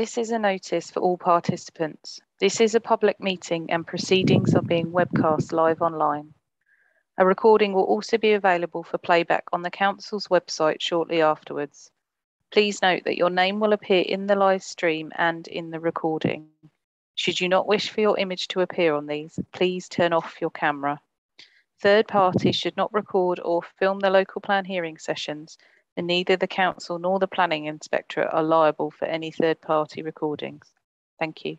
This is a notice for all participants. This is a public meeting and proceedings are being webcast live online. A recording will also be available for playback on the Council's website shortly afterwards. Please note that your name will appear in the live stream and in the recording. Should you not wish for your image to appear on these, please turn off your camera. Third parties should not record or film the local plan hearing sessions, and neither the council nor the planning inspectorate are liable for any third party recordings. Thank you.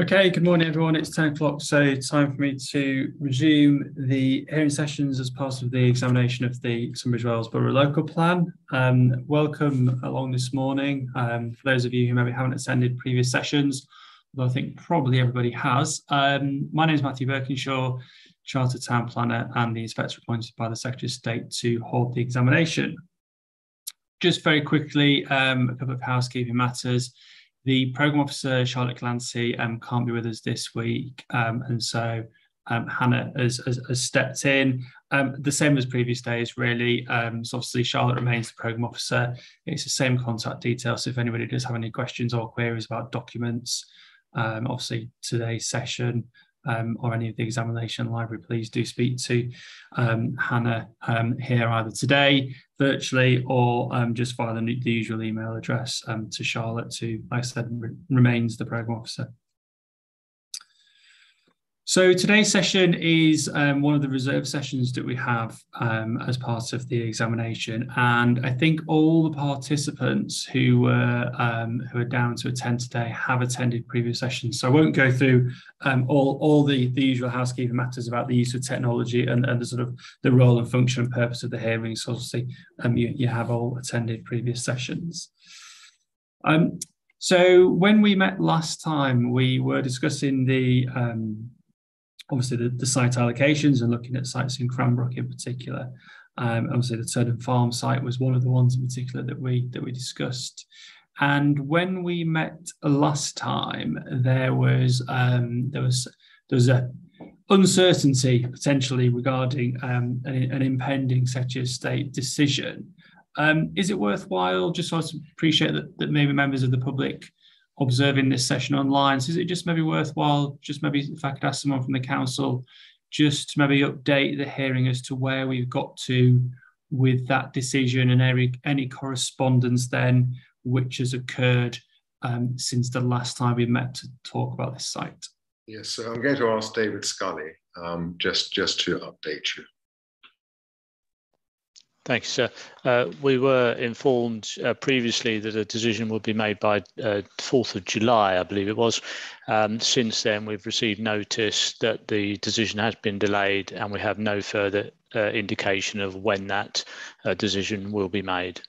Okay, good morning everyone. It's 10 o'clock, so time for me to resume the hearing sessions as part of the examination of the Tunbridge Wells Borough Local Plan. Um, welcome along this morning. Um, for those of you who maybe haven't attended previous sessions, although I think probably everybody has. Um, my name is Matthew Birkinshaw, Chartered Town Planner and the Inspector appointed by the Secretary of State to hold the examination. Just very quickly, um, a couple of housekeeping matters. The program officer, Charlotte Clancy, um, can't be with us this week. Um, and so um, Hannah has, has, has, stepped in. Um, the same as previous days, really. Um, so obviously, Charlotte remains the program officer. It's the same contact details. So if anybody does have any questions or queries about documents, um, obviously today's session um, or any of the examination library, please do speak to um, Hannah um, here either today, virtually, or um, just via the, the, usual email address um, to Charlotte, who, like I said, re remains the program officer. So today's session is um, one of the reserve sessions that we have um, as part of the examination, and I think all the participants who were um, who are down to attend today have attended previous sessions. So I won't go through um, all all the, the usual housekeeping matters about the use of technology and, and the sort of the role and function and purpose of the hearings. So obviously, um, you, you have all attended previous sessions. Um, so when we met last time, we were discussing the obviously the, the, site allocations and looking at sites in Cranbrook in particular. Um, obviously, the Turnden Farm site was one of the ones in particular that we that we discussed. And when we met last time, there was um, there was there was a uncertainty potentially regarding um, an, an, impending Secretary of State decision. Um, is it worthwhile, just to appreciate that, that maybe members of the public observing this session online. So is it just maybe worthwhile, just maybe if I could ask someone from the council, just maybe update the hearing as to where we've got to with that decision and any, any correspondence then which has occurred um, since the last time we met to talk about this site. Yes, so I'm going to ask David Scully um, just, just to update you. Thanks. Uh, we were informed uh, previously that a decision would be made by uh, 4th of July, I believe it was. Um, since then, we've received notice that the decision has been delayed and we have no further uh, indication of when that uh, decision will be made.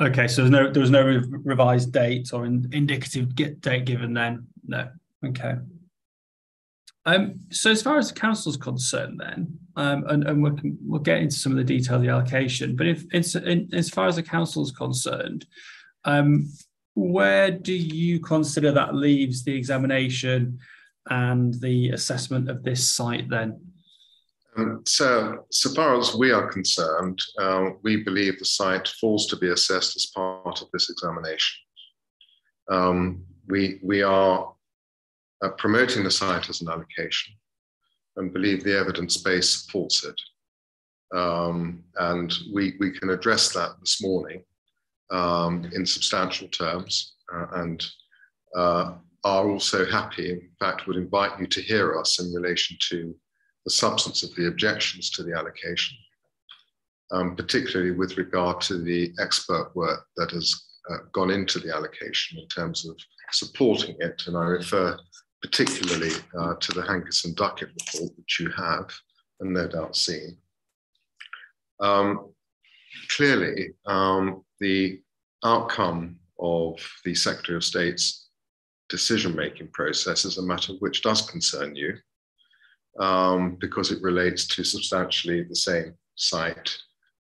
Okay, so no there was no revised date or in, indicative date given then. No. Okay. Um, so as far as the council is concerned, then, um, and, and we'll, we'll get into some of the detail of the allocation, but if in, as far as the council is concerned, um, where do you consider that leaves the examination and the assessment of this site then? Um, so, so far as we are concerned, uh, we believe the site falls to be assessed as part of this examination. Um, we, we are uh, promoting the site as an allocation and believe the evidence base supports it. Um, and we, we can address that this morning um, in substantial terms uh, and uh, are also happy, in fact, would invite you to hear us in relation to the substance of the objections to the allocation, um, particularly with regard to the expert work that has uh, gone into the allocation in terms of supporting it. And I refer particularly uh, to the Hankinson Duckett report, which you have and no doubt seen. Um, clearly, um, the outcome of the Secretary of State's decision making process is a matter which does concern you um, because it relates to substantially the same site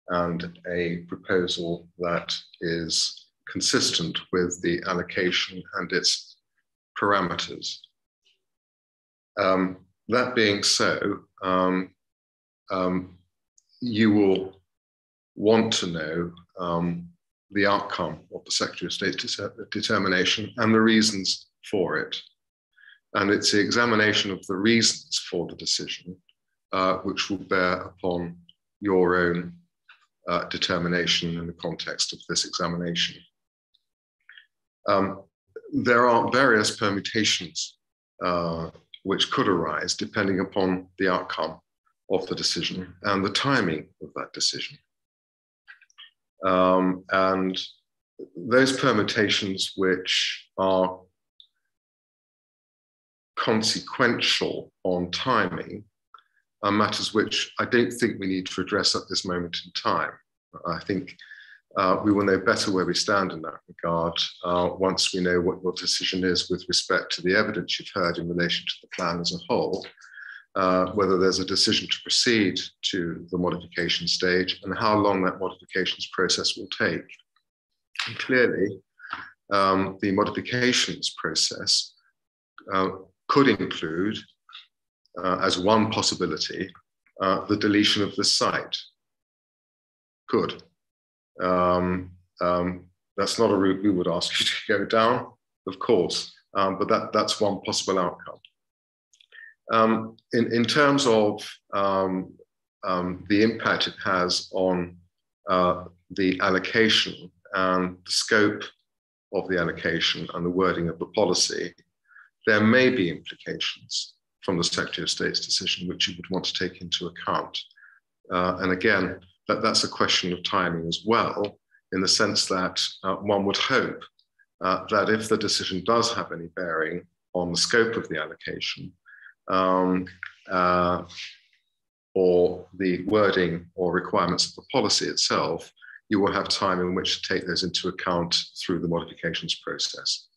and a proposal that is consistent with the allocation and its parameters. Um, that being so, um, um, you will want to know um, the outcome of the Secretary of State's determination and the reasons for it. And it's the examination of the reasons for the decision uh, which will bear upon your own uh, determination in the context of this examination. Um, there are various permutations uh, which could arise depending upon the outcome of the decision and the timing of that decision. Um, and those permutations which are consequential on timing are matters which I don't think we need to address at this moment in time. I think uh, we will know better where we stand in that regard uh, once we know what your decision is with respect to the evidence you've heard in relation to the plan as a whole, uh, whether there's a decision to proceed to the modification stage and how long that modifications process will take. And clearly, um, the modifications process uh, could include, uh, as one possibility, uh, the deletion of the site. Could. Um, um, that's not a route we would ask you to go down, of course, um, but that, that's one possible outcome. Um, in, in terms of um, um, the impact it has on uh, the allocation and the scope of the allocation and the wording of the policy, there may be implications from the Secretary of State's decision which you would want to take into account. Uh, and again, that that's a question of timing as well, in the sense that uh, one would hope uh, that if the decision does have any bearing on the scope of the allocation, um, uh, or the wording or requirements of the policy itself, you will have time in which to take those into account through the modifications process.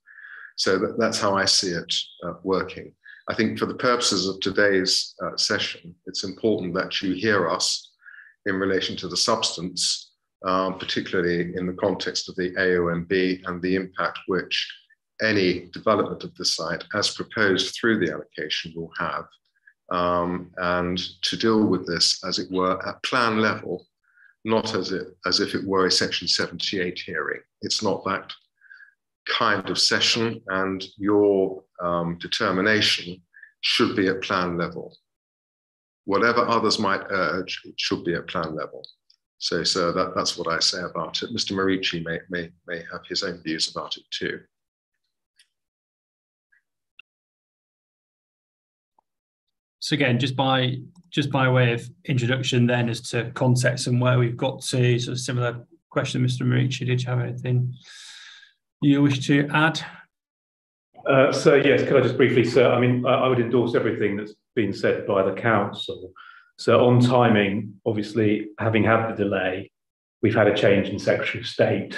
So that, that's how I see it uh, working. I think for the purposes of today's uh, session, it's important that you hear us in relation to the substance, um, particularly in the context of the AONB and the impact which any development of the site as proposed through the allocation will have. Um, and to deal with this, as it were, at plan level, not as, it, as if it were a Section 78 hearing. It's not that kind of session, and your um, determination should be at plan level whatever others might urge, it should be at plan level. So, so that, that's what I say about it. Mr. Merici may, may, may have his own views about it too. So again, just by just by way of introduction, then as to context and where we've got to, sort of similar question, Mr. Merici, did you have anything you wish to add? Uh, so yes, could I just briefly, sir? I mean, I, I would endorse everything that's been said by the council. So on timing, obviously, having had the delay, we've had a change in Secretary of State,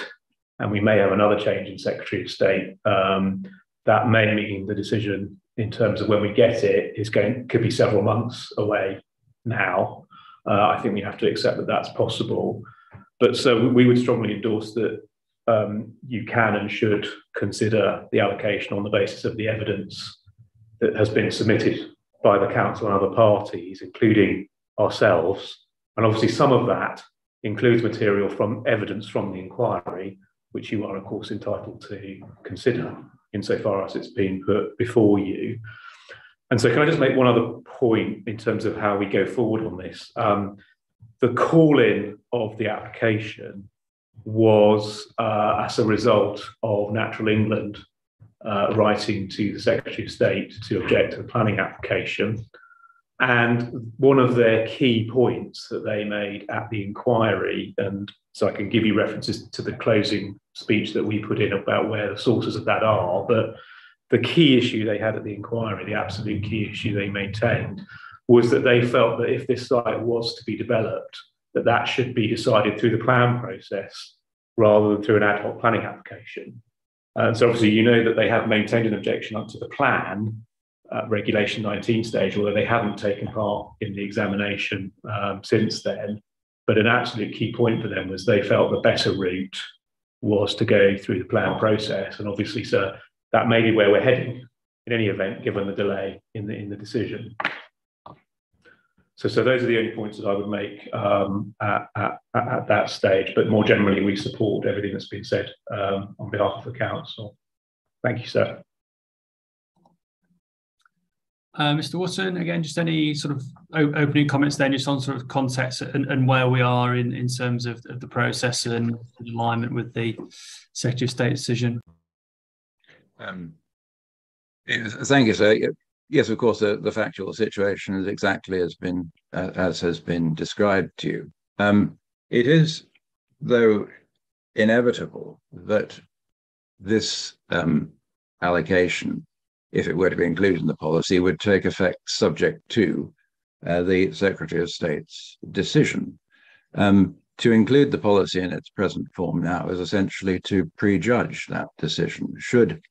and we may have another change in Secretary of State. Um, that may mean the decision in terms of when we get it is going could be several months away now. Uh, I think we have to accept that that's possible. But so we would strongly endorse that um, you can and should consider the allocation on the basis of the evidence that has been submitted by the council and other parties, including ourselves. And obviously, some of that includes material from evidence from the inquiry, which you are, of course, entitled to consider insofar as it's been put before you. And so, can I just make one other point in terms of how we go forward on this? Um, the call in of the application was uh, as a result of Natural England uh, writing to the Secretary of State to object to the planning application. And one of their key points that they made at the inquiry, and so I can give you references to the closing speech that we put in about where the sources of that are, but the key issue they had at the inquiry, the absolute key issue they maintained, was that they felt that if this site was to be developed, that that should be decided through the plan process rather than through an ad hoc planning application. And so obviously you know that they have maintained an objection up to the plan at regulation 19 stage, although they haven't taken part in the examination um, since then. But an absolute key point for them was they felt the better route was to go through the plan process. And obviously, so that may be where we're heading in any event, given the delay in the in the decision. So, so those are the only points that I would make um, at, at, at, that stage. But more generally, we support everything that's been said um, on behalf of the council. Thank you, sir. Uh, Mr. Wotton, again, just any sort of opening comments then, just on sort of context and, and where we are in, in terms of, of the process and alignment with the Secretary of State decision. Um, thank you, sir yes, of course, the, the factual situation is exactly as been uh, as has been described to you. Um, it is, though, inevitable that this um, allocation, if it were to be included in the policy, would take effect subject to uh, the Secretary of State's decision. Um, to include the policy in its present form now is essentially to prejudge that decision. Should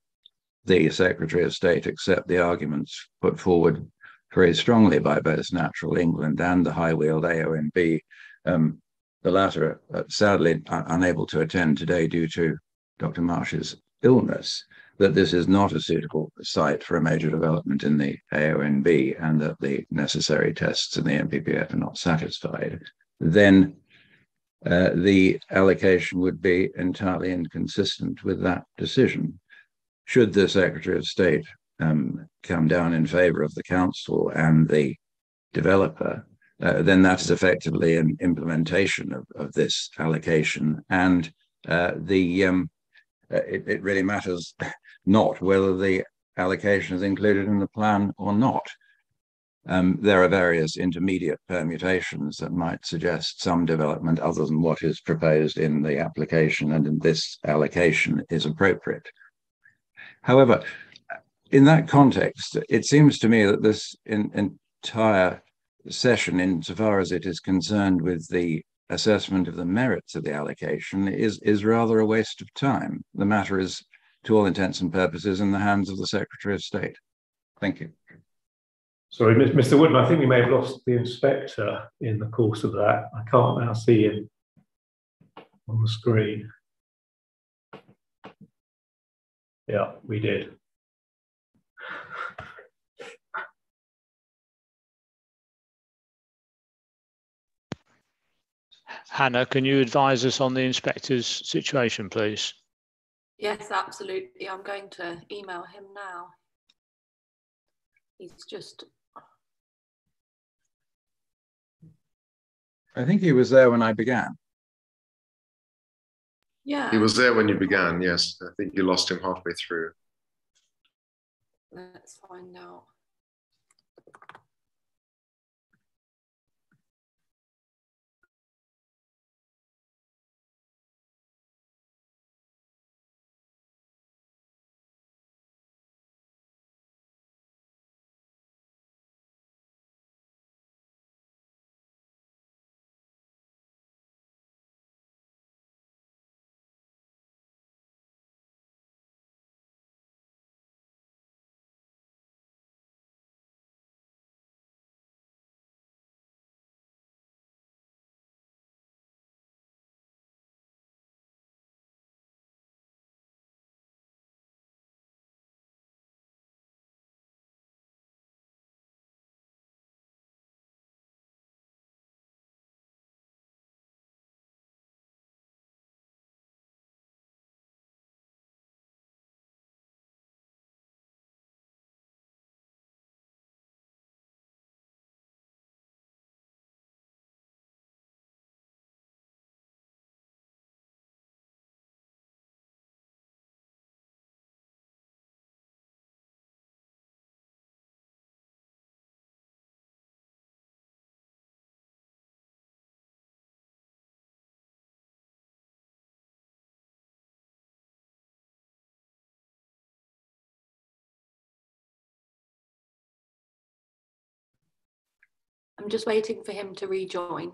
the Secretary of State accept the arguments put forward very strongly by both Natural England and the High Weald AONB. Um, the latter, uh, sadly, unable to attend today due to Dr. Marsh's illness, that this is not a suitable site for a major development in the AONB and that the necessary tests in the NPPF are not satisfied, then uh, the allocation would be entirely inconsistent with that decision should the Secretary of State um, come down in favor of the council and the developer, uh, then that's effectively an implementation of, of this allocation. And uh, the um, uh, it, it, really matters not whether the allocation is included in the plan or not. Um, there are various intermediate permutations that might suggest some development other than what is proposed in the application and in this allocation is appropriate. However, in that context, it seems to me that this in, entire session, insofar as it is concerned with the assessment of the merits of the allocation, is, is rather a waste of time. The matter is, to all intents and purposes, in the hands of the Secretary of State. Thank you. Sorry, Mr. Woodman, I think we may have lost the inspector in the course of that. I can't now see him on the screen. Yeah, we did. Hannah, can you advise us on the inspector's situation, please? Yes, absolutely. I'm going to email him now. He's just. I think he was there when I began. Yeah. He was there when you began, yes. I think you lost him halfway through. Let's find out. I'm just waiting for him to rejoin.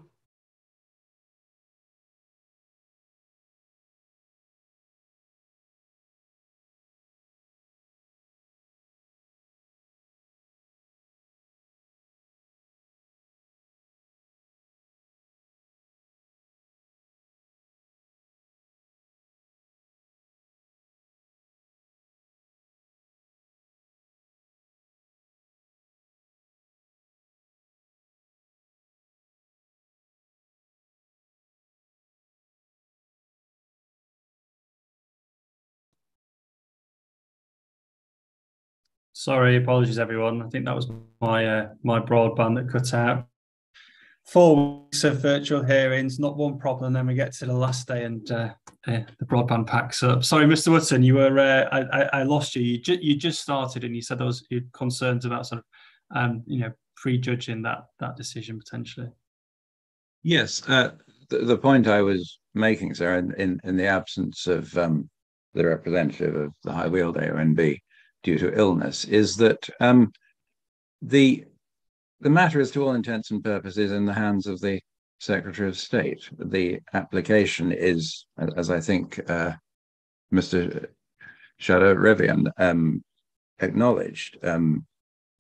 Sorry, apologies everyone. I think that was my uh, my broadband that cut out. Four weeks of virtual hearings, not one problem. Then we get to the last day and uh, uh, the broadband packs up. Sorry, Mr. Wootton, you were uh, I, I, lost you. You, ju- you just started and you said there was concerns about sort of um, you know prejudging that that decision potentially. Yes, uh, the, the, point I was making, sir, in, in, in the absence of um, the representative of the High Weald AONB, due to illness is that um, the the matter is to all intents and purposes in the hands of the Secretary of State. The application is, as I think uh, Mr. Chateaubriand um, acknowledged, um,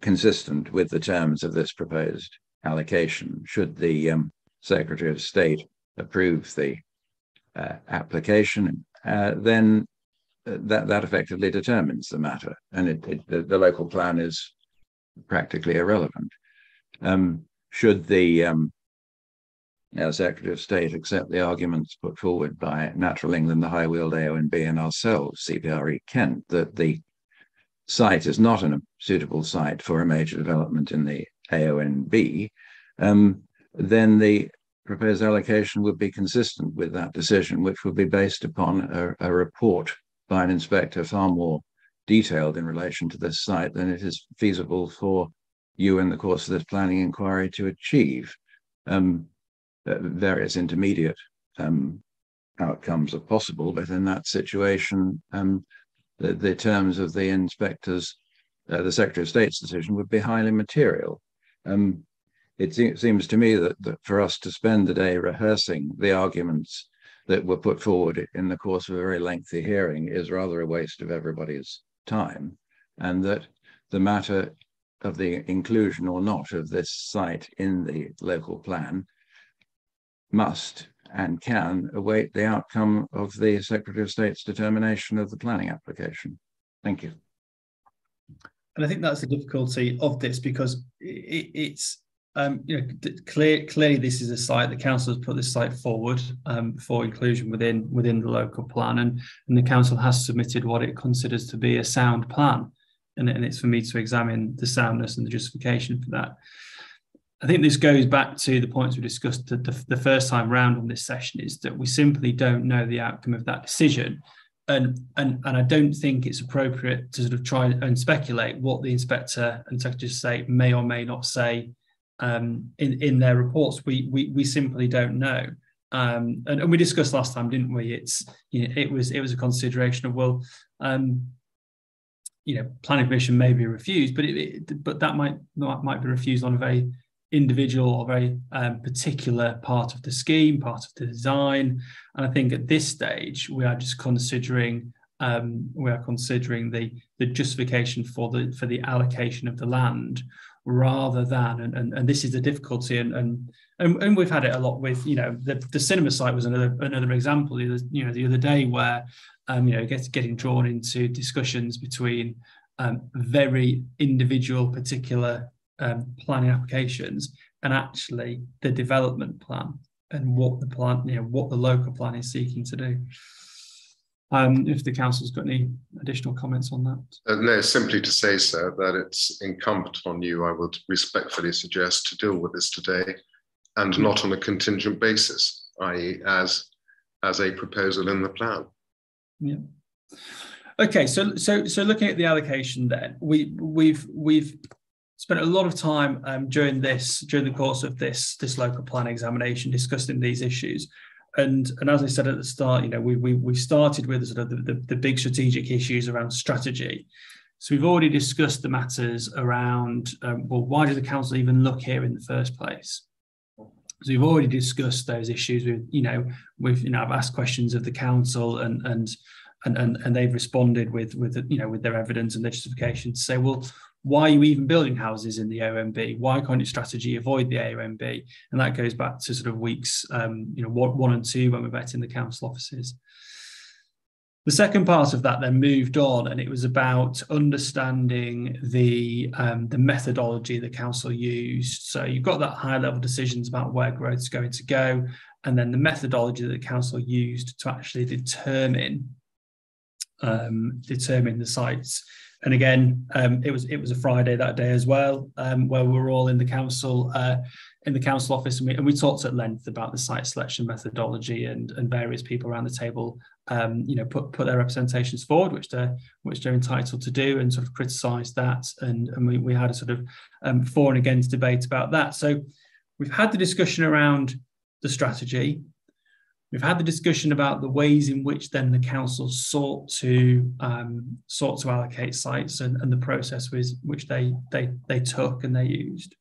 consistent with the terms of this proposed allocation. Should the um, Secretary of State approve the uh, application, uh, then that that effectively determines the matter, and it, it, the, the, local plan is practically irrelevant. Um, should the um, Secretary of State accept the arguments put forward by Natural England, the High Weald AONB, and ourselves, CPRE Kent, that the site is not a suitable site for a major development in the AONB, um, then the proposed allocation would be consistent with that decision, which would be based upon a, a report by an inspector far more detailed in relation to this site than it is feasible for you in the course of this planning inquiry to achieve. Um, uh, various intermediate um, outcomes are possible, but in that situation, um, the, the, terms of the inspector's, uh, the Secretary of State's decision would be highly material. Um, it, se- it, seems to me that, that for us to spend the day rehearsing the arguments that were put forward in the course of a very lengthy hearing is rather a waste of everybody's time, and that the matter of the inclusion or not of this site in the local plan must and can await the outcome of the Secretary of State's determination of the planning application. Thank you. And I think that's the difficulty of this because it, it's um, you know, clear, clearly, this is a site. The council has put this site forward um, for inclusion within within the local plan, and, and the council has submitted what it considers to be a sound plan, and, and it's for me to examine the soundness and the justification for that. I think this goes back to the points we discussed the, the, the first time round on this session is that we simply don't know the outcome of that decision. And, and, and I don't think it's appropriate to sort of try and speculate what the inspector and secretary state may or may not say um, in in their reports. We we we simply don't know. Um, and, and, we discussed last time, didn't we? It's you know, it was it was a consideration of well, um, you know, planning permission may be refused, but it, it, but that might that might be refused on a very individual or very um, particular part of the scheme, part of the design. And I think at this stage we are just considering um, we are considering the the justification for the for the allocation of the land rather than and, and, and this is the difficulty and, and and and we've had it a lot with you know the, the cinema site was another another example you know the other day where um, you know gets getting drawn into discussions between um, very individual particular um, planning applications and actually the development plan and what the plan you know what the local plan is seeking to do um, if the council's got any additional comments on that. Uh, no, simply to say, sir, that it's incumbent on you, I would respectfully suggest, to deal with this today and not on a contingent basis, i.e., as as a proposal in the plan. Yeah. Okay, so so so looking at the allocation, then we we've we've spent a lot of time um, during this during the course of this this local plan examination discussing these issues and and as I said at the start, you know, we we we started with sort of the, the, the big strategic issues around strategy. So we've already discussed the matters around, um, well, why did the council even look here in the first place? So we've already discussed those issues with, you know, we've, you know, I've asked questions of the council and, and, and, and, and they've responded with, with, you know, with their evidence and their justification to say, well, why are you even building houses in the AONB? Why can't your strategy avoid the AONB? And that goes back to sort of weeks, um, you know, one, one and two when we met in the council offices. The second part of that then moved on, and it was about understanding the um, the methodology the council used. So you've got that high level decisions about where growth is going to go, and then the methodology that the council used to actually determine um, determine the sites. And again, um, it was it was a Friday that day as well, um, where we were all in the council uh, in the council office, and we, and we talked at length about the site selection methodology and and various people around the table, um, you know, put put their representations forward, which they're which they're entitled to do, and sort of criticise that, and and we we had a sort of um, for and against debate about that. So we've had the discussion around the strategy. We've had the discussion about the ways in which then the council sought to um, sought to allocate sites and, and the process with which they they they took and they used.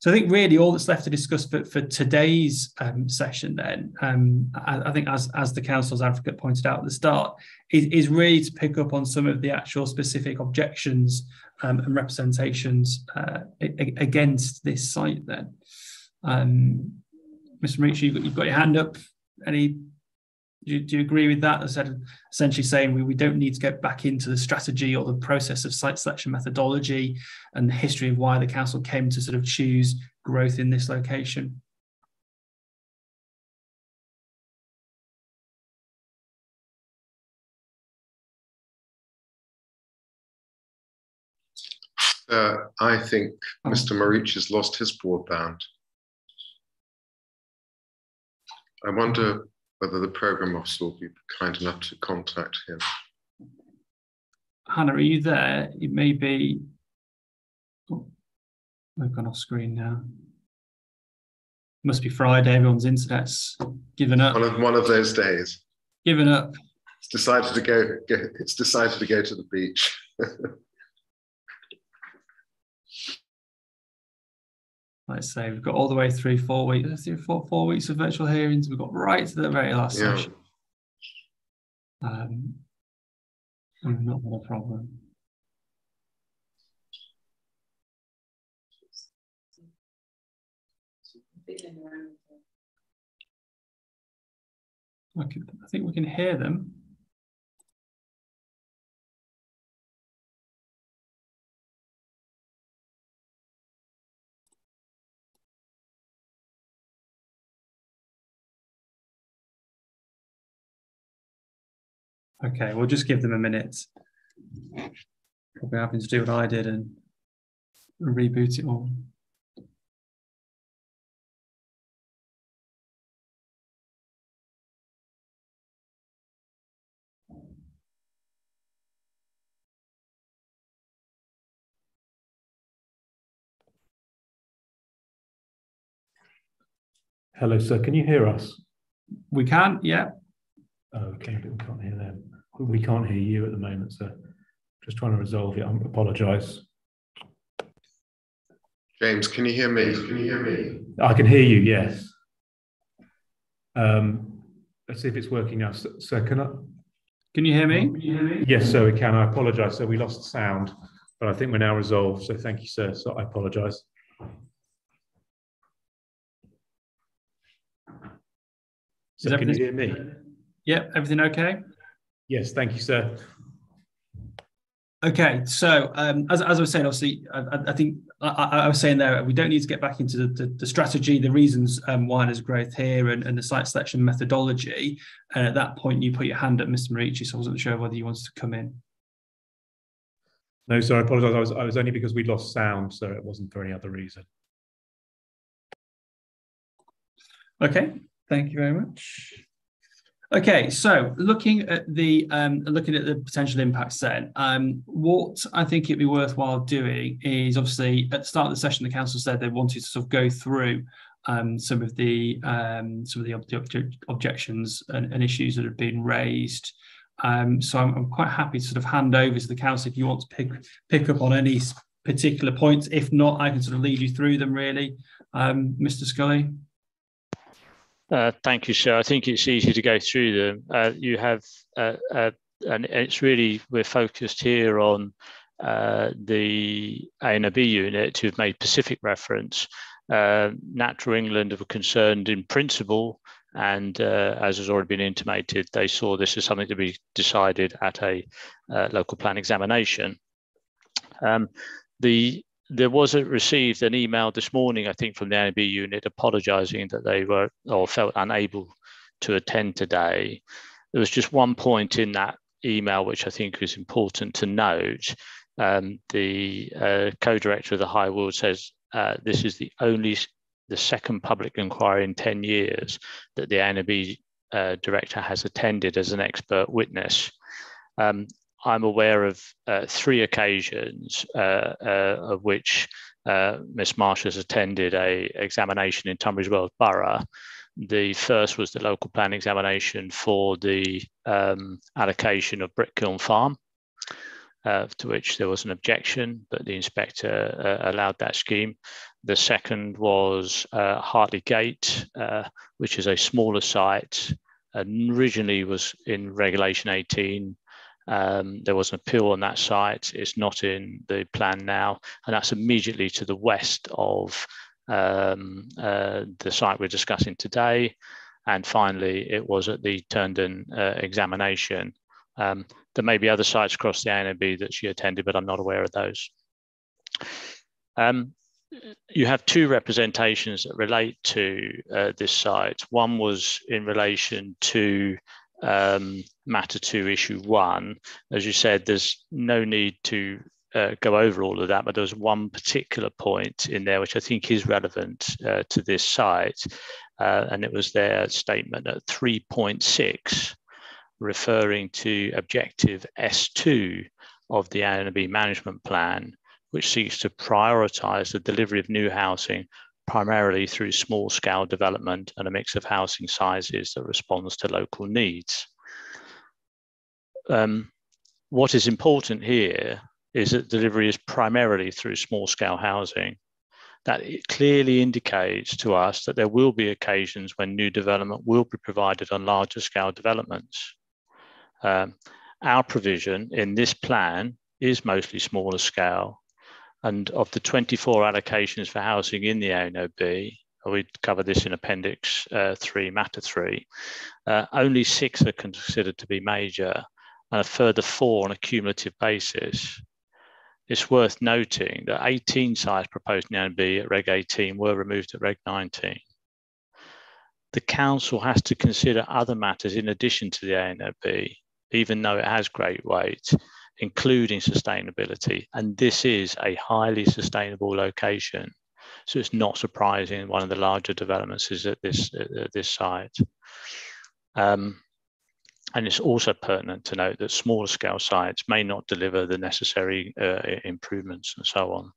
So I think really all that's left to discuss for, for today's um, session then, um, I, I, think as, as the council's advocate pointed out at the start, is, is really to pick up on some of the actual specific objections um, and representations uh, against this site then. Um, Mr. Marici, you've got, you've got your hand up. Any do you, do you, agree with that? I said essentially saying we, we don't need to get back into the strategy or the process of site selection methodology and the history of why the council came to sort of choose growth in this location. Uh, I think. Mr. Marici's lost his broadband. I wonder whether the program officer will be kind enough to contact him. Hannah, are you there? It may be. Oh, we've gone off screen now. Must be Friday. Everyone's internet's given up. One of one of those days. Given up. It's decided to go. go it's decided to go to the beach. let's say we've got all the way through four weeks, through four, four weeks of virtual hearings. We've got right to the very last yeah. session. Um, we've not had a problem. Can, I think we can hear them. Okay, we'll just give them a minute. Probably having to do what I did and reboot it all. Hello, sir. Can you hear us? We can, yeah. Okay, but we can't hear them. We can't hear you at the moment, so just trying to resolve it. I apologise. James, can you hear me? Can you hear me? I can hear you. Yes. Um, let's see if it's working now. So, so can I? Can you hear me? Can you hear me? Yes, sir. We can. I apologise. So we lost sound, but I think we're now resolved. So thank you, sir. So I apologise. So can you hear me? Yep. Everything okay? Yes, thank you, sir. Okay, so um, as, as I was saying, obviously, I, I think I, I, was saying there we don't need to get back into the, the, the strategy, the reasons um, why there's growth here, and, and, the site selection methodology. And at that point, you put your hand up, Mr. Marici, so I wasn't sure whether you wanted to come in. No, sorry, I apologise. I was, I was only because we lost sound, so it wasn't for any other reason. Okay, thank you very much. Okay, so looking at the um, looking at the potential impacts then, um, what I think it'd be worthwhile doing is obviously at the start of the session, the council said they wanted to sort of go through um, some of the um, some of the, objections and, and, issues that have been raised Um, so I'm, I'm, quite happy to sort of hand over to the council if you want to pick pick up on any particular points. If not, I can sort of lead you through them really. Um, Mr. Scully. Uh, thank you, sir. I think it's easy to go through them. Uh, you have, uh, uh and it's really, we're focused here on uh, the AONB unit who've made Pacific reference. Natural England were concerned in principle, and as has already been intimated, they saw this as something to be decided at a local plan examination. Um, the there was received an email this morning, I think, from the AONB unit apologising that they were or felt unable to attend today. There was just one point in that email which I think is important to note. Um, the uh, co-director of the High Weald says uh, this is the only, the second public inquiry in 10 years that the AONB uh, director has attended as an expert witness. Um, I'm aware of uh, three occasions uh, uh, of which uh, Miss Marsh has attended a examination in Tunbridge Wells Borough. The first was the local plan examination for the um, allocation of Brickkiln Farm, uh, to which there was an objection, but the inspector uh, allowed that scheme. The second was Hartley Gate, which is a smaller site, and originally was in Regulation 18 um, there was an appeal on that site. It's not in the plan now, and that's immediately to the west of um, uh, the site we're discussing today. And finally, it was at the Turnden uh, examination. Um, there may be other sites across the AONB that she attended, but I'm not aware of those. Um, you have two representations that relate to uh, this site. One was in relation to um, matter two, issue one. As you said, there's no need to uh, go over all of that, but there's one particular point in there which I think is relevant uh, to this site, uh, and it was their statement at 3.6, referring to objective S2 of the AONB management plan, which seeks to prioritise the delivery of new housing primarily through small scale development and a mix of housing sizes that responds to local needs. Um, what is important here is that delivery is primarily through small scale housing. That it clearly indicates to us that there will be occasions when new development will be provided on larger scale developments. Um, our provision in this plan is mostly smaller scale and of the 24 allocations for housing in the AONB, we cover this in Appendix uh, 3, Matter 3, uh, only six are considered to be major and a further four on a cumulative basis. It's worth noting that 18 sites proposed in AONB at Reg 18 were removed at Reg 19. The Council has to consider other matters in addition to the AONB, even though it has great weight, including sustainability. And this is a highly sustainable location. So it's not surprising one of the larger developments is at this, at this site. Um, and it's also pertinent to note that smaller scale sites may not deliver the necessary uh, improvements and so on.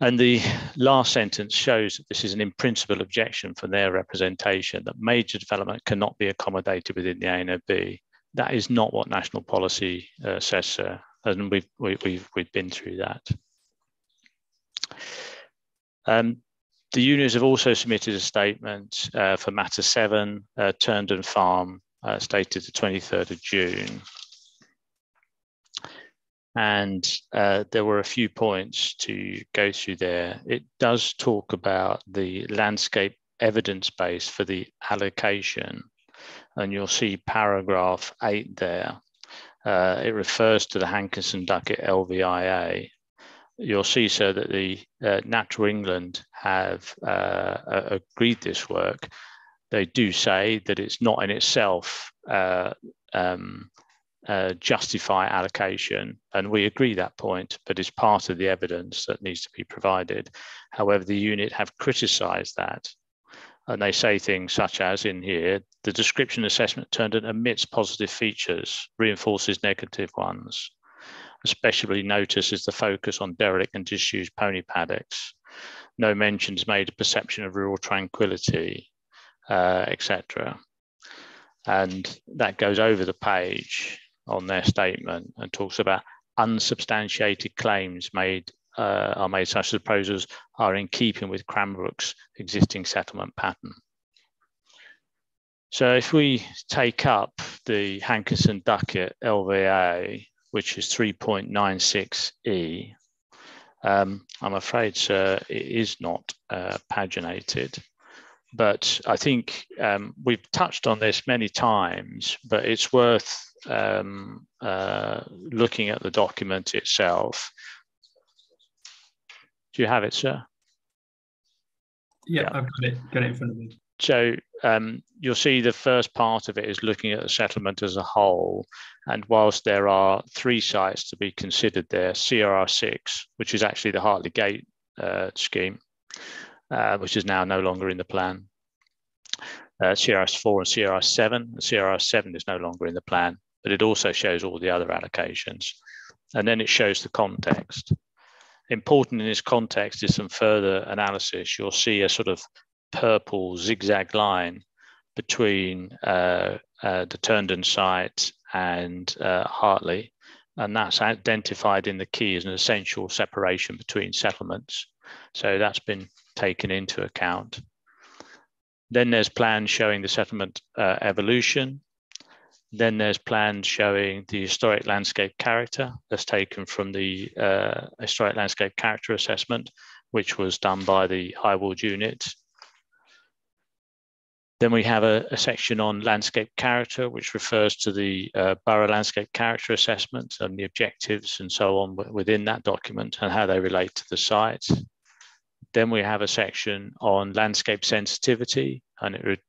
And the last sentence shows that this is an in principle objection from their representation that major development cannot be accommodated within the AONB that is not what national policy uh, says, uh, and we've, we, have we've, we've been through that. Um, the unions have also submitted a statement uh, for matter seven, uh, Turnden Farm, uh, stated the 23rd of June. And uh, there were a few points to go through there. It does talk about the landscape evidence base for the allocation and you'll see paragraph eight there. Uh, it refers to the Hankinson Duckett LVIA. You'll see, sir, that the uh, Natural England have uh, agreed this work. They do say that it's not in itself uh, um, uh, justify allocation, and we agree that point, but it's part of the evidence that needs to be provided. However, the unit have criticised that and they say things such as in here, the description assessment Turnden omits positive features, reinforces negative ones. Especially notice is the focus on derelict and disused pony paddocks. No mentions made of perception of rural tranquility, uh, etc. And that goes over the page on their statement and talks about unsubstantiated claims made uh, are made such proposals are in keeping with Cranbrook's existing settlement pattern. So if we take up the Hankinson Duckett LVA, which is 3.96E, um, I'm afraid, sir, it is not uh, paginated. But I think um, we've touched on this many times, but it's worth um, uh, looking at the document itself. Do you have it, sir? Yeah, yeah. I've got it, got it in front of me. So um, you'll see the first part of it is looking at the settlement as a whole. And whilst there are three sites to be considered there, CRR6, which is actually the Hartley Gate uh, scheme, uh, which is now no longer in the plan. Uh, CRS4 and CRS7. CRS7 is no longer in the plan, but it also shows all the other allocations. And then it shows the context. Important in this context is some further analysis. You'll see a sort of purple zigzag line between uh, uh, the Turnden site and uh, Hartley, and that's identified in the key as an essential separation between settlements. So that's been taken into account. Then there's plans showing the settlement uh, evolution. Then there's plans showing the historic landscape character that's taken from the uh, historic landscape character assessment, which was done by the High Weald unit then we have a, a, section on landscape character, which refers to the uh, borough landscape character assessment and the objectives and so on within that document and how they relate to the site. Then we have a section on landscape sensitivity, and it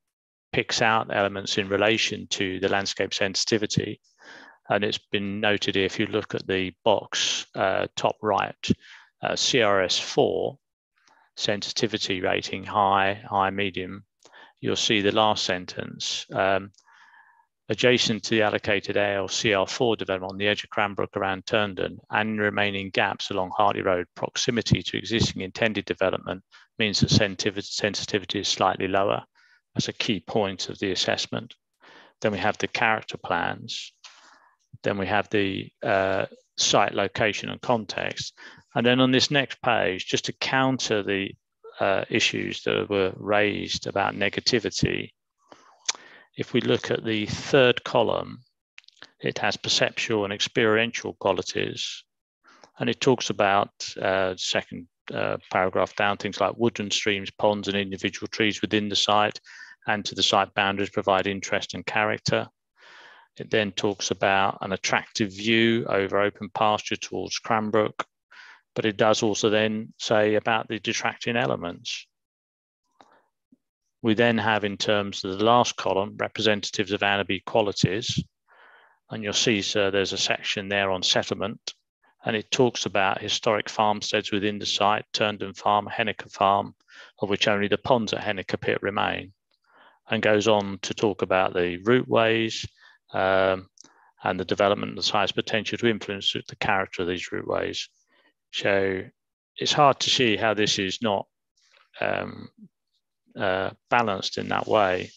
picks out elements in relation to the landscape sensitivity. And it's been noted here, if you look at the box uh, top right, uh, CRS4, sensitivity rating high, high, medium, you'll see the last sentence. Um, adjacent to the allocated ALCR4 development on the edge of Cranbrook around Turnden and remaining gaps along Hartley Road, proximity to existing intended development means that sensitivity is slightly lower. That's a key point of the assessment. Then we have the character plans. Then we have the uh, site location and context. And then on this next page, just to counter the uh, issues that were raised about negativity, if we look at the third column, it has perceptual and experiential qualities. And it talks about uh, second uh, paragraph down, things like woodland streams, ponds, and individual trees within the site and to the site boundaries provide interest and character. It then talks about an attractive view over open pasture towards Cranbrook, but it does also then say about the detracting elements. We then have in terms of the last column, representatives of AONB qualities. And you'll see, sir, there's a section there on settlement and it talks about historic farmsteads within the site, Turnden Farm, Henniker Farm, of which only the ponds at Henniker Pit remain, and goes on to talk about the routeways um, and the development of the site's potential to influence the character of these routeways. So it's hard to see how this is not um, uh, balanced in that way.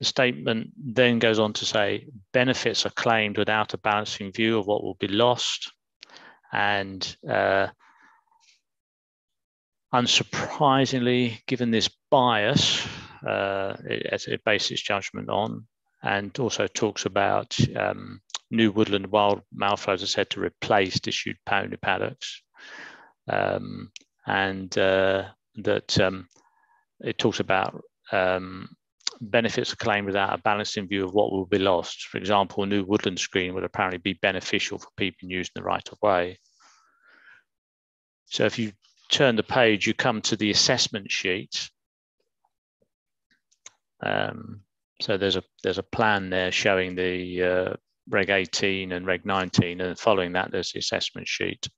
The statement then goes on to say benefits are claimed without a balancing view of what will be lost. And uh, unsurprisingly, given this bias, uh, it, it bases its judgment on, and also talks about um, new woodland wild malflows are said to replace disused pony paddocks. Um, and uh, that um, it talks about um, benefits claimed without a balancing view of what will be lost. For example, a new woodland screen would apparently be beneficial for people using the right of way. So if you turn the page, you come to the assessment sheet. Um, so there's a there's a plan there showing the uh, Reg 18 and Reg 19, and following that, there's the assessment sheet.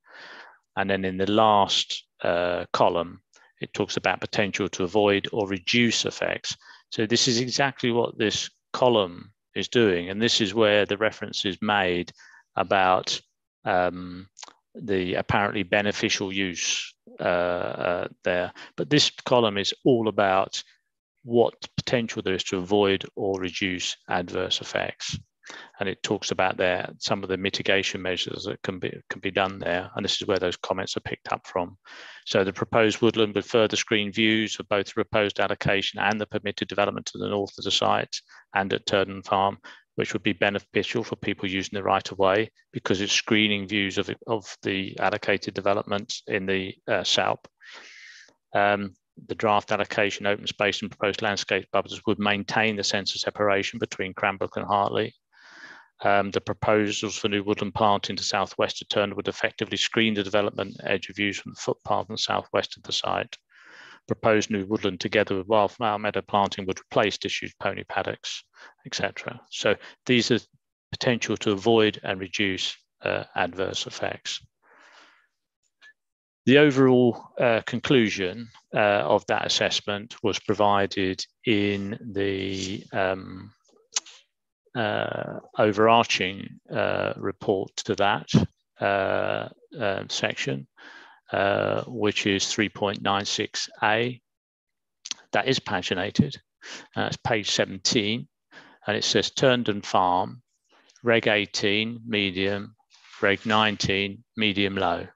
And then in the last uh, column, it talks about potential to avoid or reduce effects. So this is exactly what this column is doing. And this is where the reference is made about um, the apparently beneficial use uh, uh, there. But this column is all about what potential there is to avoid or reduce adverse effects. And it talks about there some of the mitigation measures that can be can be done there. And this is where those comments are picked up from. So the proposed woodland would further screen views of both the proposed allocation and the permitted development to the north of the site and at Turnden Farm, which would be beneficial for people using the right of way because it's screening views of, of the allocated development in the uh, south. Um, the draft allocation, open space and proposed landscape buffers would maintain the sense of separation between Cranbrook and Hartley. Um, the proposals for new woodland planting to southwest of Turn would effectively screen the development edge of views from the footpath and southwest of the site. Proposed new woodland together with wildflower meadow planting would replace disused pony paddocks, etc. So these are potential to avoid and reduce uh, adverse effects. The overall uh, conclusion uh, of that assessment was provided in the um, uh, overarching uh, report to that uh, um, section, uh, which is 3.96a. That is paginated. it's page 17, and it says Turnden Farm, Reg 18, medium, Reg 19, medium low.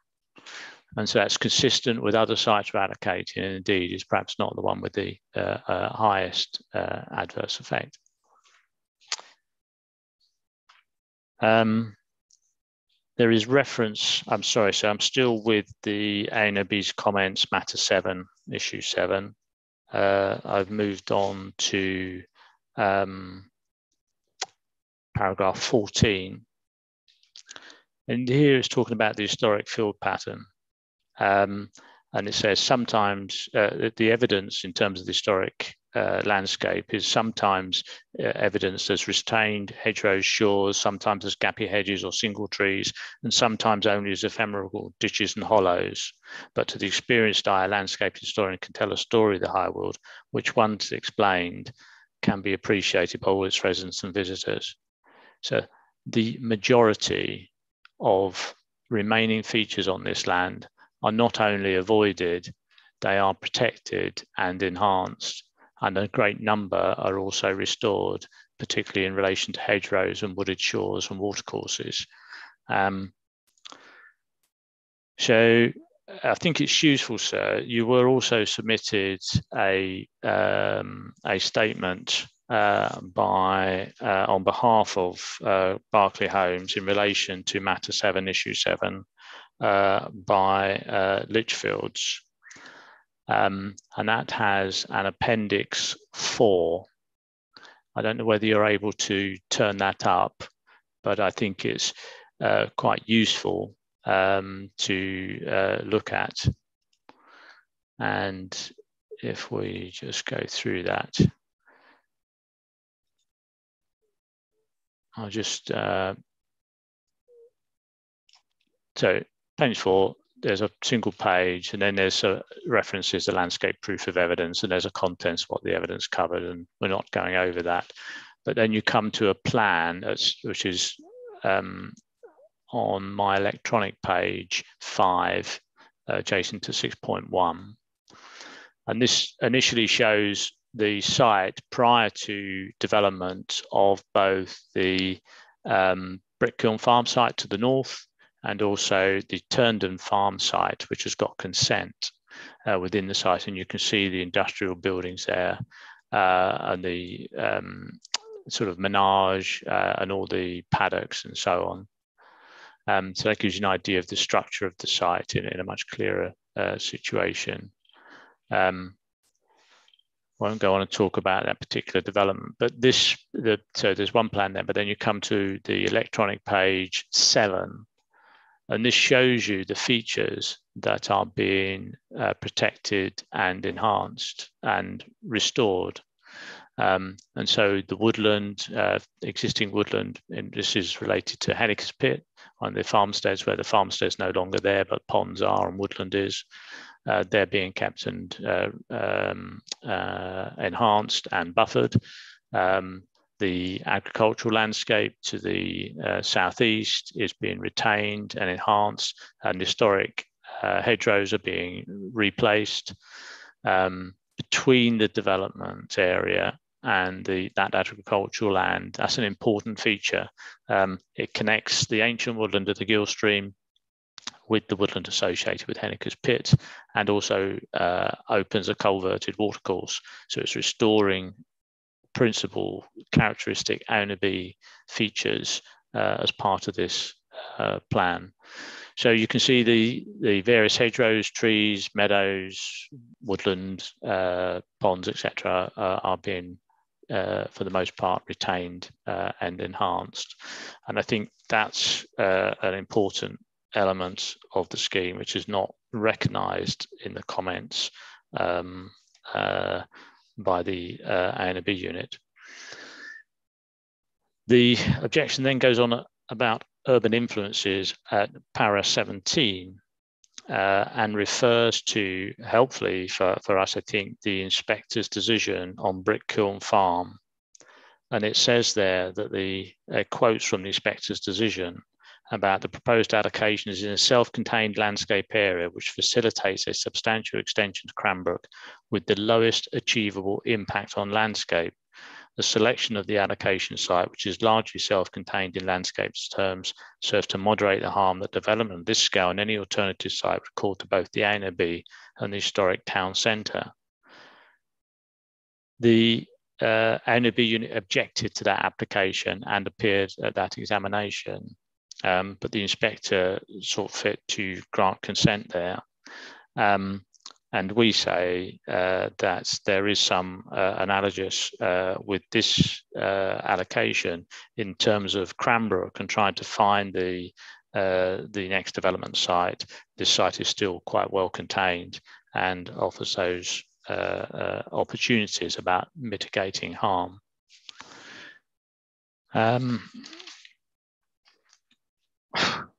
And so that's consistent with other sites we're allocating, and indeed is perhaps not the one with the uh, uh, highest uh, adverse effect. Um, there is reference, I'm sorry, so I'm still with the AONB's comments, matter seven, issue seven. Uh, I've moved on to um, paragraph 14. And here it's talking about the historic field pattern. Um, and it says sometimes uh, the evidence in terms of the historic uh, landscape is sometimes uh, evidenced as retained hedgerows, shaws, sometimes as gappy hedges or single trees, and sometimes only as ephemeral ditches and hollows. But to the experienced eye, a landscape historian can tell a story of the High Weald, which once explained can be appreciated by all its residents and visitors. So the majority of remaining features on this land are not only avoided, they are protected and enhanced, and a great number are also restored, particularly in relation to hedgerows and wooded shaws and watercourses. Um, so I think it's useful, sir. You were also submitted a um, a statement uh, by uh, on behalf of uh, Berkeley Homes in relation to Matter Seven, Issue Seven, by uh, Lichfields. Um, and that has an appendix four. I don't know whether you're able to turn that up, but I think it's uh, quite useful um, to uh, look at. And if we just go through that, I'll just, uh, so page four, there's a single page, and then there's a references the landscape proof of evidence, and there's a contents what the evidence covered, and we're not going over that. But then you come to a plan, which is um, on my electronic page five, uh, adjacent to 6.1. And this initially shows the site prior to development of both the um, Brickkiln farm site to the north and also the Turnden farm site, which has got consent uh, within the site. And you can see the industrial buildings there uh, and the um, sort of menage uh, and all the paddocks and so on. Um, so that gives you an idea of the structure of the site in, in a much clearer uh, situation. Um, won't go on and talk about that particular development, but this, the, so there's one plan there, but then you come to the electronic page seven, and this shows you the features that are being uh, protected and enhanced and restored. Um, and so the woodland, uh, existing woodland, and this is related to Henniker's Pit on the farmsteads where the farmstead's no longer there, but ponds are and woodland is. Uh, they're being kept and uh, um, uh, enhanced and buffered. Um, the agricultural landscape to the uh, southeast is being retained and enhanced, and historic uh, hedgerows are being replaced. Um, between the development area and the, that agricultural land. That's an important feature. Um, it connects the ancient woodland of the Gill Stream with the woodland associated with Henniker's Pit and also uh, opens a culverted watercourse. So it's restoring principal characteristic A features uh, as part of this uh, plan. So you can see the, the various hedgerows, trees, meadows, woodland, uh, ponds, etc., uh, are being, uh, for the most part, retained uh, and enhanced. And I think that's an important element of the scheme, which is not recognised in the comments um, by the uh, B unit. The objection then goes on about urban influences at para 17 uh, and refers to, helpfully for, for us, I think, the inspector's decision on Brickkiln Farm. And it says there that the uh, quotes from the inspector's decision about the proposed allocation is in a self-contained landscape area which facilitates a substantial extension to Cranbrook with the lowest achievable impact on landscape the selection of the allocation site, which is largely self-contained in landscape terms, serves to moderate the harm that development of this scale and any alternative site would cause to both the A and the historic town centre. The uh, unit objected to that application and appeared at that examination, um, but the inspector saw fit to grant consent there. Um, and we say uh, that there is some uh, analogous uh, with this uh, allocation in terms of Cranbrook and trying to find the uh, the next development site. This site is still quite well contained and offers those uh, opportunities about mitigating harm. Um,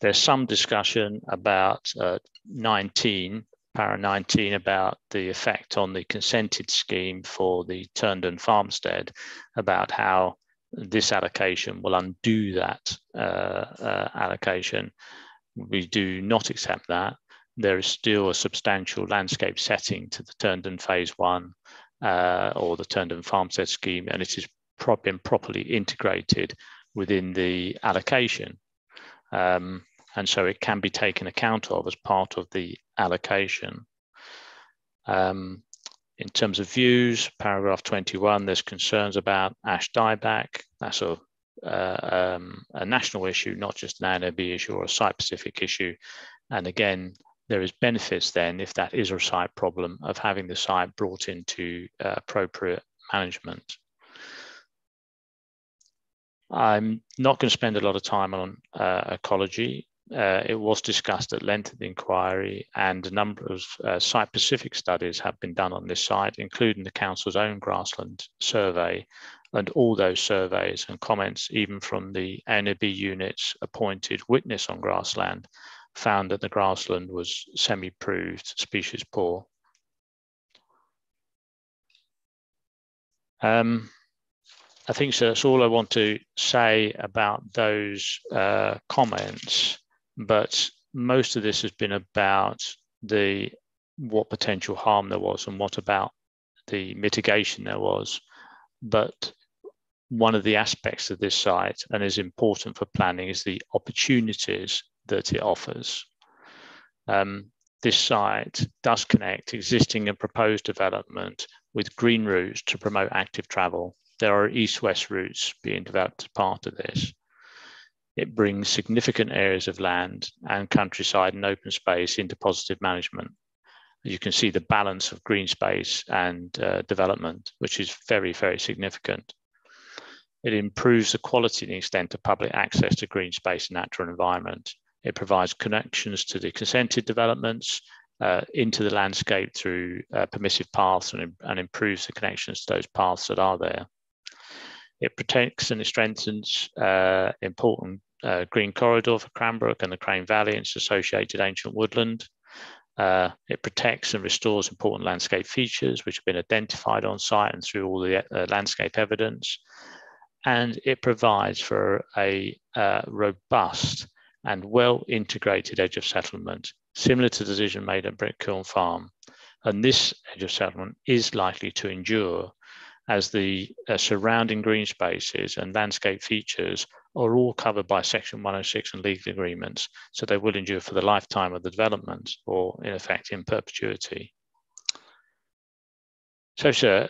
There's some discussion about uh, 19, para 19, about the effect on the consented scheme for the Turnden farmstead, about how this allocation will undo that uh, uh, allocation. We do not accept that. There is still a substantial landscape setting to the Turnden phase one uh, or the Turnden farmstead scheme, and it pro been properly integrated within the allocation. Um, and so it can be taken account of as part of the allocation. Um, in terms of views, paragraph 21, there's concerns about ash dieback. That's a, uh, um, a national issue, not just an AONB issue or a site-specific issue. And again, there is benefits then, if that is a site problem, of having the site brought into uh, appropriate management. I'm not going to spend a lot of time on uh, ecology uh, it was discussed at length at the inquiry, and a number of uh, site-specific studies have been done on this site, including the council's own grassland survey, and all those surveys and comments, even from the AONB unit's appointed witness on grassland, found that the grassland was semi-improved species poor. Um, I think so that's all I want to say about those uh, comments but most of this has been about the what potential harm there was and what about the mitigation there was. But one of the aspects of this site and is important for planning is the opportunities that it offers. Um, this site does connect existing and proposed development with green routes to promote active travel. There are east-west routes being developed as part of this. It brings significant areas of land and countryside and open space into positive management. You can see the balance of green space and uh, development, which is very, very significant. It improves the quality and extent of public access to green space and natural environment. It provides connections to the consented developments uh, into the landscape through uh, permissive paths and, and improves the connections to those paths that are there. It protects and it strengthens uh, important uh, green corridor for Cranbrook and the Crane Valley and its associated ancient woodland. Uh, it protects and restores important landscape features which have been identified on site and through all the uh, landscape evidence. And it provides for a uh, robust and well integrated edge of settlement similar to the decision made at Brickkiln Farm. And this edge of settlement is likely to endure as the uh, surrounding green spaces and landscape features are all covered by Section 106 and legal agreements, so they will endure for the lifetime of the development or in effect in perpetuity. So, sir,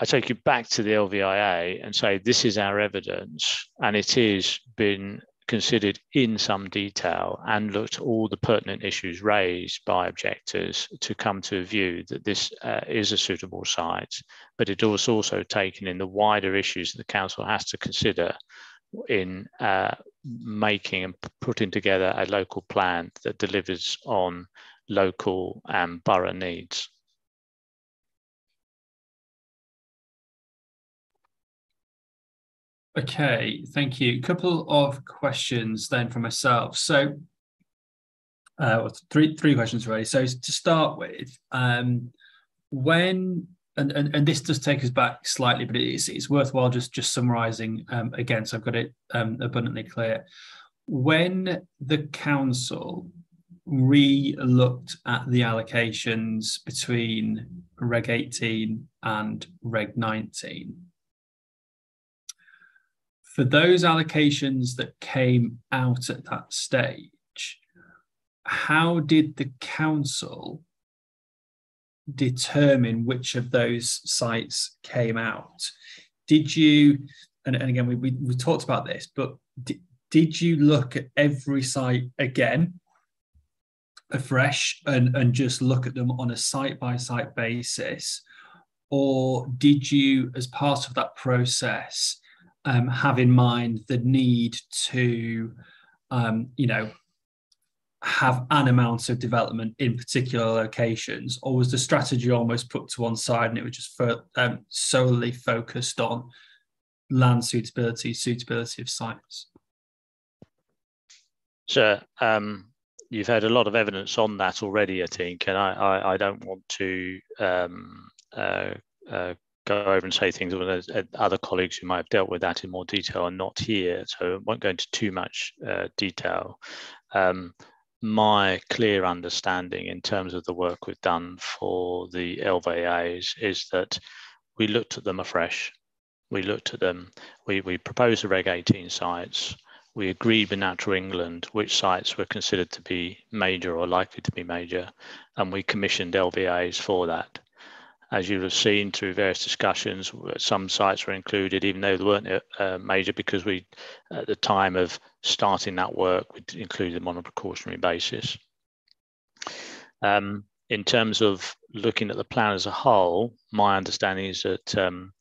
I take you back to the LVIA and say this is our evidence, and it is been considered in some detail and looked at all the pertinent issues raised by objectors to come to a view that this uh, is a suitable site, but it was also taken in the wider issues that the council has to consider in uh, making and putting together a local plan that delivers on local and borough needs. Okay, thank you. A couple of questions then for myself. So, uh, three three questions really. So to start with, um, when and, and and this does take us back slightly, but it's it's worthwhile just just summarising um, again, so I've got it um, abundantly clear. When the council re-looked at the allocations between Reg 18 and Reg 19 for those allocations that came out at that stage, how did the council determine which of those sites came out? Did you, and, and again, we, we, we, talked about this, but did, did you look at every site again afresh and, and just look at them on a site by site basis? Or did you, as part of that process, um, have in mind the need to, um, you know, have an amount of development in particular locations, or was the strategy almost put to one side and it was just for, um, solely focused on land suitability, suitability of sites? Sure. Um, you've had a lot of evidence on that already, I think, and I, I, I don't want to um, uh, uh, go over and say things with other colleagues who might have dealt with that in more detail are not here, so I won't go into too much uh, detail. Um, my clear understanding in terms of the work we've done for the LVAs is that we looked at them afresh. We looked at them, we, we proposed the Reg 18 sites, we agreed with Natural England which sites were considered to be major or likely to be major, and we commissioned LVAs for that as you'll have seen through various discussions, some sites were included, even though they weren't uh, major, because we, at the time of starting that work, we included them on a precautionary basis. Um, in terms of looking at the plan as a whole, my understanding is that um,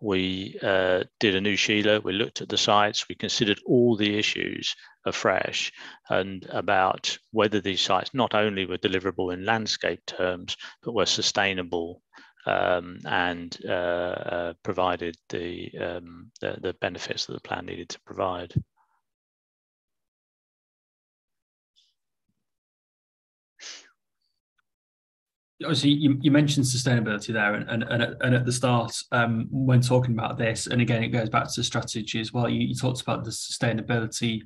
we uh, did a new SHELAA, we looked at the sites, we considered all the issues afresh and about whether these sites not only were deliverable in landscape terms, but were sustainable um, and uh, uh, provided the, um, the, the benefits that the plan needed to provide. obviously you, you, mentioned sustainability there and, and, and, at, and at the start um, when talking about this and again it goes back to the strategy as well you, you, talked about the sustainability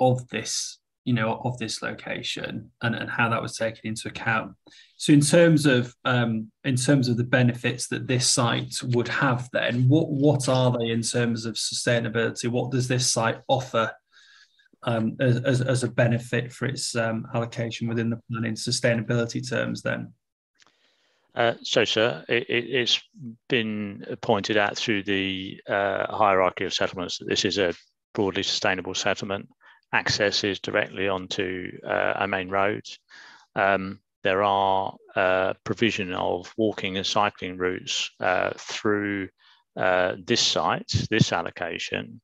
of this you know of this location and, and how that was taken into account. So in terms of um, in terms of the benefits that this site would have then what what are they in terms of sustainability? What does this site offer um, as, as, a benefit for its um, allocation within the plan in sustainability terms then? Uh, so, sir, it, has been pointed out through the uh, hierarchy of settlements that this is a broadly sustainable settlement access is directly onto uh, our main road. Um, there are uh, provision of walking and cycling routes uh, through uh, this site, this allocation,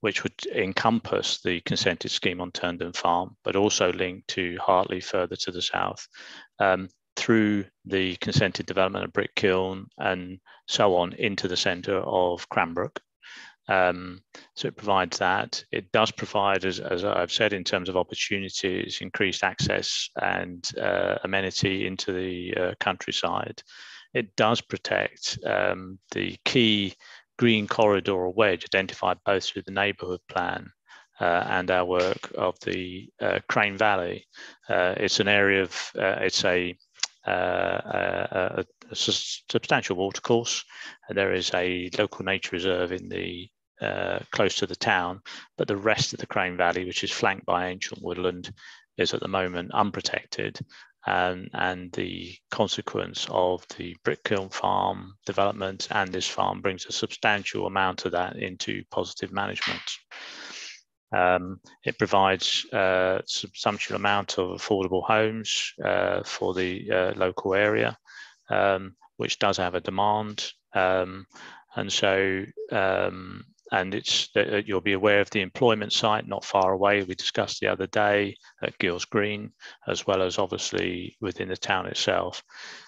which would encompass the consented scheme on Turnden Farm, but also link to Hartley further to the south, um, through the consented development of Brickkiln and so on into the centre of Cranbrook. Um, so it provides that. It does provide, as, as, I've said, in terms of opportunities, increased access and uh, amenity into the uh, countryside. It does protect um, the key green corridor or wedge identified both through the neighbourhood plan uh, and our work of the uh, Crane Valley. Uh, it's an area of, uh, it's a, uh, a, a, substantial watercourse. There is a local nature reserve in the close to the town, but the rest of the Crane Valley, which is flanked by ancient woodland, is at the moment unprotected. Um, and the consequence of the brick kiln farm development and this farm brings a substantial amount of that into positive management. Um, it provides a uh, substantial amount of affordable homes uh, for the uh, local area, um, which does have a demand. Um, and so, um, and it's uh, you'll be aware of the employment site not far away. We discussed the other day at Gills Green, as well as obviously within the town itself.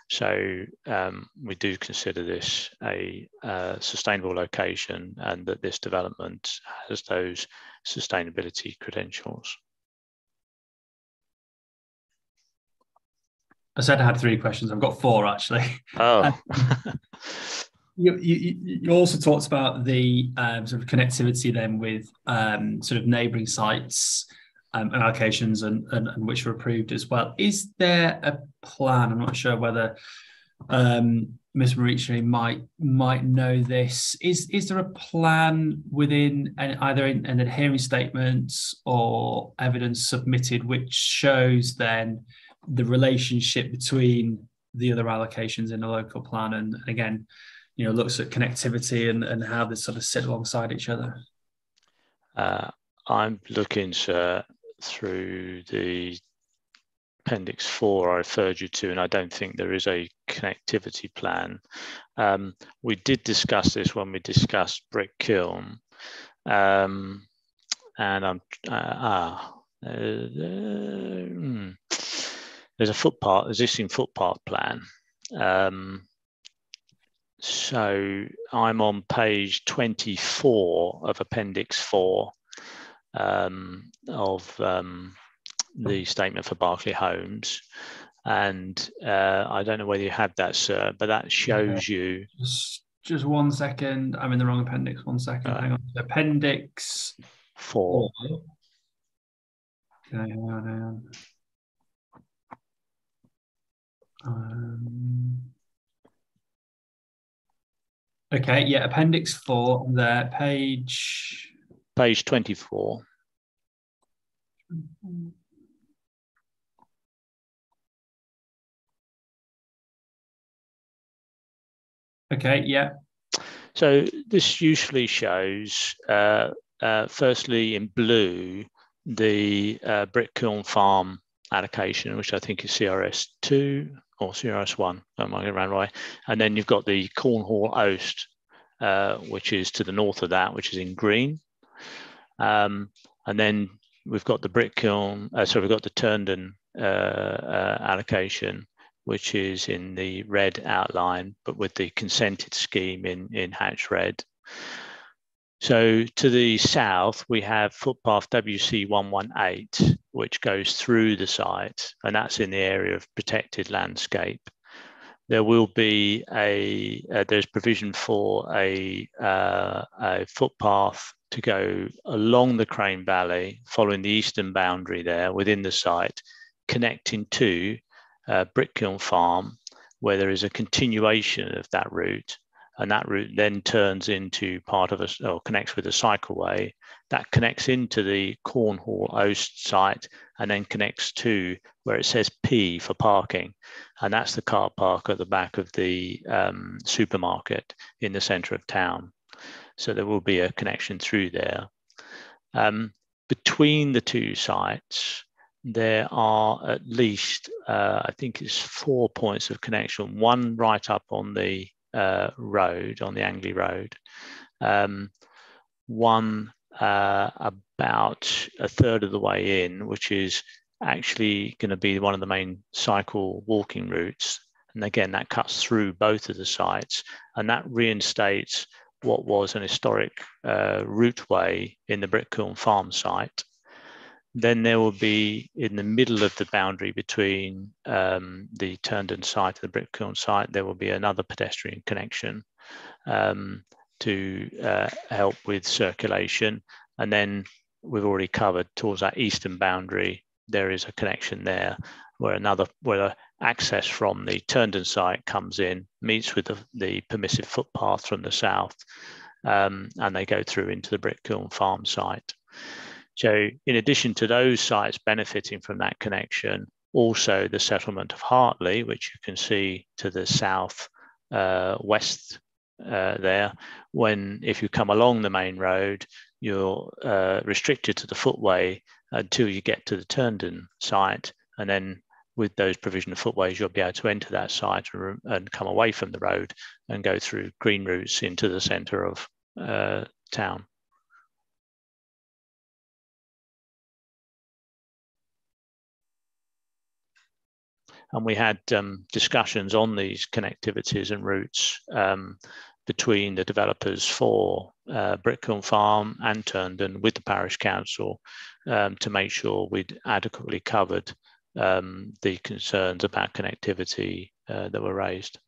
So um, we do consider this a uh, sustainable location and that this development has those sustainability credentials. I said I had three questions. I've got four actually. Oh. you, you, also talked about the um, sort of connectivity then with um, sort of neighbouring sites um, and allocations and, and, and, which are approved as well. Is there a plan? I'm not sure whether um, Ms. Marici might might know this. Is is there a plan within an, either an, an adhering statement or evidence submitted which shows then the relationship between the other allocations in the local plan and again, you know, looks at connectivity and, and how they sort of sit alongside each other? Uh, I'm looking, sir, through the Appendix 4 I referred you to, and I don't think there is a connectivity plan. Um, we did discuss this when we discussed brick kiln. Um, and I'm, uh, ah, uh, uh, there's a footpath, existing footpath plan. Um, so I'm on page 24 of Appendix 4 um, of um, the statement for Berkeley Homes. And uh, I don't know whether you have that, sir, but that shows yeah. you. Just, just one second. I'm in the wrong appendix. One second. Uh, hang on. Appendix four. four. Okay, hang on, hang on. Um, okay, yeah, appendix four there, page. Page 24. Okay, yeah. So this usually shows, uh, uh, firstly in blue, the uh, brick kiln farm allocation, which I think is CRS2 or CRS1, I might get around right. And then you've got the Cornhall Oast, uh, which is to the north of that, which is in green. Um, and then we've got the brick kiln, uh, so we've got the Turnden uh, uh, allocation, which is in the red outline, but with the consented scheme in, in hatch red. So to the south, we have footpath WC118, which goes through the site, and that's in the area of protected landscape. There will be a, uh, there's provision for a, uh, a footpath to go along the Crane Valley, following the eastern boundary there within the site, connecting to uh, Brickkiln Farm, where there is a continuation of that route. And that route then turns into part of a, or connects with a cycleway that connects into the Cornhall Oast site and then connects to where it says P for parking. And that's the car park at the back of the um, supermarket in the center of town. So there will be a connection through there. Um, between the two sites, there are at least, uh, I think it's four points of connection, one right up on the uh, road, on the Angley Road, um, one uh, about a third of the way in, which is actually going to be one of the main cycle walking routes. And again, that cuts through both of the sites and that reinstates what was an historic uh, routeway in the Brickkiln farm site. Then there will be in the middle of the boundary between um, the Turnden site and the Brickkiln site, there will be another pedestrian connection um, to uh, help with circulation. And then we've already covered towards that eastern boundary, there is a connection there where another where access from the Turnden site comes in, meets with the, the permissive footpath from the south, um, and they go through into the Brickkiln farm site. So in addition to those sites benefiting from that connection, also the settlement of Hartley, which you can see to the south uh, west uh, there, when if you come along the main road, you're uh, restricted to the footway until you get to the Turnden site, and then with those provision of footways, you'll be able to enter that site and, and come away from the road and go through green routes into the centre of uh, town. And we had um, discussions on these connectivities and routes um, between the developers for uh, Brickkiln Farm and Turnden with the parish council um, to make sure we'd adequately covered um, the concerns about connectivity uh, that were raised.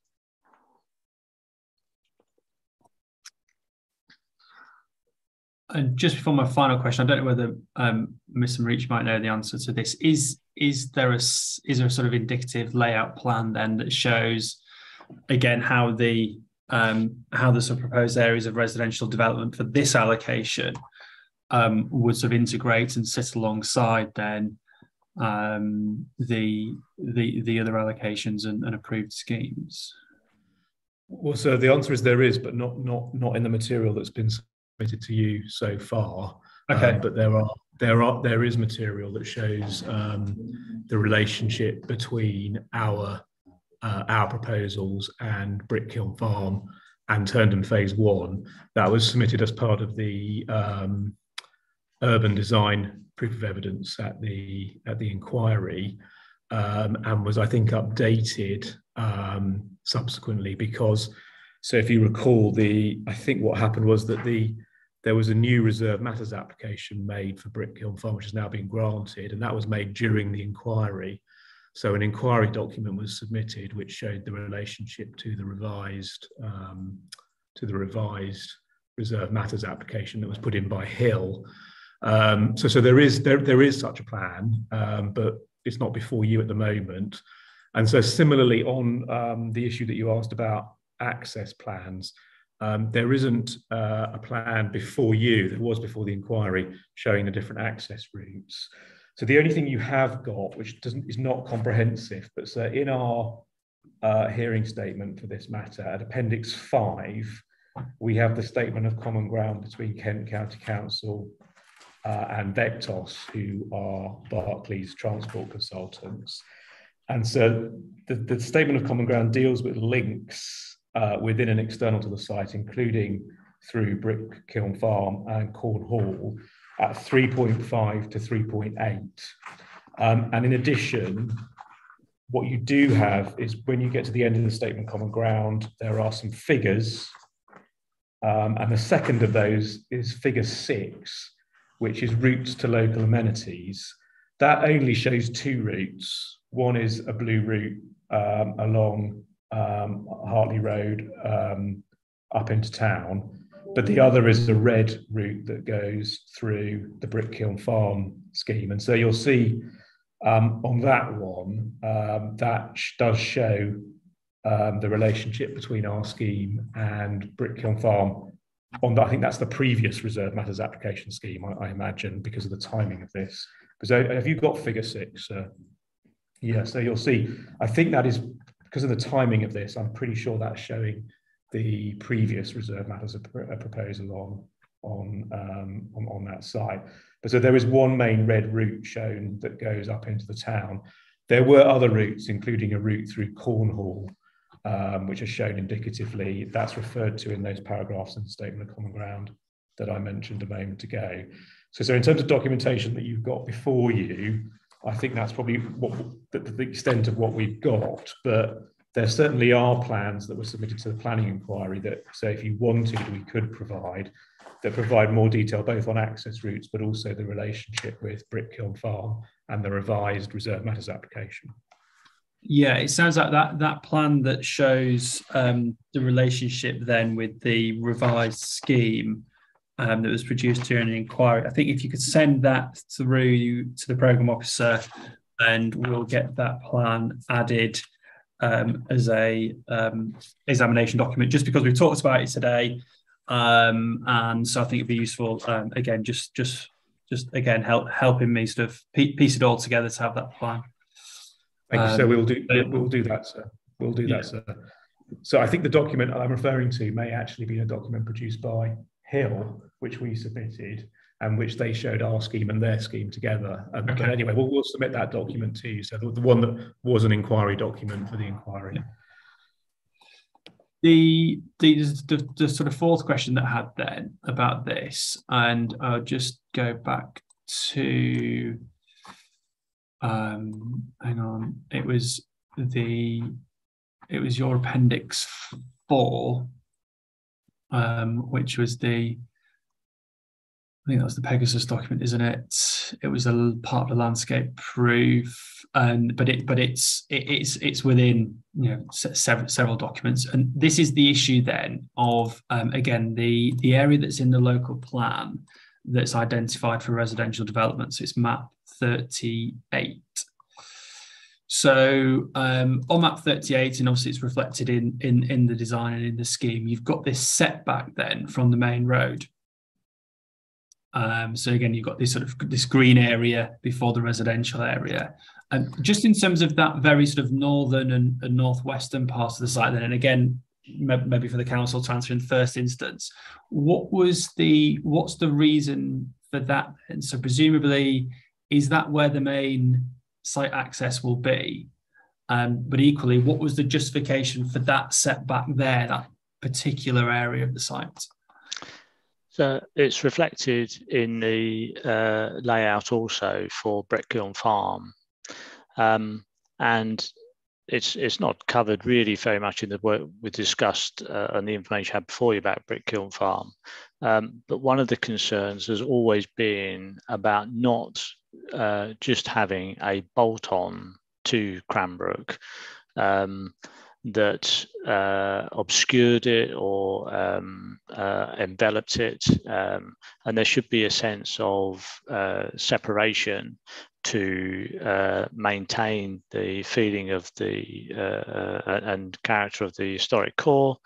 And just before my final question, I don't know whether um, Mr. Reach might know the answer to this. Is is there a is there a sort of indicative layout plan then that shows again how the um, how the sort of proposed areas of residential development for this allocation um, would sort of integrate and sit alongside then um, the the the other allocations and, and, approved schemes? Well, so the answer is there is, but not not not in the material that's been to you so far. Okay, um, but there are there are there is material that shows um, the relationship between our uh, our proposals and Brickkiln Farm and Turnden Phase One. That was submitted as part of the um, urban design proof of evidence at the at the inquiry um, and was I think updated um, subsequently because so if you recall the I think what happened was that the there was a new reserve matters application made for Brickkiln Farm which has now been granted and that was made during the inquiry so an inquiry document was submitted which showed the relationship to the revised um, to the revised reserve matters application that was put in by Hill um, so, so there is there there is such a plan, um, but it's not before you at the moment. And so, similarly, on um, the issue that you asked about access plans, um, there isn't uh, a plan before you. There was before the inquiry showing the different access routes. So the only thing you have got, which doesn't is not comprehensive, but so in our uh, hearing statement for this matter at Appendix Five, we have the statement of common ground between Kent County Council uh, and Vectos, who are Berkeley's transport consultants. And so the, the statement of common ground deals with links within and external to the site, including through Brick Kiln Farm and Cornhall at 3.5 to 3.8. Um, and in addition, what you do have is when you get to the end of the statement common ground, there are some figures. Um, and the second of those is figure six, which is routes to local amenities. That only shows two routes. One is a blue route um, along um, Hartley Road um, up into town, but the other is the red route that goes through the Brickkiln Farm scheme. And so you'll see um, on that one, um, that does show um, the relationship between our scheme and Brickkiln Farm on the, I think that's the previous reserve matters application scheme, I, I imagine, because of the timing of this. Because uh, have you got figure six? Uh, yeah, so you'll see, I think that is because of the timing of this, I'm pretty sure that's showing the previous reserve matters a, a proposal on on, um, on on that site. But so there is one main red route shown that goes up into the town. There were other routes, including a route through Cornhall, um, which is shown indicatively. That's referred to in those paragraphs in the Statement of Common Ground that I mentioned a moment ago. So, so in terms of documentation that you've got before you, I think that's probably what the, the extent of what we've got. But there certainly are plans that were submitted to the planning inquiry that say if you wanted, we could provide that provide more detail both on access routes, but also the relationship with Brickkiln Farm and the revised reserve matters application. Yeah, it sounds like that that plan that shows um, the relationship then with the revised scheme um, that was produced during an inquiry. I think if you could send that through to the program officer, and we'll get that plan added um, as a um, examination document. Just because we've talked about it today, um, and so I think it'd be useful. Um, again, just just just again help helping me sort of piece it all together to have that plan. Thank you, sir. We'll do we'll do that, sir. We'll do that, sir. So I think the document I'm referring to may actually be a document produced by Hill, which we submitted, and which they showed our scheme and their scheme together. Um, okay. But anyway, we'll, we'll submit that document to you. So the, the one that was an inquiry document for the inquiry. The, the, the the sort of fourth question that I had then about this, and I'll just go back to um hang on, it was the it was your appendix four, um, which was the I think that was the Pegasus document, isn't it? It was a part of the landscape proof, and but it but it's it, it's it's within you know several several documents, and this is the issue then of um, again the the area that's in the local plan that's identified for residential development. So it's map thirty eight. So um, on map 38, and obviously it's reflected in, in, in the design and in the scheme, you've got this setback then from the main road. Um, so again, you've got this sort of this green area before the residential area. And just in terms of that very sort of northern and, and northwestern part of the site, then, and again, maybe for the council to answer in the first instance, what was the what's the reason for that? And so presumably, is that where the main site access will be. Um, but equally, what was the justification for that setback there, that particular area of the site? So it's reflected in the uh, layout also for Brickkiln Farm. Um, and it's it's not covered really very much in the work we discussed uh, and the information I had before you about Brickkiln Farm. Um, but one of the concerns has always been about not uh, just having a bolt on to Cranbrook um, that uh, obscured it or um, uh, enveloped it. Um, and there should be a sense of uh, separation to uh, maintain the feeling of the uh, and character of the historic core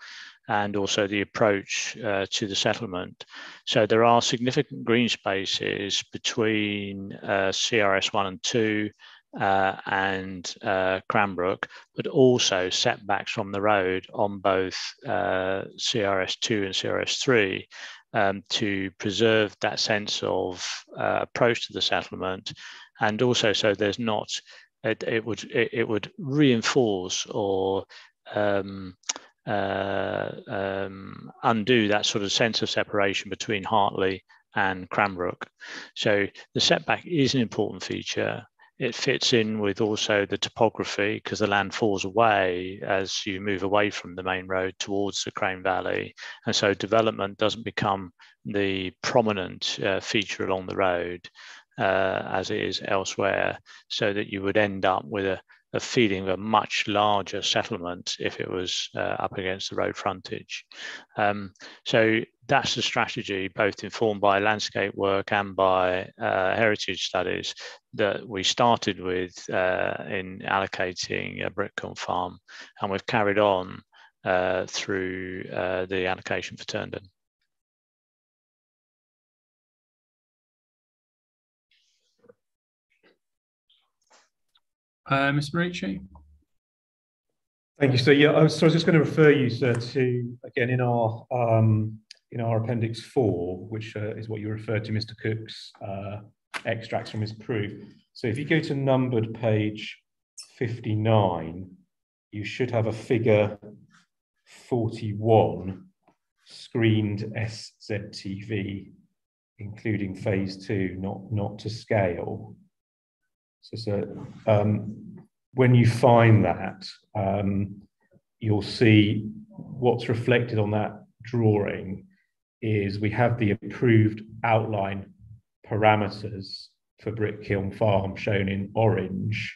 and also the approach uh, to the settlement. So there are significant green spaces between uh, CRS 1 and 2 uh, and uh, Cranbrook, but also setbacks from the road on both uh, CRS 2 and CRS 3 um, to preserve that sense of uh, approach to the settlement and also so there's not it, it would it, it, would reinforce or um, uh, um, undo that sort of sense of separation between Hartley and Cranbrook. So the setback is an important feature. It fits in with also the topography because the land falls away as you move away from the main road towards the Crane Valley. And so development doesn't become the prominent uh, feature along the road uh, as it is elsewhere, so that you would end up with a, of a much larger settlement if it was uh, up against the road frontage. Um, so that's the strategy, both informed by landscape work and by uh, heritage studies that we started with uh, in allocating a Brickkiln farm, and we've carried on uh, through uh, the allocation for Turnden. Uh, Ms. Marici? Thank you, sir. Yeah, I was, so I was just going to refer you, sir, to again in our um, in our appendix four, which uh, is what you referred to, Mr. Cook's uh, extracts from his proof. So if you go to numbered page 59, you should have a figure 41 screened SZTV, including phase two, not, not to scale. So, um, when you find that, um, you'll see what's reflected on that drawing is we have the approved outline parameters for Brickkiln Farm shown in orange.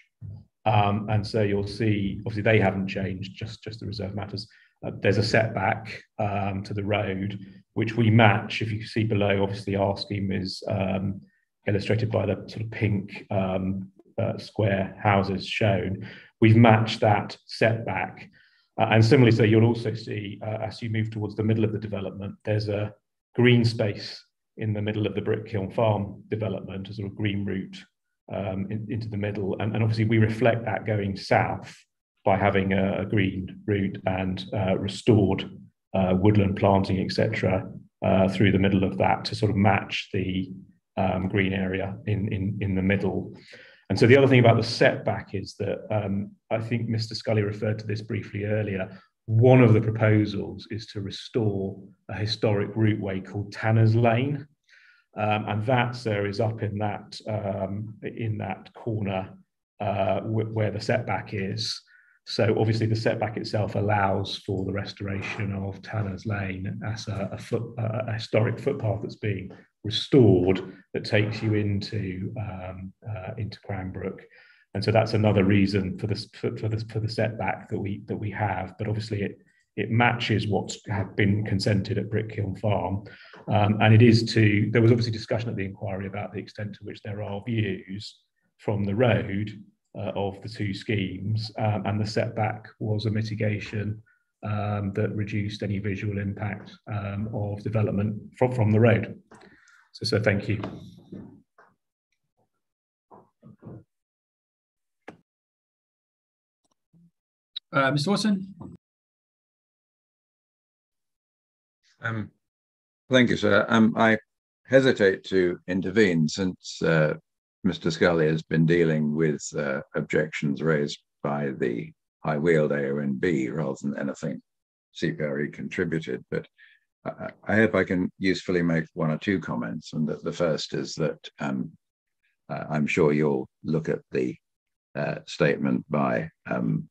Um, and so you'll see, obviously they haven't changed, just, just the reserve matters. Uh, there's a setback um, to the road, which we match. If you see below, obviously our scheme is um, illustrated by the sort of pink um, square houses shown. We've matched that setback. Uh, and similarly, so you'll also see uh, as you move towards the middle of the development, there's a green space in the middle of the Brick Kiln Farm development, a sort of green route um, in, into the middle. And, and, obviously, we reflect that going south by having a, a green route and uh, restored uh, woodland planting, etc., uh, through the middle of that to sort of match the um, green area in, in, in the middle. And so the other thing about the setback is that um, I think Mr. Scully referred to this briefly earlier. One of the proposals is to restore a historic routeway called Tanner's Lane. Um, and that, sir, is up in that, um, in that corner uh, where the setback is. So obviously the setback itself allows for the restoration of Tanner's Lane as a, a, foot, a historic footpath that's being restored that takes you into um, uh, into Cranbrook. And so that's another reason for this for, for this for the setback that we that we have. But obviously it it matches what's had been consented at Brickkiln Farm. Um, and it is to there was obviously discussion at the inquiry about the extent to which there are views from the road uh, of the two schemes, um, and the setback was a mitigation um, that reduced any visual impact um, of development from, from the road. So, so thank you. Uh, Mr. Watson? Um, thank you, sir. Um, I hesitate to intervene since uh, Mr. Scully has been dealing with uh, objections raised by the High Weald AONB rather than anything CPRE contributed. But I, hope I can usefully make one or two comments. And the, the first is that um, uh, I'm sure you'll look at the uh, statement by um,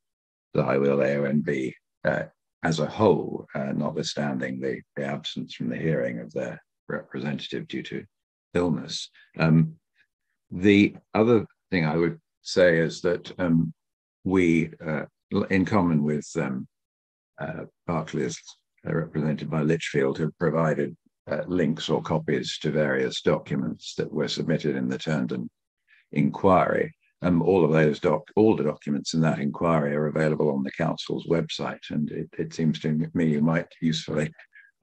the High Weald AONB uh, as a whole, uh, notwithstanding the, the absence from the hearing of their representative due to illness. Um, the other thing I would say is that um, we, uh, in common with um, uh, represented by Lichfield, have provided uh, links or copies to various documents that were submitted in the Turnden inquiry. Um, all of those doc, all the documents in that inquiry are available on the council's website, and it, it seems to me you might usefully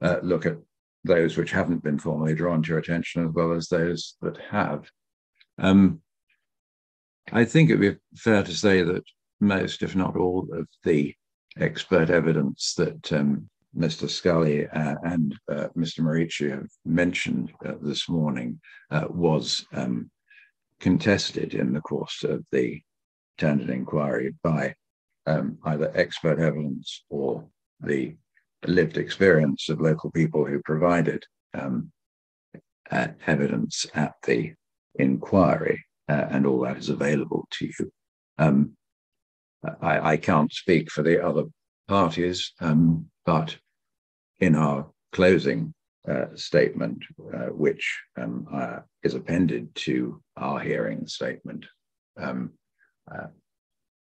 uh, look at those which haven't been formally drawn to your attention, as well as those that have. Um, I think it would be fair to say that most, if not all, of the expert evidence that um, Mr. Scully uh, and uh, Mr. Morici have mentioned uh, this morning uh, was um, contested in the course of the Turnden inquiry by um, either expert evidence or the lived experience of local people who provided um, evidence at the inquiry, uh, and all that is available to you. Um, I, I, can't speak for the other parties, um, but in our closing uh, statement, uh, which um, uh, is appended to our hearing statement, um, uh,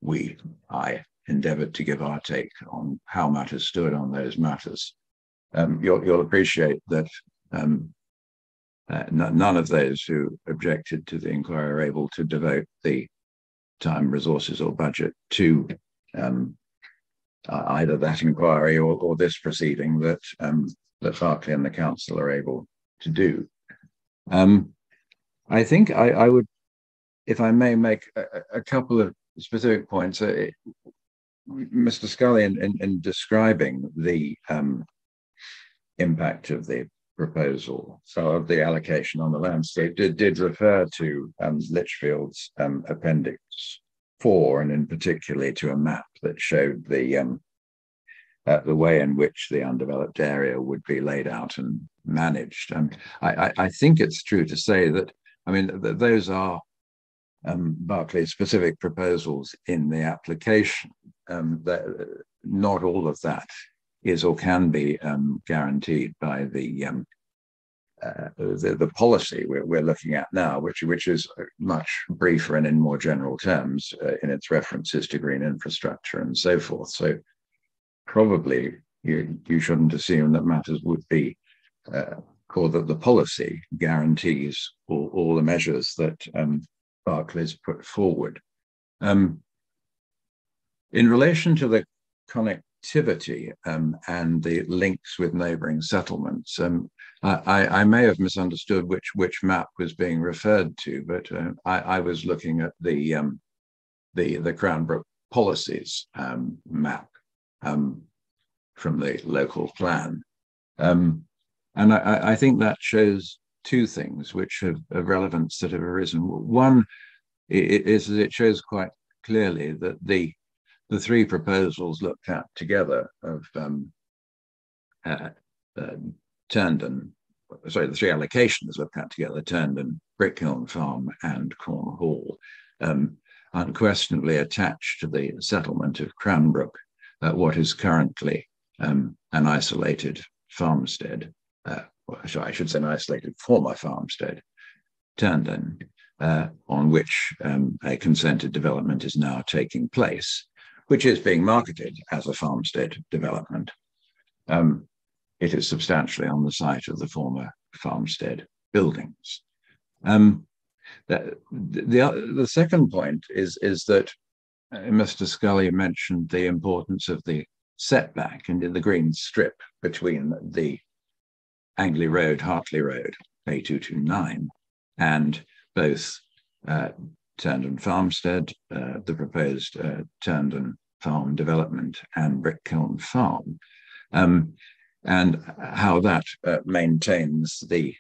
we, I endeavored to give our take on how matters stood on those matters. Um, you'll, you'll, appreciate that um, uh, none of those who objected to the inquiry are able to devote the time, resources, or budget to um, uh, either that inquiry or, or this proceeding that um, that Berkeley and the council are able to do. Um, I think I, I, would, if I may, make a, a couple of specific points. Uh, Mr. Scully, in, in, in describing the um, impact of the proposal, so of the allocation on the landscape, did, did refer to um, Lichfield's um, appendix four, and in particularly to a map that showed the um, uh, the way in which the undeveloped area would be laid out and managed. And I, I, I think it's true to say that I mean th- those are um, specific proposals in the application. Um, that, not all of that is or can be um, guaranteed by the, um, uh, the, the policy we're, we're, looking at now, which which is much briefer and in more general terms uh, in its references to green infrastructure and so forth. So probably you, you shouldn't assume that matters would be uh, that the policy guarantees all, all the measures that um, Berkeley's put forward. Um, in relation to the connectivity um, and the links with neighbouring settlements, um, I, I, may have misunderstood which which map was being referred to, but uh, I, I, was looking at the um, the the Cranbrook policies um, map um, from the local plan. And I, I, think that shows two things which have of relevance that have arisen. One is that it shows quite clearly that the the three proposals looked at together of um, uh, uh, Turnden, sorry, the three allocations looked at together, Turnden, Brickkiln Farm and Cornhall, um, unquestionably attached to the settlement of Cranbrook, uh, what is currently um, an isolated farmstead, uh, I should say an isolated former farmstead, Turnden, uh, on which um, a consented development is now taking place, which is being marketed as a farmstead development. Um, it is substantially on the site of the former farmstead buildings. Um, the, the, the second point is, is that uh, Mr. Scully mentioned the importance of the setback and in the green strip between the Angley Road, Hartley Road, A229, and both uh, Turnden Farmstead, uh, the proposed uh, Farm development, and Brickkiln Farm, um, and how that uh, maintains the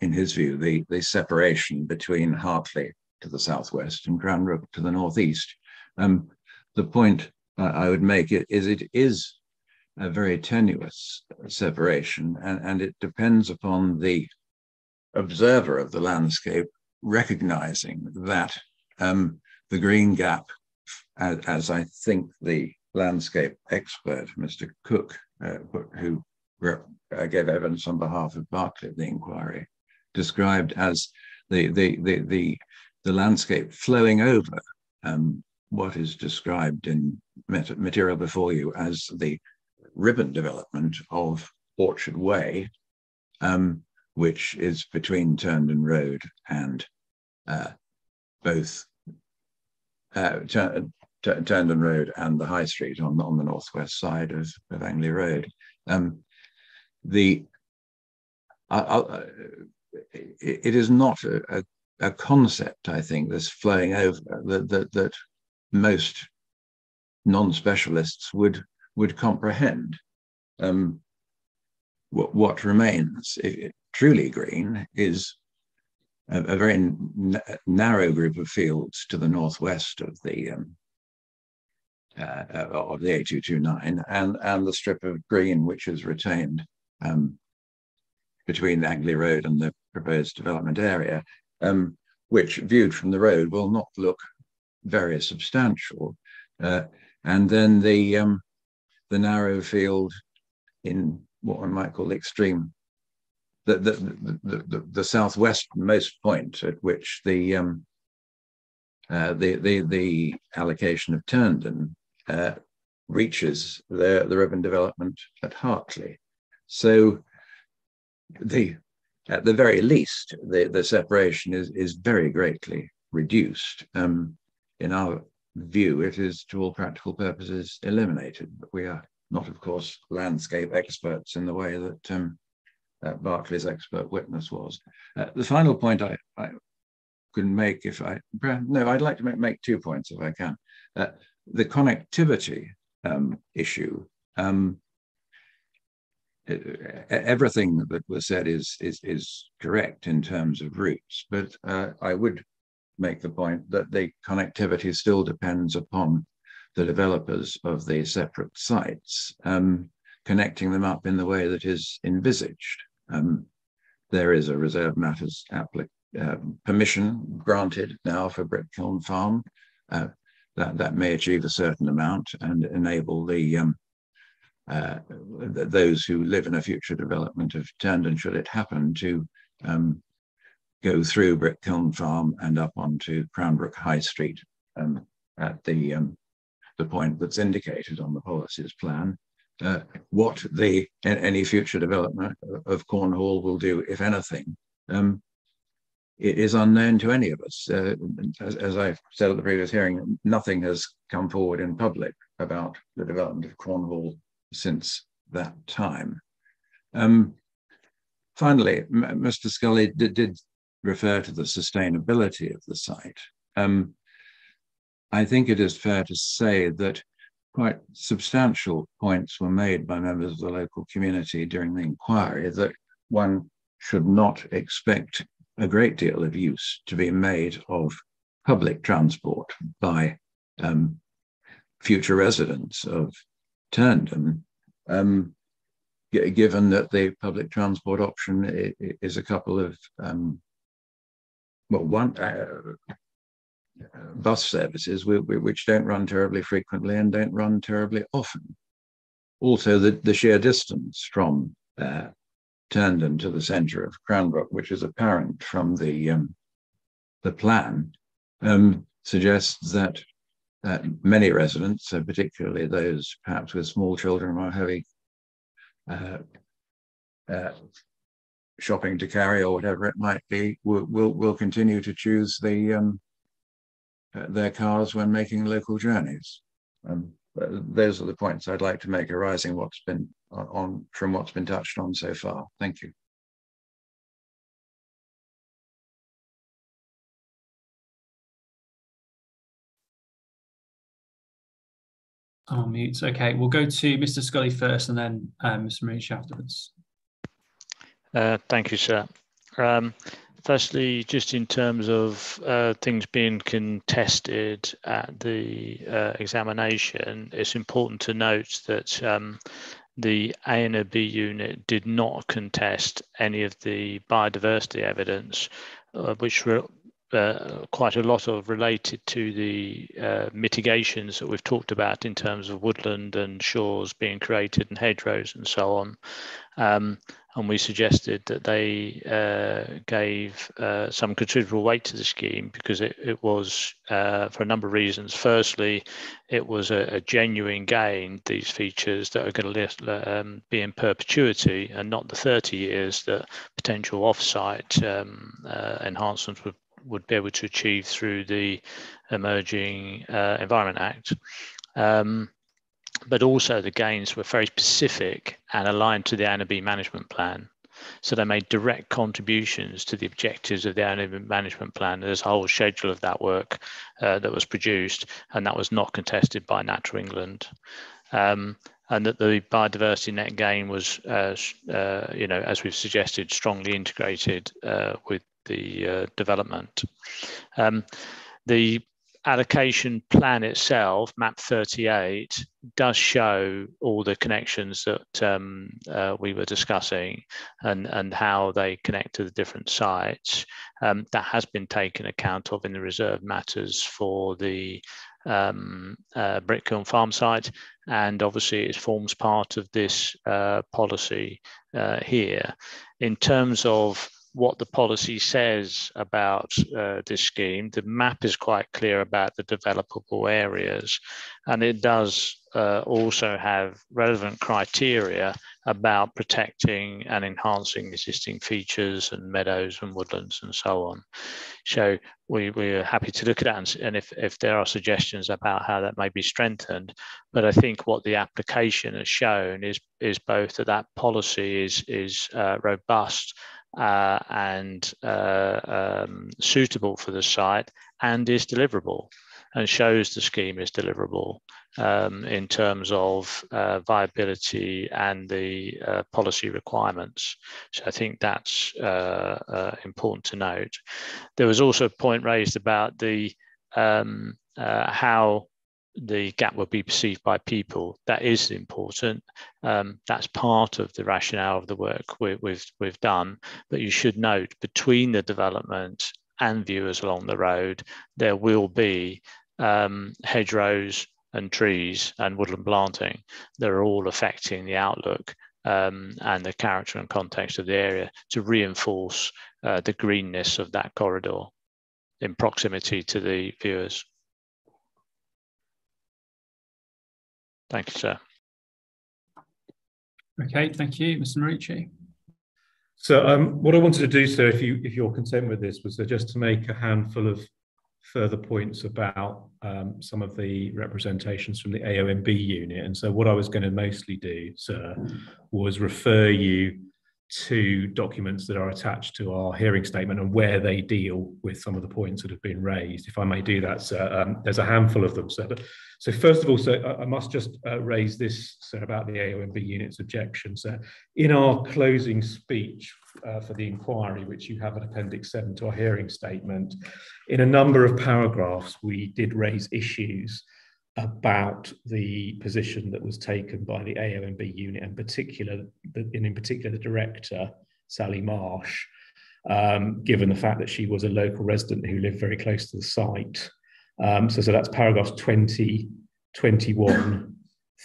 in his view, the, the separation between Hartley to the southwest and Cranbrook to the northeast. Um, the point I would make is it is a very tenuous separation, and, and it depends upon the observer of the landscape recognizing that um, the green gap, as, as, I think the landscape expert, Mr. Cook, uh, who uh, gave evidence on behalf of Berkeley the inquiry, described as the the the the, the landscape flowing over um, what is described in material before you as the ribbon development of Orchard Way, um, which is between Turnden Road and uh, both uh, Turnden Road and the High Street on, on the northwest side of, of Angley Road. Um, the it is not a, a, a, concept, I think, that's flowing over that, that, that most non-specialists would would comprehend. Um, what, what remains, it, truly green, is a, a very n- narrow group of fields to the northwest of the um, uh, of the A229 and and the strip of green which is retained um, between Angley Road and the proposed development area, um, which viewed from the road will not look very substantial. Uh, and then the um, the narrow field in what one might call the extreme, the the, the, the, southwestmost point at which the um, uh, the, the the allocation of Turnden uh, reaches the the ribbon development at Hartley. So the at the very least, the, the separation is, is very greatly reduced. Um, in our view, it is to all practical purposes eliminated. But we are not, of course, landscape experts in the way that um, Berkeley's expert witness was. Uh, the final point I, I can make, if I no, I'd like to make, make two points if I can. Uh, the connectivity um, issue. Um, everything that was said is is is correct in terms of routes, but uh, I would make the point that the connectivity still depends upon the developers of the separate sites um, connecting them up in the way that is envisaged. Um, there is a reserve matters applic- uh, permission granted now for Brickkiln Farm. Uh, that, that may achieve a certain amount and enable the um, uh, those who live in a future development of Turnden, should it happen, to um, go through Brickkiln Farm and up onto Cranbrook High Street um, at the um, the point that's indicated on the policies plan. Uh, what the any future development of Cornhall will do, if anything, um, is unknown to any of us. Uh, as, as, I said at the previous hearing, nothing has come forward in public about the development of Cornhall since that time. Um, finally, Mr. Scully did, did, refer to the sustainability of the site. Um, I think it is fair to say that quite substantial points were made by members of the local community during the inquiry that one should not expect a great deal of use to be made of public transport by um, future residents of Turnden, um, given that the public transport option is a couple of, um, well, one, uh, bus services which don't run terribly frequently and don't run terribly often. Also, the, the sheer distance from uh, Turnden to the centre of Cranbrook, which is apparent from the um, the plan, um, suggests that uh, many residents, uh, particularly those perhaps with small children or heavy uh, uh, shopping to carry or whatever it might be, will will, will continue to choose the um, their cars when making local journeys. Um, those are the points I'd like to make arising what's been on, on from what's been touched on so far. Thank you. Oh, mute. Okay, we'll go to Mr. Scully first and then um, Mr. Marich afterwards. Uh, thank you, sir. Um, Firstly, just in terms of uh, things being contested at the uh, examination, it's important to note that um, the AONB unit did not contest any of the biodiversity evidence, uh, which were uh, quite a lot of related to the uh, mitigations that we've talked about in terms of woodland and shaws being created and hedgerows and so on. Um, and we suggested that they uh, gave uh, some considerable weight to the scheme because it, it was uh, for a number of reasons. Firstly, it was a, a genuine gain, these features that are going to um, be in perpetuity and not the 30 years that potential offsite um, uh, enhancements would, would be able to achieve through the Emerging uh, Environment Act. Um, but also the gains were very specific and aligned to the AONB management plan. So they made direct contributions to the objectives of the AONB management plan. There's a whole schedule of that work uh, that was produced, and that was not contested by Natural England. Um, and that the biodiversity net gain was, uh, uh, you know, as we've suggested, strongly integrated uh, with the uh, development. Um, the allocation plan itself, map 38, does show all the connections that um, uh, we were discussing and, and how they connect to the different sites. Um, that has been taken account of in the reserve matters for the um, uh, Brickkiln farm site. And obviously it forms part of this uh, policy uh, here. In terms of what the policy says about uh, this scheme. The map is quite clear about the developable areas, and it does uh, also have relevant criteria about protecting and enhancing existing features and meadows and woodlands and so on. So we, we're happy to look at that and, and if, if there are suggestions about how that may be strengthened. But I think what the application has shown is, is both that that policy is, is uh, robust uh, and uh, um, suitable for the site and is deliverable and shows the scheme is deliverable um, in terms of uh, viability and the uh, policy requirements. So I think that's uh, uh, important to note. There was also a point raised about the um, how the gap will be perceived by people. That is important. Um, that's part of the rationale of the work we, we've, we've done. But you should note between the development and viewers along the road, there will be um, hedgerows and trees and woodland planting that are all affecting the outlook um, and the character and context of the area to reinforce uh, the greenness of that corridor in proximity to the viewers. Thank you, sir. Okay, thank you, Mr. Merici. So um, what I wanted to do, sir, if you if you're content with this, was just to make a handful of further points about um, some of the representations from the AONB unit. And so what I was going to mostly do, sir, was refer you to documents that are attached to our hearing statement and where they deal with some of the points that have been raised. If I may do that, um, there's a handful of them, sir. So first of all, sir, I must just uh, raise this, sir, about the AONB unit's objection, sir. In our closing speech uh, for the inquiry, which you have at Appendix 7 to our hearing statement, in a number of paragraphs, we did raise issues about the position that was taken by the AONB unit, and particular, and in particular the director, Sally Marsh, um, given the fact that she was a local resident who lived very close to the site. Um, so, so that's paragraphs 20, 21,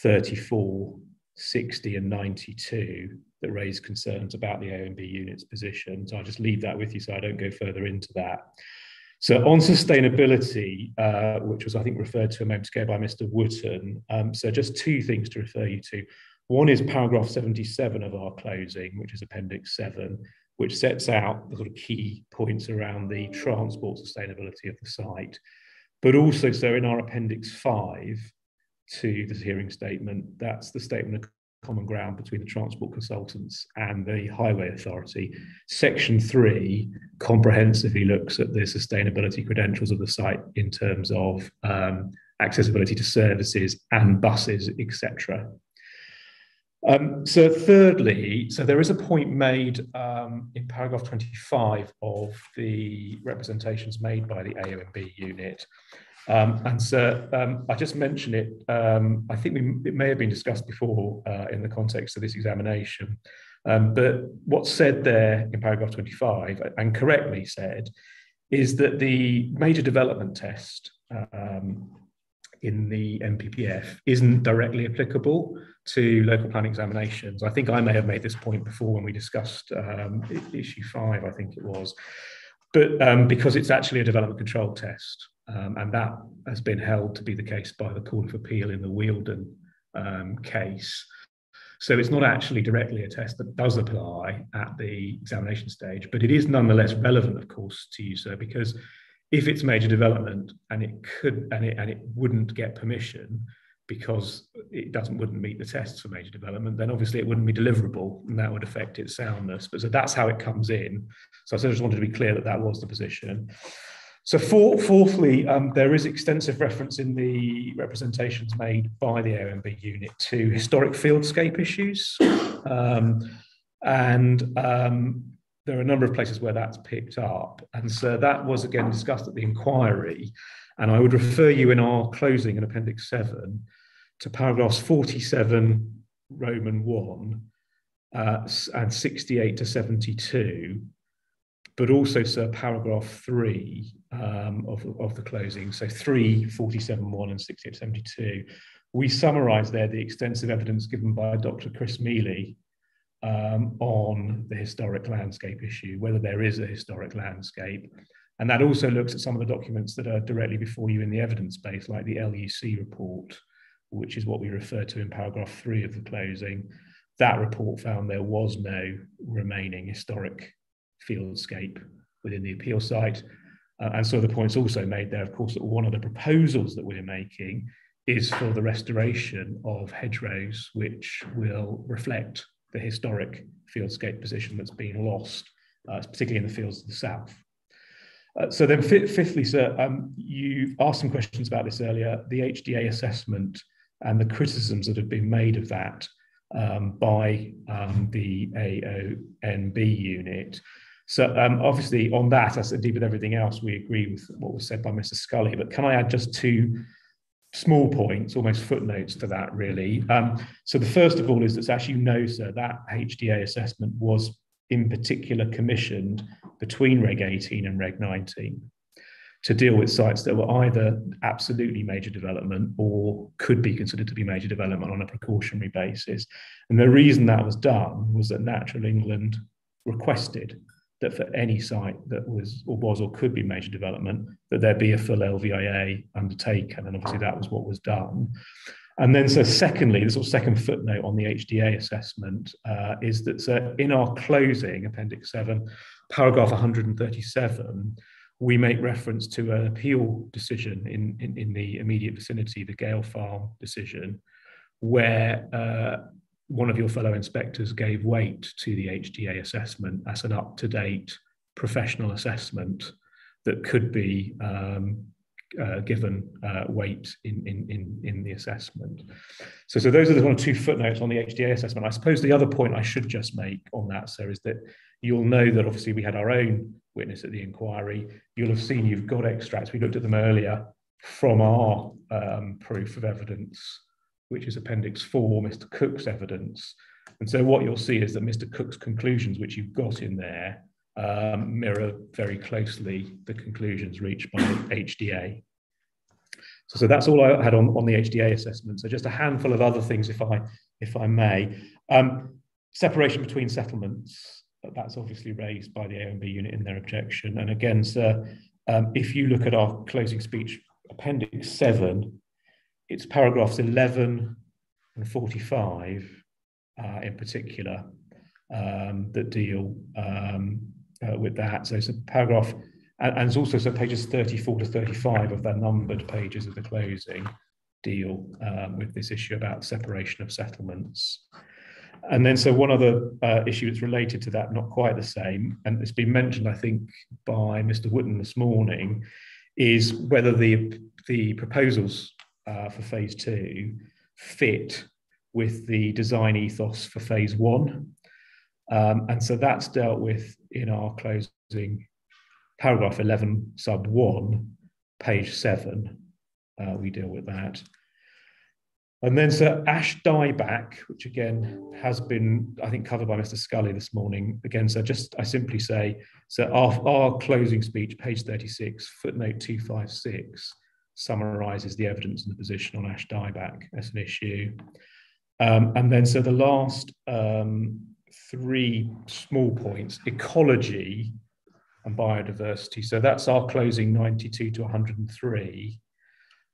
34, 60, and 92 that raise concerns about the AONB unit's position. So I'll just leave that with you so I don't go further into that. So on sustainability, uh, which was I think referred to a moment ago by Mr. Wootton, um, so just two things to refer you to. One is paragraph 77 of our closing, which is Appendix 7, which sets out the sort of key points around the transport sustainability of the site. But also, so in our Appendix 5 to the hearing statement, that's the statement of common ground between the transport consultants and the highway authority. Section three comprehensively looks at the sustainability credentials of the site in terms of um, accessibility to services and buses, etc. Um, so thirdly, so there is a point made um, in paragraph 25 of the representations made by the AONB unit um, and so um, I just mentioned it. Um, I think we, it may have been discussed before uh, in the context of this examination. Um, but what's said there in paragraph 25, and correctly said, is that the major development test um, in the NPPF isn't directly applicable to local plan examinations. I think I may have made this point before when we discussed um, issue five, I think it was. But because it's actually a development control test, um, and that has been held to be the case by the Court of Appeal in the Wealden um, case. So it's not actually directly a test that does apply at the examination stage, but it is nonetheless relevant, of course, to you, sir, because if it's major development and it could and it and it wouldn't get permission because it doesn't wouldn't meet the tests for major development, then obviously it wouldn't be deliverable and that would affect its soundness. But so that's how it comes in. So I just wanted to be clear that that was the position. So for, fourthly, um, there is extensive reference in the representations made by the AONB unit to historic fieldscape issues. Um, and um, there are a number of places where that's picked up. And so that was again discussed at the inquiry. And I would refer you in our closing in Appendix 7 to paragraphs 47, Roman 1, uh, and 68 to 72 but also, sir, paragraph three um, of, of the closing, so 3, 47, 1 and 68, 72, we summarise there the extensive evidence given by Dr. Chris Mealy um, on the historic landscape issue, whether there is a historic landscape. And that also looks at some of the documents that are directly before you in the evidence base, like the LUC report, which is what we refer to in paragraph three of the closing. That report found there was no remaining historic fieldscape within the appeal site. Uh, and so the points also made there, of course, that one of the proposals that we're making is for the restoration of hedgerows, which will reflect the historic fieldscape position that's been lost, uh, particularly in the fields to the south. Uh, so then fifthly, sir, um, you asked some questions about this earlier, the HDA assessment and the criticisms that have been made of that um, by um, the AONB unit. So um, obviously on that, as indeed with everything else, we agree with what was said by Mr. Scully. But can I add just two small points, almost footnotes to that, really? Um, so the first of all is that, you know, sir, that HDA assessment was in particular commissioned between Reg 18 and Reg 19 to deal with sites that were either absolutely major development or could be considered to be major development on a precautionary basis. And the reason that was done was that Natural England requested that for any site that was or was or could be major development, that there be a full LVIA undertaken. And obviously that was what was done. And then, so secondly, the sort of second footnote on the HDA assessment uh, is that uh, in our closing, Appendix 7, paragraph 137, we make reference to an appeal decision in, in, in the immediate vicinity, the Gale Farm decision, where uh, one of your fellow inspectors gave weight to the HDA assessment as an up to date professional assessment that could be um, uh, given uh, weight in, in, in, in the assessment. So, so those are the one or two footnotes on the HDA assessment. I suppose the other point I should just make on that, sir, is that you'll know that obviously we had our own witness at the inquiry. You'll have seen you've got extracts, we looked at them earlier, from our um, proof of evidence, which is Appendix 4, Mr. Cook's evidence. And so what you'll see is that Mr. Cook's conclusions, which you've got in there, um, mirror very closely the conclusions reached by HDA. So, so that's all I had on, on the HDA assessment. So just a handful of other things, if I if I may. Um, separation between settlements. That's obviously raised by the AONB unit in their objection. And again, sir, um, if you look at our closing speech, Appendix 7, it's paragraphs 11 and 45 uh, in particular um, that deal um, uh, with that. So it's a paragraph, and, and it's also so pages 34 to 35 of the numbered pages of the closing deal um, with this issue about separation of settlements. And then, so one other uh, issue that's related to that, not quite the same, and it's been mentioned, I think, by Mr. Wootton this morning, is whether the the proposals uh, for phase two fit with the design ethos for phase one. Um, and so that's dealt with in our closing paragraph 11, sub 1, page 7. Uh, we deal with that. And then so ash dieback, which again has been, I think, covered by Mr. Scully this morning. Again, so just I simply say, so our, our closing speech, page 36, footnote 256, summarizes the evidence and the position on ash dieback as an issue. Um, and then so the last um, three small points ecology and biodiversity. So that's our closing 92 to 103.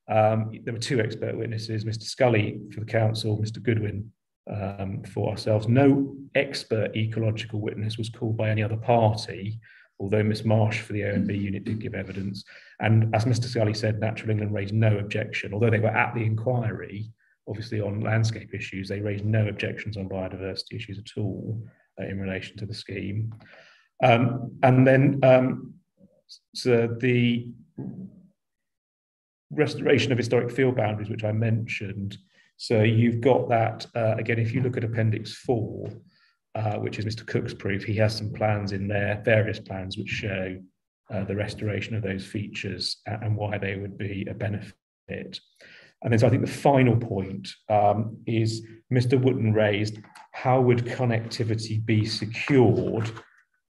Um, there were two expert witnesses, Mr. Scully for the council, Mr. Goodwin um, for ourselves. No expert ecological witness was called by any other party, although Miss Marsh for the AONB unit did give evidence. And as Mr. Scully said, Natural England raised no objection, although they were at the inquiry obviously on landscape issues, they raised no objections on biodiversity issues at all uh, in relation to the scheme. Um, and then um, so the restoration of historic field boundaries, which I mentioned. So you've got that, uh, again, if you look at Appendix 4, uh, which is Mr. Cook's proof, he has some plans in there, various plans which show uh, the restoration of those features and why they would be a benefit. And then so I think the final point um, is Mr. Wootton raised how would connectivity be secured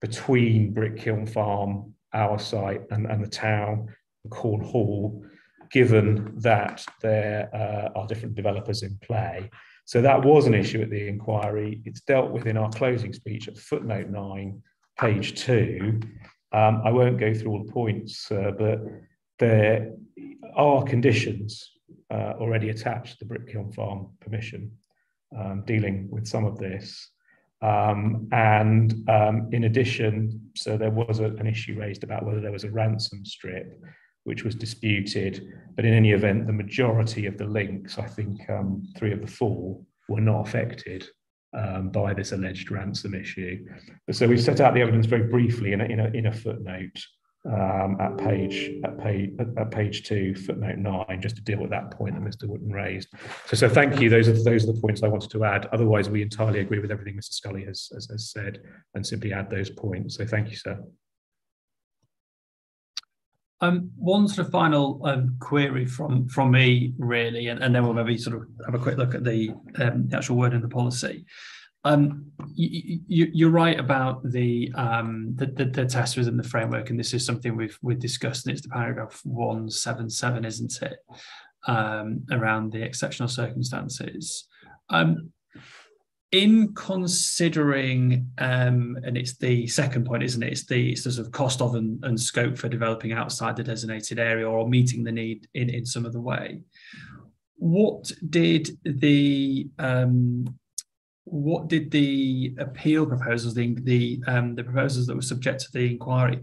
between Brickkiln Farm, our site, and, and the town, Cornhall, given that there uh, are different developers in play. So that was an issue at the inquiry. It's dealt with in our closing speech at footnote nine, page two. Um, I won't go through all the points, uh, but there are conditions uh, already attached to the Brickkiln Farm permission, um, dealing with some of this. Um, and um, in addition, so there was a, an issue raised about whether there was a ransom strip, which was disputed. But in any event, the majority of the links, I think um, three of the four, were not affected um, by this alleged ransom issue. So we've set out the evidence very briefly in a, in a, in a footnote um, at page at page at page two, footnote nine, just to deal with that point that Mr. Wootton raised. So, so thank you. Those are those are the points I wanted to add. Otherwise, we entirely agree with everything Mr. Scully has, has, has said, and simply add those points. So, thank you, sir. Um, one sort of final um, query from from me, really, and, and then we'll maybe sort of have a quick look at the, um, the actual word in the policy. Um, you, are right about the, um, the, the, the test within the framework, and this is something we've we've discussed, and it's the paragraph one seven seven, isn't it? Um, around the exceptional circumstances. Um, in considering, um, and it's the second point, isn't it? It's the sort of cost of and, and scope for developing outside the designated area or meeting the need in, in some other way what did the um, what did the appeal proposals, the the, um, the proposals that were subject to the inquiry,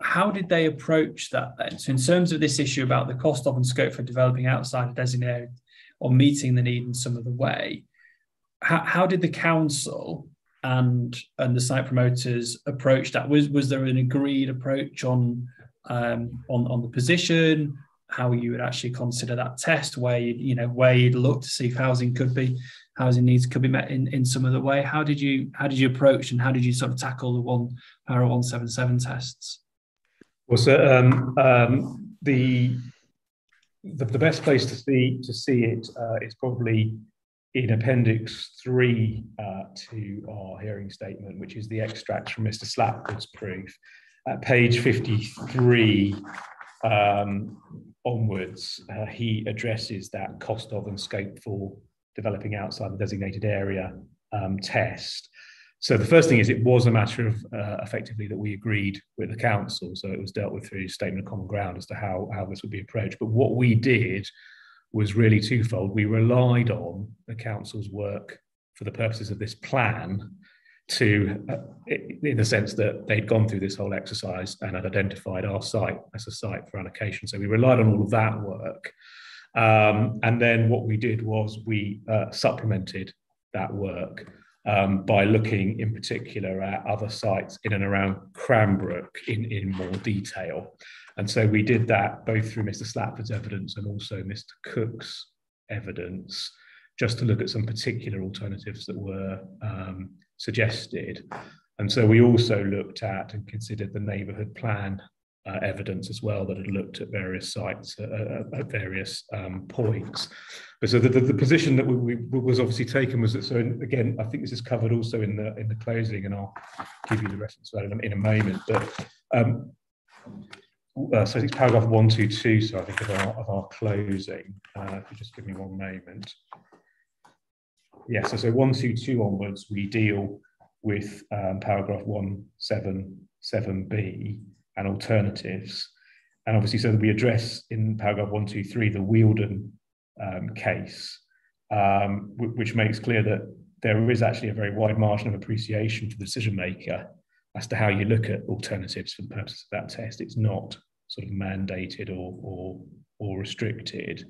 how did they approach that then? So, in terms of this issue about the cost of and scope for developing outside a designated area or meeting the need in some other way, how, how did the council and and the site promoters approach that? Was was there an agreed approach on um, on on the position? How you would actually consider that test, where you you know where you'd look to see if housing could be housing needs could be met in, in some other way. How did you how did you approach and how did you sort of tackle the one para one seven seven tests? Well, so um, um, the, the, the best place to see to see it uh, is probably in Appendix Three uh, to our hearing statement, which is the extract from Mr. Slapwood's proof. At page fifty-three um, onwards, uh, he addresses that cost of and scope for developing outside the designated area um, test. So the first thing is it was a matter of uh, effectively that we agreed with the council. So it was dealt with through statement of common ground as to how, how this would be approached. But what we did was really twofold. We relied on the council's work for the purposes of this plan to, uh, in the sense that they'd gone through this whole exercise and had identified our site as a site for allocation. So we relied on all of that work. Um, and then what we did was we uh, supplemented that work um, by looking in particular at other sites in and around Cranbrook in, in more detail. And so we did that both through Mr. Slapford's evidence and also Mr. Cook's evidence, just to look at some particular alternatives that were um, suggested. And so we also looked at and considered the neighbourhood plan uh, evidence as well that had looked at various sites at, at various um, points. But so the, the, the position that we, we, was obviously taken was that, so again, I think this is covered also in the in the closing, and I'll give you the reference to that in, in a moment. But um, uh, so it's paragraph 122, so I think of our, of our closing. Uh, if you just give me one moment. Yes, yeah, so, so 122 onwards, we deal with um, paragraph 177b, and alternatives. And obviously, so that we address in paragraph 123 the Wealden um, case, um, which makes clear that there is actually a very wide margin of appreciation for the decision maker as to how you look at alternatives for the purposes of that test. It's not sort of mandated or, or, or restricted.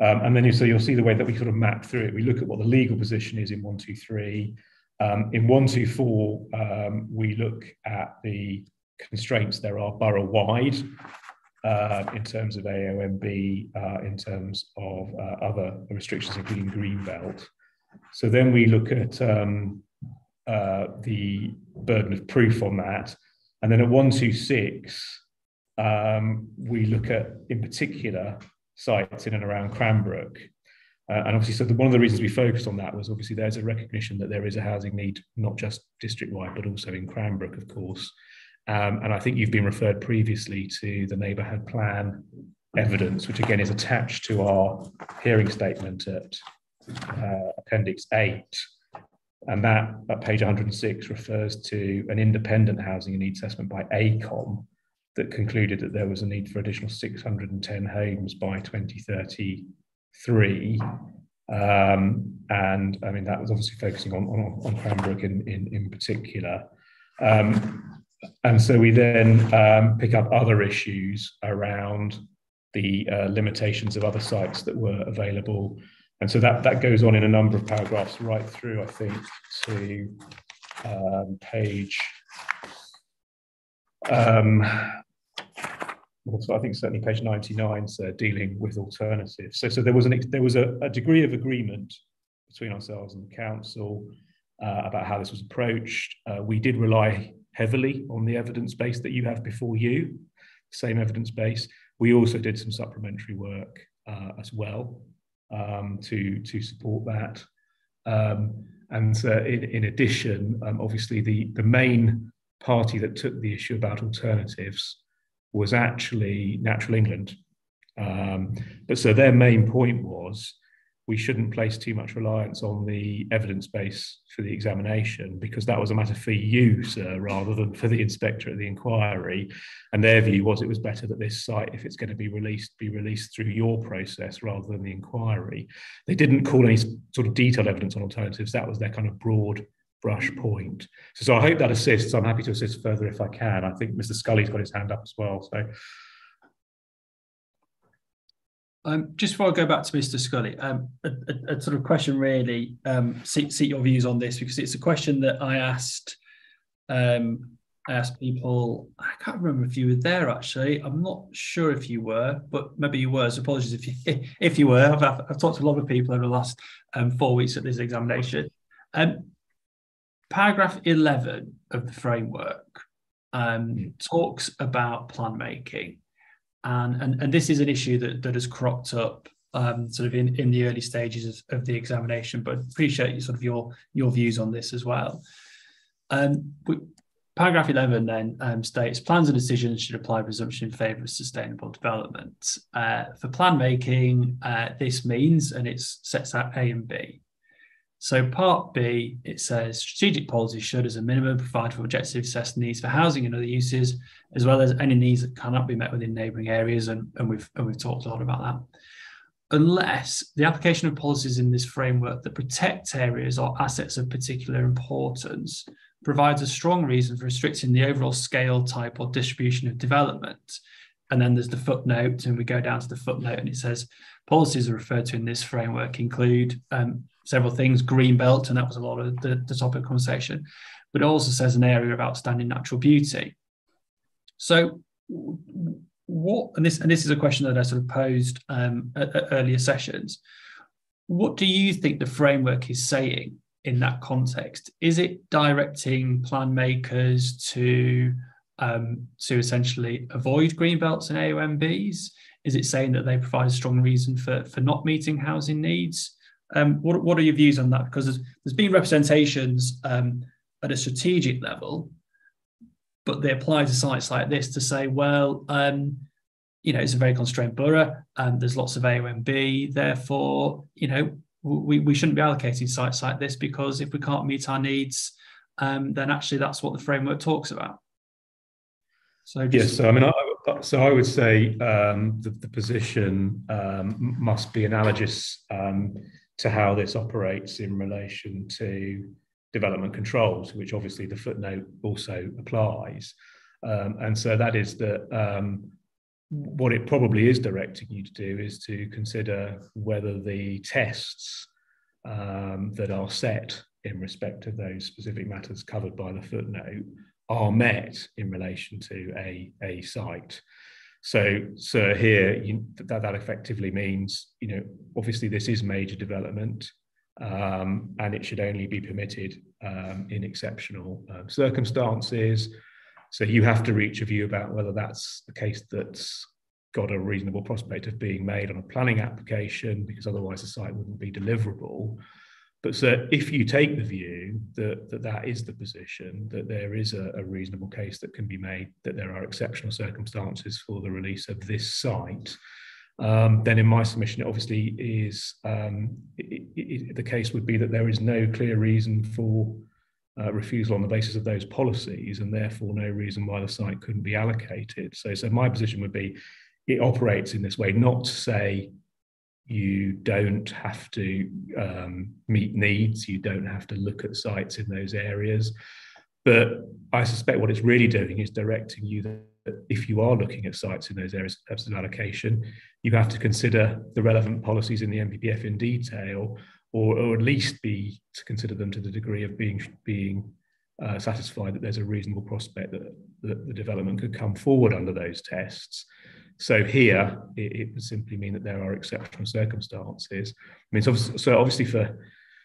Um, and then you, so you'll see the way that we sort of map through it. We look at what the legal position is in 123. Um, in 124, um, we look at the constraints there are borough wide uh, in terms of AONB, uh, in terms of uh, other restrictions, including green belt. So then we look at um, uh, the burden of proof on that. And then at 126, um, we look at, in particular, sites in and around Cranbrook. Uh, and obviously, so the, one of the reasons we focused on that was obviously there's a recognition that there is a housing need, not just district wide, but also in Cranbrook, of course. Um, and I think you've been referred previously to the neighbourhood plan evidence, which again is attached to our hearing statement at uh, Appendix 8. And that at page 106 refers to an independent housing and needs assessment by AECOM that concluded that there was a need for additional 610 homes by 2033. Um, and I mean, that was obviously focusing on, on, on Cranbrook in, in, in particular. Um, and so we then um, pick up other issues around the uh, limitations of other sites that were available. And so that, that goes on in a number of paragraphs right through, I think, to um, page, um, also I think certainly page 99, so dealing with alternatives. So, so there was, an, there was a, a degree of agreement between ourselves and the council uh, about how this was approached. Uh, we did rely heavily on the evidence base that you have before you, same evidence base. We also did some supplementary work uh, as well um, to, to support that. Um, and uh, in, in, addition, um, obviously, the, the main party that took the issue about alternatives was actually Natural England. Um, but so their main point was we shouldn't place too much reliance on the evidence base for the examination because that was a matter for you, sir, rather than for the inspector at the inquiry. And their view was it was better that this site, if it's going to be released, be released through your process rather than the inquiry. They didn't call any sort of detailed evidence on alternatives. That was their kind of broad brush point. So, so I hope that assists. I'm happy to assist further if I can. I think Mr. Scully's got his hand up as well. So um, just before I go back to Mr. Scully, um, a, a, a, sort of question really, um, seek, seek, your views on this because it's a question that I asked. Um, I asked people. I can't remember if you were there actually. I'm not sure if you were, but maybe you were. So apologies if you if you were. I've, I've talked to a lot of people over the last um, four weeks at this examination. Um, paragraph 11 of the framework um, talks about plan making and, and, and this is an issue that, that has cropped up um, sort of in, in the early stages of, of, the examination, but appreciate you sort of your your views on this as well. Um, we, paragraph 11 then um, states plans and decisions should apply presumption in favour of sustainable development. Uh, for plan making, uh, this means, and it sets out A and B. So part B, it says strategic policy should, as a minimum, provide for objective assessed needs for housing and other uses, as well as any needs that cannot be met within neighbouring areas, and, and we've and we've talked a lot about that. Unless the application of policies in this framework that protect areas or assets of particular importance provides a strong reason for restricting the overall scale, type, or distribution of development. And then there's the footnote, and we go down to the footnote, and it says policies are referred to in this framework include um, several things, green belt, and that was a lot of the, the topic of conversation, but it also says an area of outstanding natural beauty. So what, and this, and this is a question that I sort of posed um, at, at earlier sessions, what do you think the framework is saying in that context? Is it directing plan makers to um, to essentially avoid green belts and AONBs? Is it saying that they provide a strong reason for, for not meeting housing needs? Um, what, what are your views on that? Because there's, there's been representations um, at a strategic level, but they apply to sites like this to say, well, um, you know, it's a very constrained borough and there's lots of AONB. Therefore, you know, we, we shouldn't be allocating sites like this because if we can't meet our needs, um, then actually that's what the framework talks about. So just, yes, so I mean, I, so I would say um, the, the, position um, must be analogous um, to how this operates in relation to development controls, which obviously the footnote also applies. Um, and so that is that um, what it probably is directing you to do is to consider whether the tests um, that are set in respect of those specific matters covered by the footnote are met in relation to a, a site. So, so here you, that that effectively means, you know, obviously this is major development, um, and it should only be permitted um, in exceptional uh, circumstances. So you have to reach a view about whether that's the case that's got a reasonable prospect of being made on a planning application, because otherwise the site wouldn't be deliverable. But so if you take the view that, that that is the position, that there is a, a, reasonable case that can be made, that there are exceptional circumstances for the release of this site, um, then in my submission, it obviously is um, it, it, the case would be that there is no clear reason for uh, refusal on the basis of those policies, and therefore no reason why the site couldn't be allocated. So, so my position would be it operates in this way, not to say you don't have to um, meet needs, you don't have to look at sites in those areas. But I suspect what it's really doing is directing you that if you are looking at sites in those areas of allocation, you have to consider the relevant policies in the NPPF in detail, or, or at least be to consider them to the degree of being being uh, satisfied that there's a reasonable prospect that, that the development could come forward under those tests. So here, it, it, would simply mean that there are exceptional circumstances. I mean, obviously, so obviously for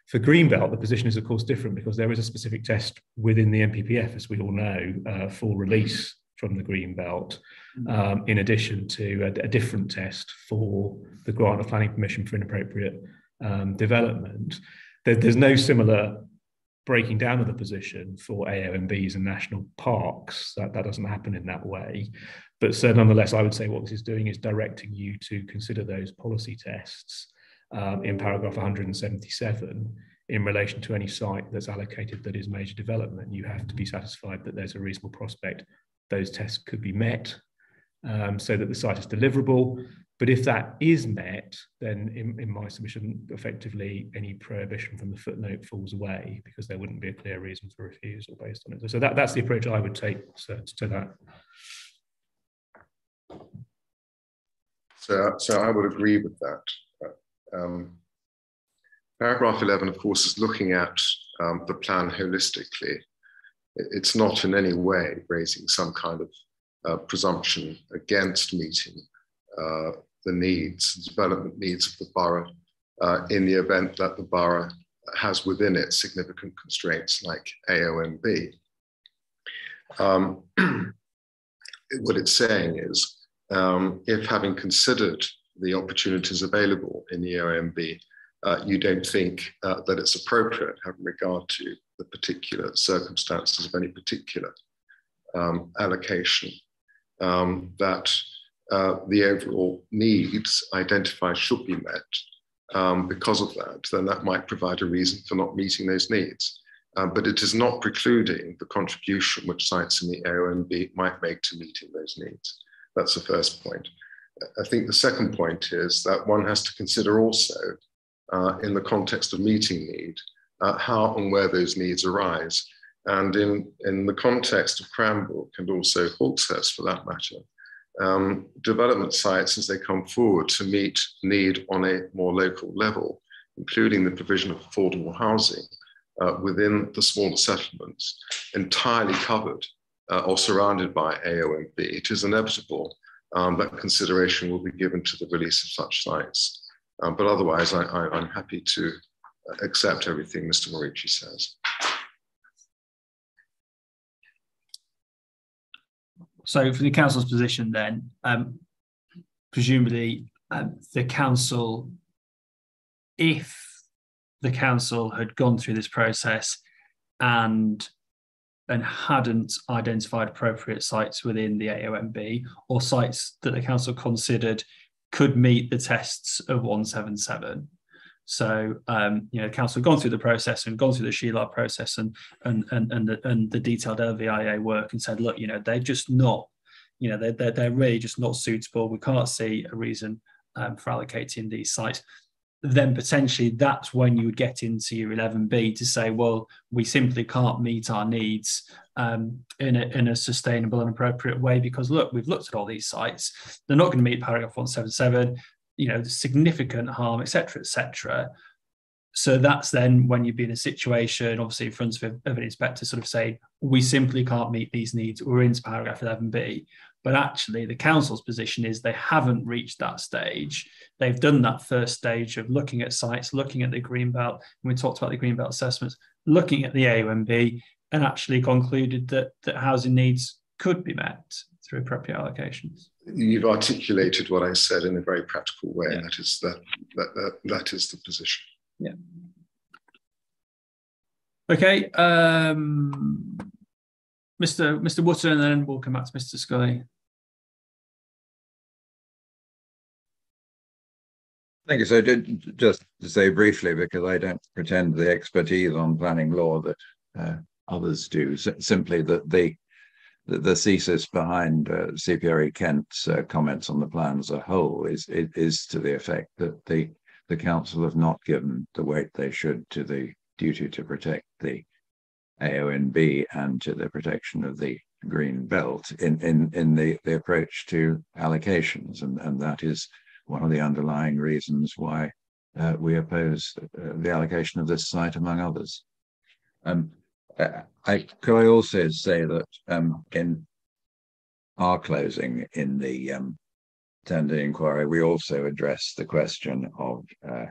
for Greenbelt, the position is of course different because there is a specific test within the NPPF, as we all know, uh, for release from the Greenbelt, mm-hmm. um, in addition to a, a, different test for the grant of planning permission for inappropriate um, development. There, there's no similar breaking down of the position for AONBs and national parks. That, that doesn't happen in that way. But so nonetheless, I would say what this is doing is directing you to consider those policy tests um, in paragraph 177 in relation to any site that's allocated that is major development. You have to be satisfied that there's a reasonable prospect those tests could be met um, so that the site is deliverable. But if that is met, then in, in, my submission, effectively any prohibition from the footnote falls away because there wouldn't be a clear reason for refusal based on it. So that, that's the approach I would take so, to that. So, so I would agree with that. Um, paragraph 11, of course, is looking at um, the plan holistically. It's not in any way raising some kind of uh, presumption against meeting uh, the needs, development needs of the borough uh, in the event that the borough has within it significant constraints like AONB. Um, what it's saying is um, if having considered the opportunities available in the AONB, uh, you don't think uh, that it's appropriate having regard to the particular circumstances of any particular um, allocation, um, that uh, the overall needs identified should be met um, because of that, then that might provide a reason for not meeting those needs. Um, but it is not precluding the contribution which sites in the AONB might make to meeting those needs. That's the first point. I think the second point is that one has to consider also, uh, in the context of meeting need, uh, how and where those needs arise. And in, in the context of Cranbrook and also Hawkhurst for that matter, um, development sites as they come forward to meet need on a more local level, including the provision of affordable housing uh, within the smaller settlements, entirely covered uh, or surrounded by AONB, it is inevitable um, that consideration will be given to the release of such sites. Um, but otherwise, I, am happy to accept everything Mr. Morici says. So, for the council's position, then, um, presumably um, the council, if the council had gone through this process and and hadn't identified appropriate sites within the AONB or sites that the council considered could meet the tests of 177. So um, you know, the council had gone through the process and gone through the SHELAA process and and and and the, and the detailed LVIA work and said, look, you know, they're just not, you know, they're they're, they're really just not suitable. We can't see a reason um, for allocating these sites then potentially that's when you would get into your 11b to say well we simply can't meet our needs um, in, a, in a sustainable and appropriate way because look we've looked at all these sites. They're not going to meet paragraph 177 you know significant harm etc etc so that's then when you'd be in a situation obviously in front of, of an inspector sort of saying we simply can't meet these needs. We're into paragraph 11b but actually, the council's position is they haven't reached that stage. They've done that first stage of looking at sites, looking at the greenbelt. And we talked about the greenbelt assessments, looking at the AONB, and actually concluded that that housing needs could be met through appropriate allocations. You've articulated what I said in a very practical way. Yeah. That is that, that that that is the position. Yeah. Okay. Um, Mr. Mr. Wootton, and then we'll come back to Mr. Scully. Thank you. So just to say briefly, because I don't pretend the expertise on planning law that uh, others do, simply that the, the, the thesis behind uh, CPRE Kent's uh, comments on the plan as a whole is, is, is to the effect that the, the council have not given the weight they should to the duty to protect the AONB and to the protection of the green belt in, in, in the, the approach to allocations. And, and that is one of the underlying reasons why uh, we oppose uh, the allocation of this site, among others. Um, I could I also say that um, in our closing in the um, Turnden inquiry, we also addressed the question of uh,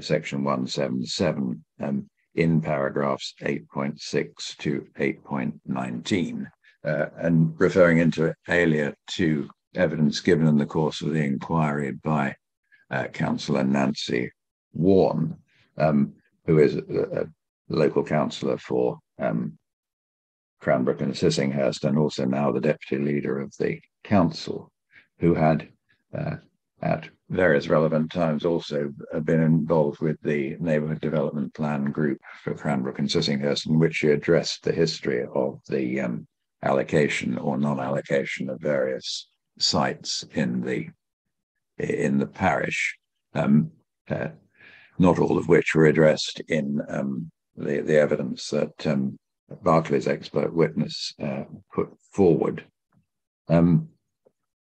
section 177 um, in paragraphs 8.6 to 8.19, uh, and referring inter alia to evidence given in the course of the inquiry by uh, Councillor Nancy Warren, um, who is a, a, local councillor for um, Cranbrook and Sissinghurst, and also now the deputy leader of the council, who had uh, at various relevant times also been involved with the neighbourhood development plan group for Cranbrook and Sissinghurst, in which she addressed the history of the um, allocation or non-allocation of various sites in the in the parish. Um, uh, not all of which were addressed in um, the, the evidence that um, Berkeley's expert witness uh, put forward. Um,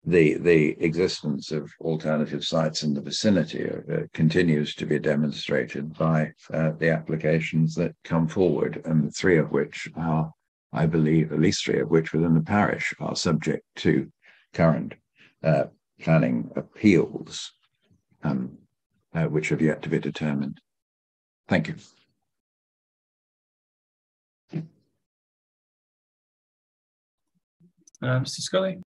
the the existence of alternative sites in the vicinity uh, continues to be demonstrated by uh, the applications that come forward, and three of which are, I believe, at least three of which within the parish are subject to current uh, planning appeals, um, uh, which have yet to be determined. Thank you. Uh, Mr. Scully?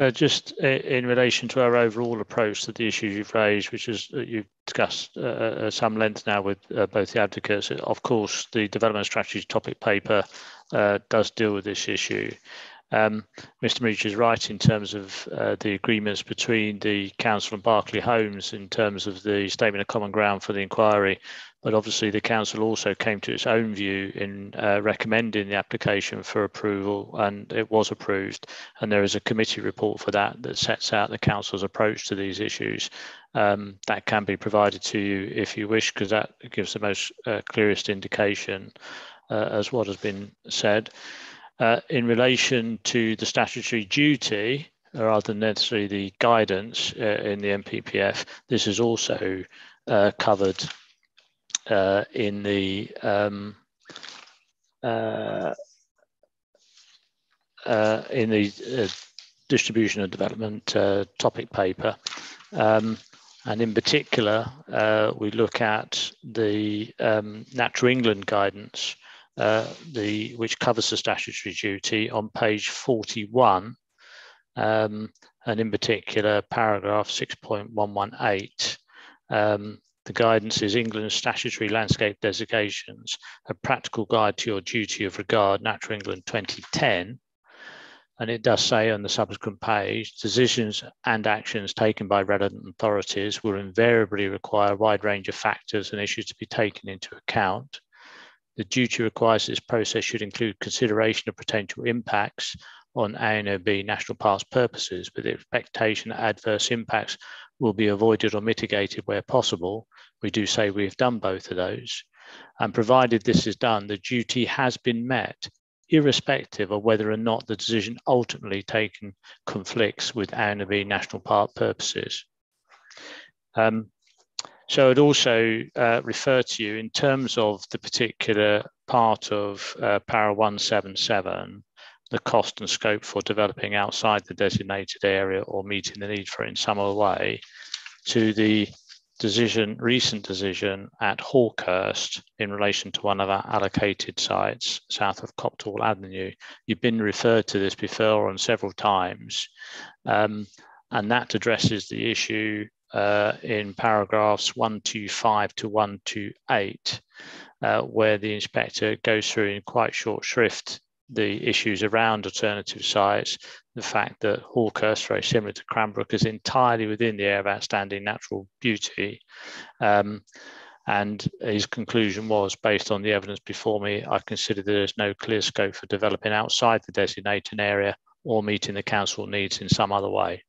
Uh, just in relation to our overall approach to the issues you've raised, which is uh, you've discussed uh, uh, at some length now with uh, both the advocates. Of course, the development strategy topic paper uh, does deal with this issue. Um, Mr. Meach is right in terms of the agreements between the council and Berkeley Homes in terms of the statement of common ground for the inquiry. But obviously the council also came to its own view in uh, recommending the application for approval and it was approved. And there is a committee report for that that sets out the council's approach to these issues. Um, that can be provided to you if you wish because that gives the most uh, clearest indication uh, as what has been said uh, in relation to the statutory duty rather than necessarily the guidance uh, in the NPPF, this is also uh, covered uh, in the um, uh, uh, in the distribution and development topic paper. Um, and in particular, we look at the um, Natural England guidance, the, which covers the statutory duty on page 41, um, and in particular, paragraph 6.118. Um, the guidance is England's statutory landscape designations, a practical guide to your duty of regard, Natural England 2010. And it does say on the subsequent page, decisions and actions taken by relevant authorities will invariably require a wide range of factors and issues to be taken into account. The duty requires that this process should include consideration of potential impacts on AONB national parks purposes with the expectation that adverse impacts will be avoided or mitigated where possible. We do say we've done both of those. And provided this is done, the duty has been met, irrespective of whether or not the decision ultimately taken conflicts with AONB National Park purposes. Um, so I'd also uh, refer to you in terms of the particular part of uh, Para 177, the cost and scope for developing outside the designated area or meeting the need for it in some other way to the decision, recent decision at Hawkhurst in relation to one of our allocated sites south of Copthall Avenue. You've been referred to this before on several times, um, and that addresses the issue uh, in paragraphs 125 to 128, uh, where the inspector goes through in quite short shrift the issues around alternative sites, the fact that Hawkhurst, very similar to Cranbrook, is entirely within the area of outstanding natural beauty. Um, and his conclusion was, based on the evidence before me, I consider there is no clear scope for developing outside the designated area or meeting the council needs in some other way.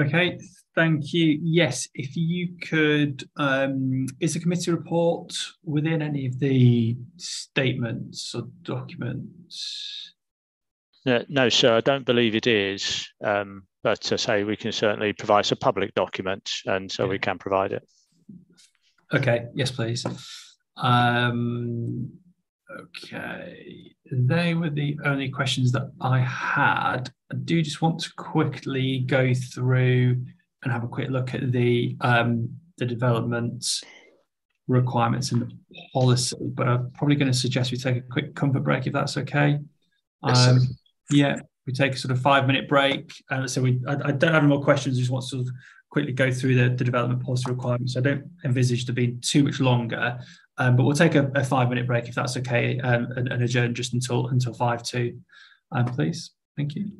Okay, thank you. Yes, if you could, um, is the committee report within any of the statements or documents? No, no sir, I don't believe it is. Um, but to say we can certainly provide a public document, and so yeah. we can provide it. Okay, yes, please. Um, Okay, they were the only questions that I had. I do just want to quickly go through and have a quick look at the um, the development requirements and the policy, but I'm probably going to suggest we take a quick comfort break if that's okay. Yes, um, yeah, we take a sort of five minute break. And so we, I, I, don't have any more questions. I just want to sort of quickly go through the, the development policy requirements. I don't envisage there being too much longer, um, but we'll take a, a, five minute break if that's okay um, and, and, adjourn just until until five two, um, please. Thank you.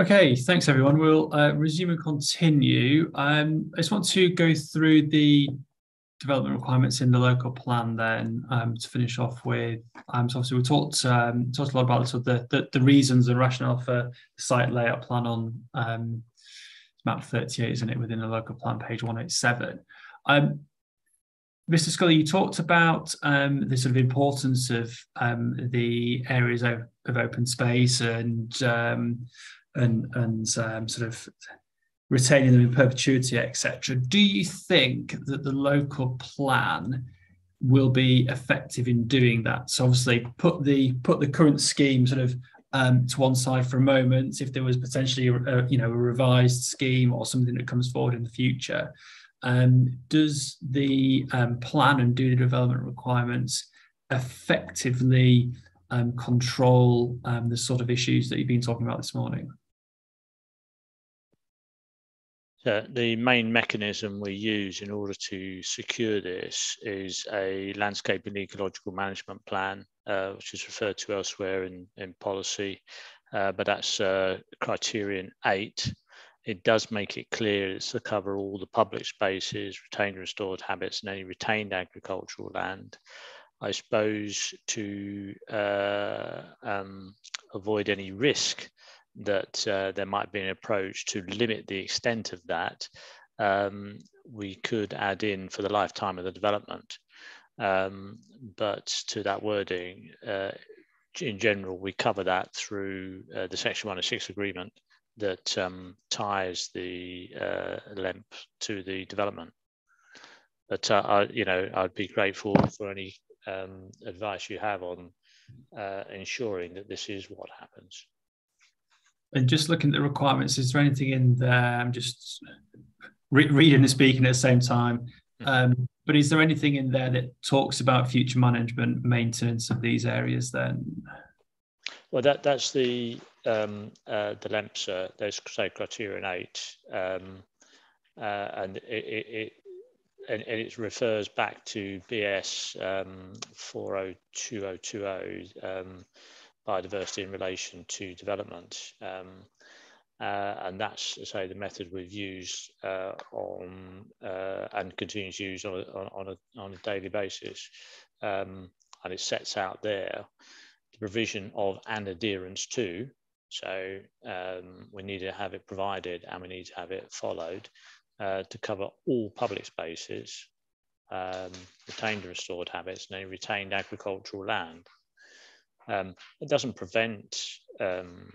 Okay, thanks everyone. We'll uh, resume and continue. Um, I just want to go through the development requirements in the local plan then um, to finish off with. Um, so obviously we talked um, talked a lot about sort of the, the, the reasons and rationale for site layout plan on um, map 38, isn't it, within the local plan, page 187. Um, Mr. Scully, you talked about um, the sort of importance of um, the areas of, of, open space and um, and and um, sort of retaining them in perpetuity, etc. Do you think that the local plan will be effective in doing that? So obviously, put the put the current scheme sort of um, to one side for a moment. If there was potentially a, a, you know a revised scheme or something that comes forward in the future, um, does the um, plan and do the development requirements effectively um, control um, the sort of issues that you've been talking about this morning? So the main mechanism we use in order to secure this is a landscape and ecological management plan, uh, which is referred to elsewhere in, in policy, uh, but that's uh, criterion eight. It does make it clear it's to cover all the public spaces, retained restored habits, and any retained agricultural land. I suppose to uh, um, avoid any risk that uh, there might be an approach to limit the extent of that, um, we could add in for the lifetime of the development. Um, but to that wording, uh, in general, we cover that through uh, the Section 106 agreement that um, ties the uh, LEMP to the development. But uh, I, you know, I'd be grateful for any um, advice you have on uh, ensuring that this is what happens. And just looking at the requirements, is there anything in there? I'm just re- reading and speaking at the same time. Um, but is there anything in there that talks about future management, maintenance of these areas then? Well, that that's the um, uh, the LEMPSA, there's say criterion eight, um, uh, and it, it, it and, and, it refers back to BS um, 402020 um, biodiversity in relation to development. Um, uh, and that's, say, the method we've used uh, on uh, and continues to use on a, on a, on a daily basis. Um, and it sets out there the provision of and adherence to. So um, we need to have it provided and we need to have it followed uh, to cover all public spaces, um, retained and restored habits, and retained agricultural land. Um, it doesn't prevent um,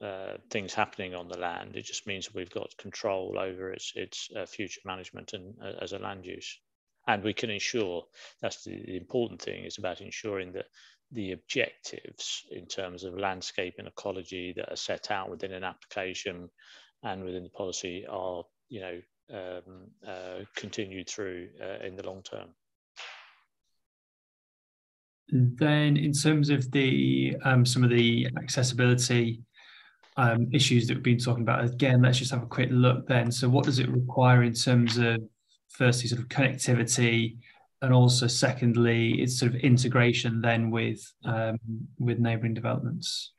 uh, things happening on the land. It just means we've got control over its, its uh, future management and uh, as a land use. And we can ensure that's the, the, important thing is about ensuring that the objectives in terms of landscape and ecology that are set out within an application and within the policy are, you know, um, uh, continued through uh, in the long term. Then, in terms of the um, some of the accessibility um, issues that we've been talking about, again, let's just have a quick look. Then, so what does it require in terms of firstly sort of connectivity, and also secondly, it's sort of integration then with um, with neighbouring developments.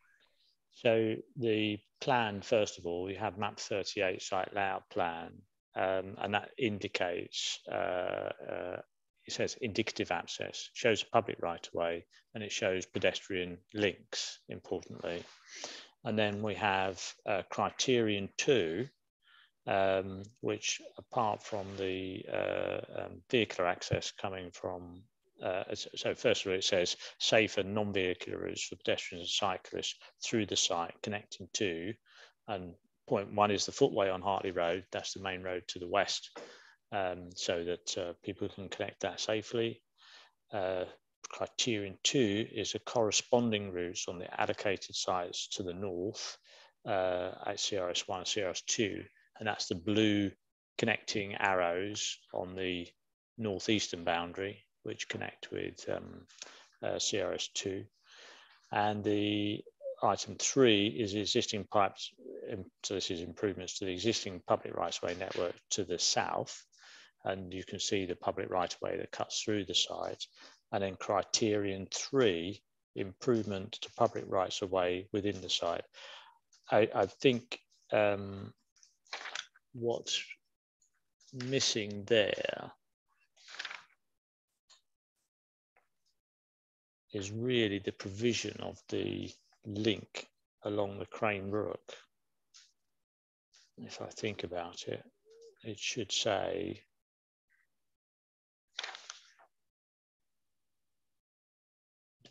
So the plan, first of all, we have map 38 site layout plan, um, and that indicates uh, uh, it says indicative access, shows a public right of way, and it shows pedestrian links, importantly. And then we have uh, criterion two, um, which apart from the uh, um, vehicular access coming from, uh, so first of all, it says safe and non-vehicular routes for pedestrians and cyclists through the site connecting to, and point one is the footway on Hartley Road, that's the main road to the west, um, so that uh, people can connect that safely. Uh, criterion two is a corresponding routes on the allocated sites to the north uh, at CRS1 and CRS2, and that's the blue connecting arrows on the northeastern boundary, which connect with um, uh, CRS2. And the item three is existing pipes, um, so this is improvements to the existing public rights-of-way network to the south, and you can see the public right of way that cuts through the site. And then criterion three, improvement to public rights of way within the site. I, I think um, what's missing there is really the provision of the link along the Crane Brook. If I think about it, it should say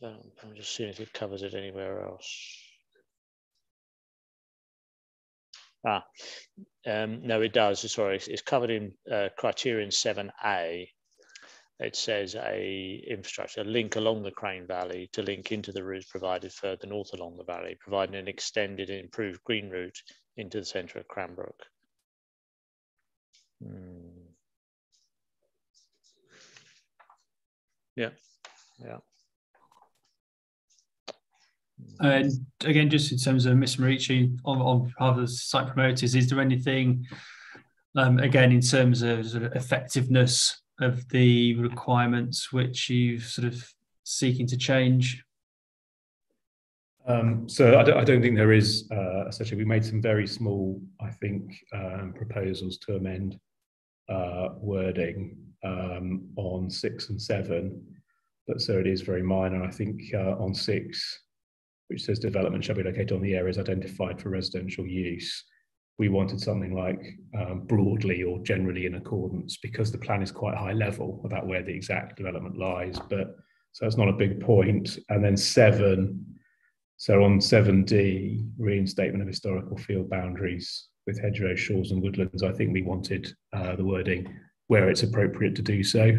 I'm just seeing if it covers it anywhere else. Ah, um, no, it does. Sorry, it's covered in uh, criterion 7A. It says a infrastructure link along the Crane Valley to link into the routes provided further north along the valley, providing an extended and improved green route into the centre of Cranbrook. Hmm. Yeah, yeah. And again, just in terms of Miss Marici on, on behalf of the site promoters, is there anything, um, again, in terms of, sort of effectiveness of the requirements which you've sort of seeking to change? Um, so I don't, I don't, think there is, uh, essentially, we made some very small, I think, um, proposals to amend uh, wording um, on six and seven, but so it is very minor. I think uh, on six, which says development shall be located on the areas identified for residential use. We wanted something like um, broadly or generally in accordance because the plan is quite high level about where the exact development lies. But so it's not a big point. And then seven, so on 7D, reinstatement of historical field boundaries with hedgerows, shaws, and woodlands, I think we wanted uh, the wording where it's appropriate to do so.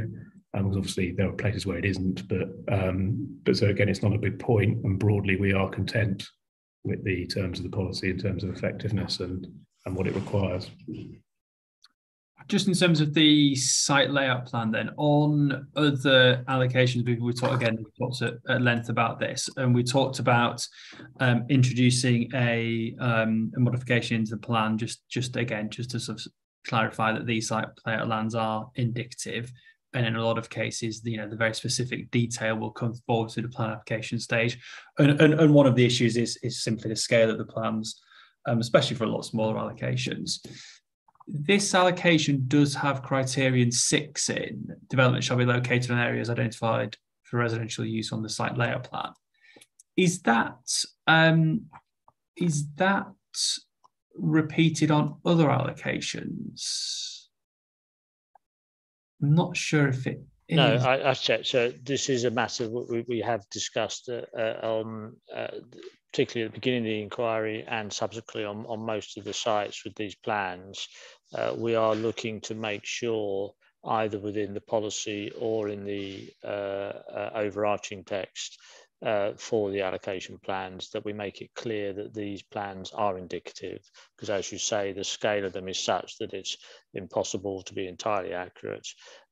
Um, because obviously there are places where it isn't, but um, but so again, it's not a big point, and broadly we are content with the terms of the policy in terms of effectiveness and and what it requires. Just in terms of the site layout plan, then on other allocations, we, we talked again, we talked at, at, length about this, and we talked about um, introducing a, um, a modification into the plan. Just just again, just to sort of clarify that these site layout lands are indicative and in a lot of cases, the you know, the very specific detail will come forward to the plan application stage. And, and, and one of the issues is, is simply the scale of the plans, um, especially for a lot smaller allocations. This allocation does have criterion six in development shall be located in areas identified for residential use on the site layout plan. Is that um, is that repeated on other allocations? I'm not sure if it is. No, I, I checked. So this is a matter we, we have discussed uh, uh, on, uh, particularly at the beginning of the inquiry and subsequently on, on most of the sites with these plans. Uh, we are looking to make sure either within the policy or in the uh, uh, overarching text uh, for the allocation plans that we make it clear that these plans are indicative. Because as you say the scale of them is such that it's impossible to be entirely accurate.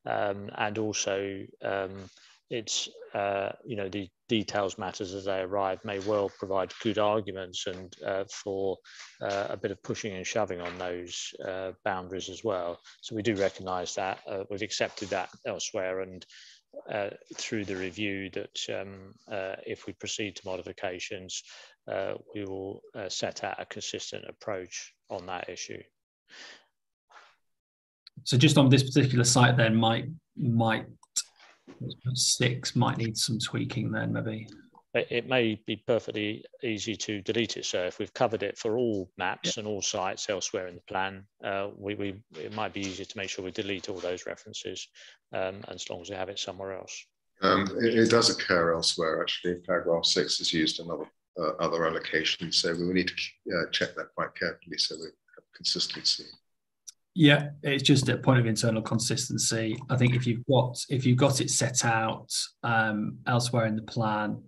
Um, and also um, it's uh, you know the details matters as they arrive may well provide good arguments and uh, for uh, a bit of pushing and shoving on those uh, boundaries as well. So we do recognize that uh, we've accepted that elsewhere and uh, through the review that um, uh, if we proceed to modifications, uh, we will uh, set out a consistent approach on that issue. So just on this particular site then might might six might need some tweaking then maybe it may be perfectly easy to delete it. So if we've covered it for all maps and all sites elsewhere in the plan, uh, we, we, it might be easier to make sure we delete all those references um, as long as we have it somewhere else. Um, it, it, does occur elsewhere, actually. Paragraph six is used in other, uh, other allocations. So we need to uh, check that quite carefully so we have consistency. Yeah, it's just a point of internal consistency. I think if you've got if you've got it set out um, elsewhere in the plan,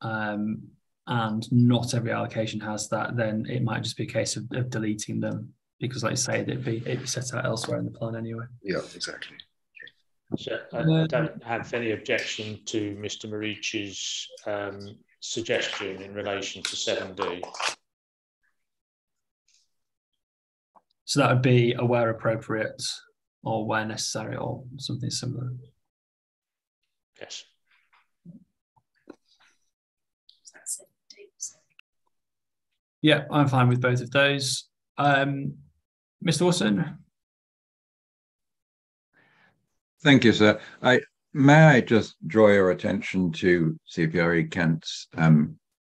um, and not every allocation has that, then it might just be a case of, of deleting them because, like I say, it'd be, it'd be set out elsewhere in the plan anyway. Yeah, exactly. So I, I, don't have any objection to Mr. Marici's um, suggestion in relation to 7D. So that would be aware appropriate or where necessary or something similar. Yeah, I'm fine with both of those. Um, Mr. Wilson? Thank you, sir. I May I just draw your attention to CPRE Kent's um,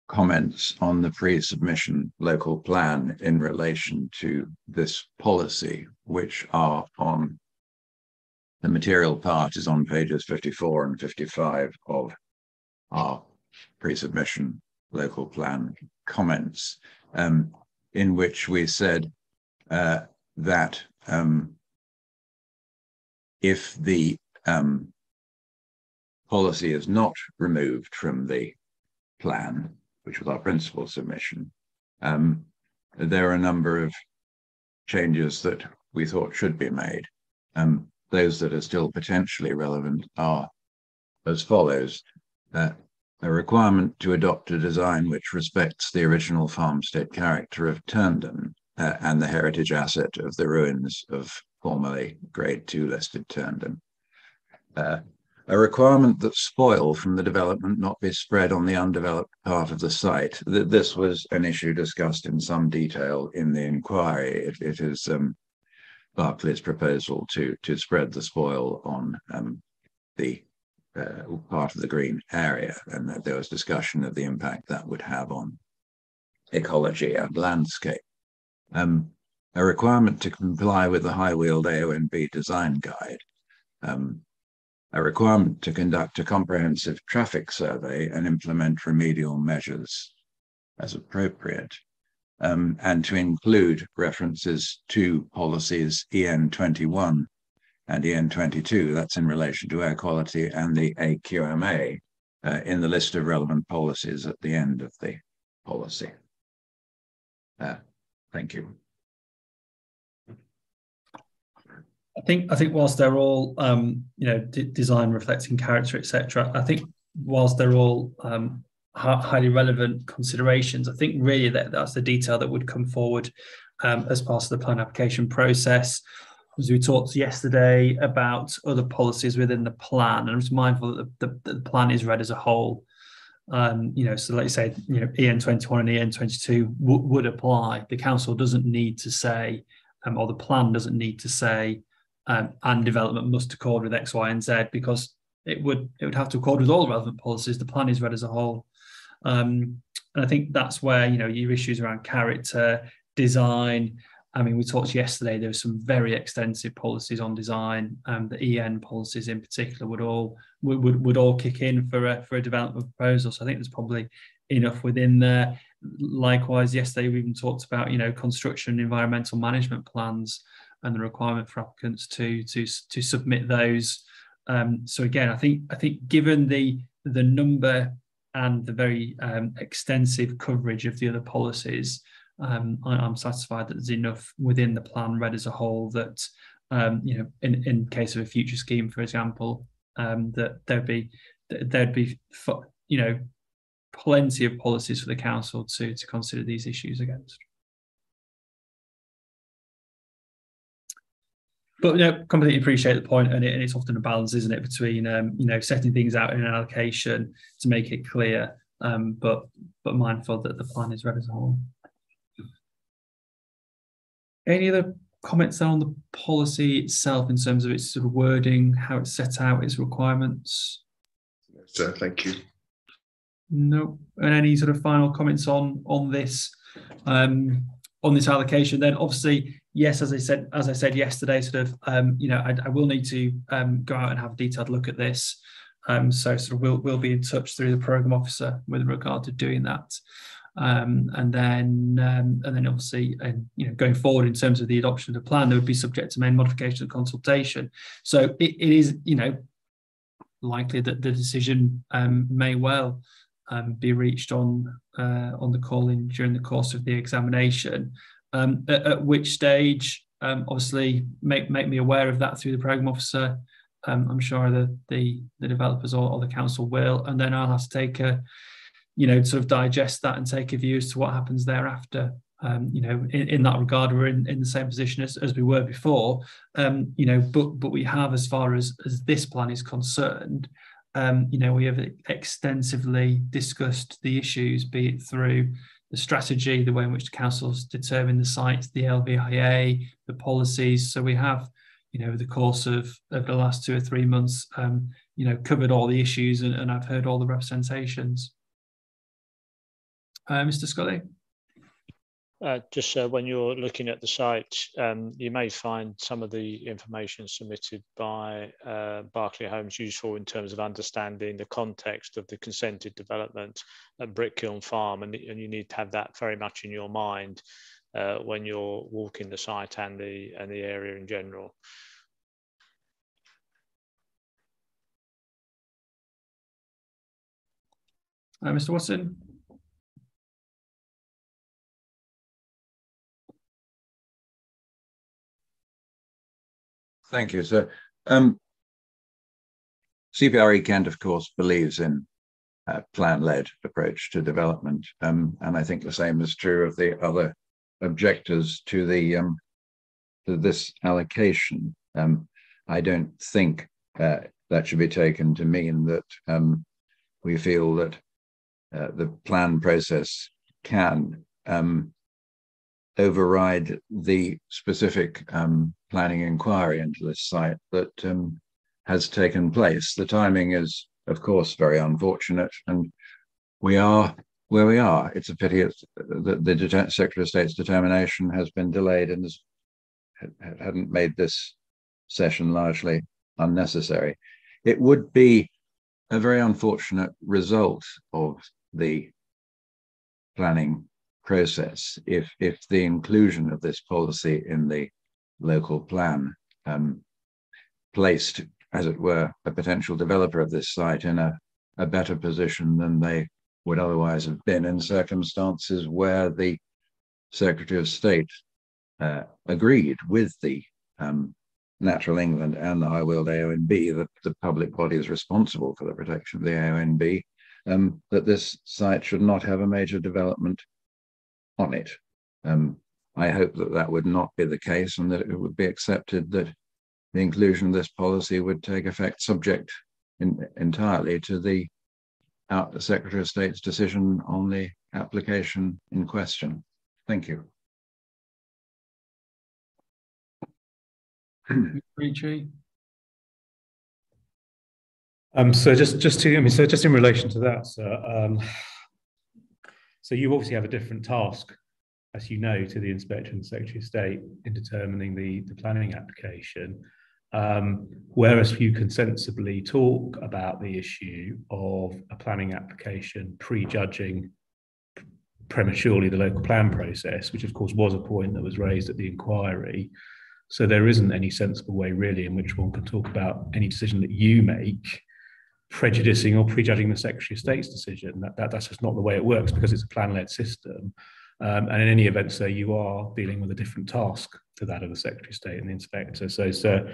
comments on the pre-submission local plan in relation to this policy, which are on the material part is on pages 54 and 55 of our pre-submission local plan comments, um, in which we said uh, that um, if the um, policy is not removed from the plan, which was our principal submission, um, there are a number of changes that we thought should be made. Um, those that are still potentially relevant are as follows. Uh, a requirement to adopt a design which respects the original farmstead character of Turnden uh, and the heritage asset of the ruins of formerly Grade 2 listed Turnden. Uh, a requirement that spoil from the development not be spread on the undeveloped part of the site. This was an issue discussed in some detail in the inquiry. it, it is um, Berkeley's proposal to, to spread the spoil on um, the uh, part of the green area, and that there was discussion of the impact that would have on ecology and landscape. Um, a requirement to comply with the High Weald AONB design guide. Um, a requirement to conduct a comprehensive traffic survey and implement remedial measures as appropriate, um, and to include references to policies EN21 and EN22, that's in relation to air quality, and the AQMA uh, in the list of relevant policies at the end of the policy. Uh, thank you. I think I think whilst they're all um, you know design reflecting character, etc. I think whilst they're all um, highly relevant considerations, I think really that that's the detail that would come forward um, as part of the plan application process. As we talked yesterday about other policies within the plan, and I'm just mindful that the, the, the plan is read as a whole. Um, you know, so let's say you know EN21 and EN22 w- would apply. The council doesn't need to say, um, or the plan doesn't need to say um, and development must accord with X, Y, and Z because it would it would have to accord with all relevant policies. The plan is read as a whole, um, and I think that's where you know your issues around character, design. I mean, we talked yesterday. There were some very extensive policies on design. Um, the EN policies, in particular, would all would, would, would all kick in for a for a development proposal. So I think there's probably enough within there. Likewise, yesterday we even talked about you know construction and environmental management plans and the requirement for applicants to to to submit those. Um, so again, I think I think given the the number and the very um, extensive coverage of the other policies, um, I, am satisfied that there's enough within the plan read as a whole that um, you know in in case of a future scheme, for example, um, that there'd be there'd be you know plenty of policies for the council to to consider these issues against. but you know, completely appreciate the point, and, it, and it's often a balance, isn't it, between um, you know setting things out in an allocation to make it clear, um, but but mindful that the plan is read as a whole. Any other comments on the policy itself in terms of its sort of wording, how it's set out, its requirements? So, thank you. No, and any sort of final comments on on this um, on this allocation? Then obviously yes, as I said, as I said yesterday, sort of, um, you know, I, I, will need to um, go out and have a detailed look at this. Um, so sort of we'll, we'll be in touch through the program officer with regard to doing that. Um, and then um, and then obviously and you know going forward in terms of the adoption of the plan, there would be subject to main modification and consultation. So it, it is you know likely that the decision um, may well um, be reached on uh, on the call-in during the course of the examination um, at, at, which stage, um, obviously, make make me aware of that through the program officer. I'm sure the the, the developers or, or, the council will, and then I'll have to take a, you know, sort of digest that and take a view as to what happens thereafter. Um, you know, in, in, that regard, we're in, in the same position as, as we were before. Um, you know, but but we have, as far as as this plan is concerned, um, you know, we have extensively discussed the issues, be it through the strategy, the way in which the councils determine the sites, the LVIA, the policies. So we have, you know, over the course of, of the last two or three months, um, you know, covered all the issues and, and I've heard all the representations. Uh, Mr. Scully? Uh, just uh, when you're looking at the site, um, you may find some of the information submitted by uh, Berkeley Homes useful in terms of understanding the context of the consented development at Brickkiln Farm, and, and you need to have that very much in your mind uh, when you're walking the site and the and the area in general. Uh, Mr. Watson. Thank you. So, um, CPRE Kent, of course, believes in a plan-led approach to development, um, and I think the same is true of the other objectors to the um, to this allocation. Um, I don't think uh, that should be taken to mean that um, we feel that uh, the plan process can um, override the specific um, planning inquiry into this site that um, has taken place. The timing is, of course, very unfortunate, and we are where we are. It's a pity that the, the Secretary of State's determination has been delayed and has, hadn't made this session largely unnecessary. It would be a very unfortunate result of the planning process if if the inclusion of this policy in the local plan um, placed, as it were, a potential developer of this site in a, a better position than they would otherwise have been in circumstances where the Secretary of State uh, agreed with the um, Natural England and the High Weald AONB that the public body is responsible for the protection of the AONB, um, that this site should not have a major development on it. Um, I hope that that would not be the case and that it would be accepted that the inclusion of this policy would take effect subject in, entirely to the out, Secretary of State's decision on the application in question. Thank you. Um, so just just to I mean so just in relation to that, so um, so you obviously have a different task, as you know, to the Inspector and Secretary of State in determining the, the planning application. Um, whereas you can sensibly talk about the issue of a planning application prejudging prematurely the local plan process, which of course was a point that was raised at the inquiry. So there isn't any sensible way really in which one can talk about any decision that you make prejudicing or prejudging the Secretary of State's decision. That, that, that's just not the way it works because it's a plan-led system. Um, and in any event, so you are dealing with a different task to that of the Secretary of State and the Inspector. So, so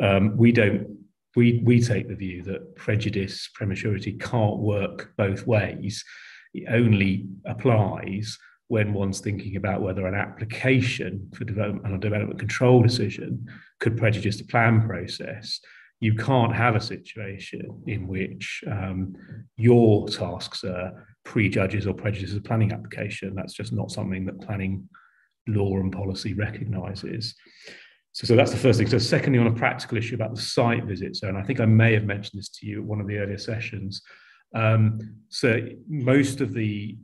um, we don't we we take the view that prejudice prematurity can't work both ways. It only applies when one's thinking about whether an application for development and a development control decision could prejudice the plan process you can't have a situation in which um, your tasks are prejudges or prejudices of planning application. That's just not something that planning law and policy recognises. So, so that's the first thing. So, secondly, on a practical issue about the site visit. So, and I think I may have mentioned this to you at one of the earlier sessions. Um, so most of the,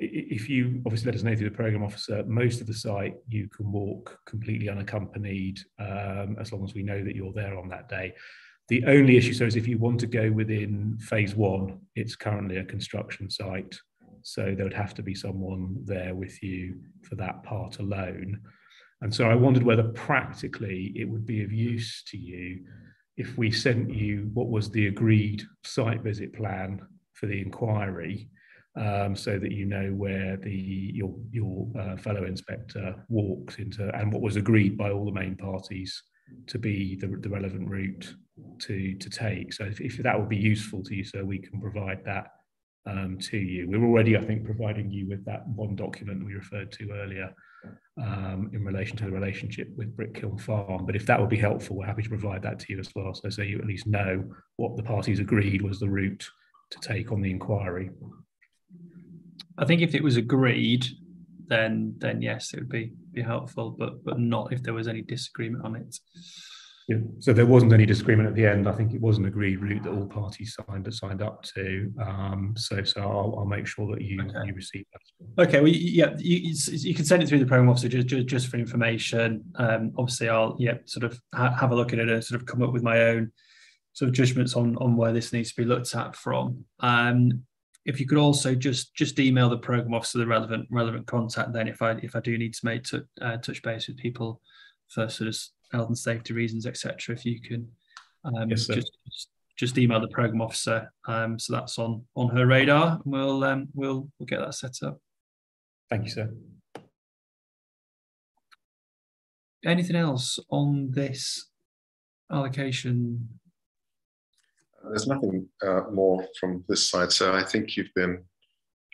if you obviously let us know through the program officer, most of the site you can walk completely unaccompanied um, as long as we know that you're there on that day. The only issue so is if you want to go within phase one, it's currently a construction site. So there would have to be someone there with you for that part alone. And so I wondered whether practically it would be of use to you if we sent you what was the agreed site visit plan for the inquiry, um, so that you know where the your your uh, fellow inspector walks into and what was agreed by all the main parties to be the, the relevant route to to take. So if, if, that would be useful to you, so we can provide that um, to you. We're already, I think, providing you with that one document we referred to earlier um, in relation to the relationship with Brickkiln Farm. But if that would be helpful, we're happy to provide that to you as well. So, so you at least know what the parties agreed was the route to take on the inquiry. I think if it was agreed, then then yes, it would be be helpful, but but not if there was any disagreement on it. Yeah. So there wasn't any disagreement at the end. I think it was an agreed route that all parties signed signed up to. Um, so so I'll, I'll, make sure that you okay. you receive that. Okay. Well, yeah, you, you can send it through the program officer just just, just for information. Um, obviously, I'll yeah sort of ha- have a look at it and sort of come up with my own sort of judgments on on where this needs to be looked at from. Um, if you could also just just email the program officer the relevant relevant contact, then if I if I do need to make to, uh, touch base with people for sort of health and safety reasons, etc. If you can um, yes, just just email the program officer, um, so that's on on her radar, and we'll um, we'll we'll get that set up. Thank you, sir. Anything else on this allocation? There's nothing uh, more from this side, so I think you've been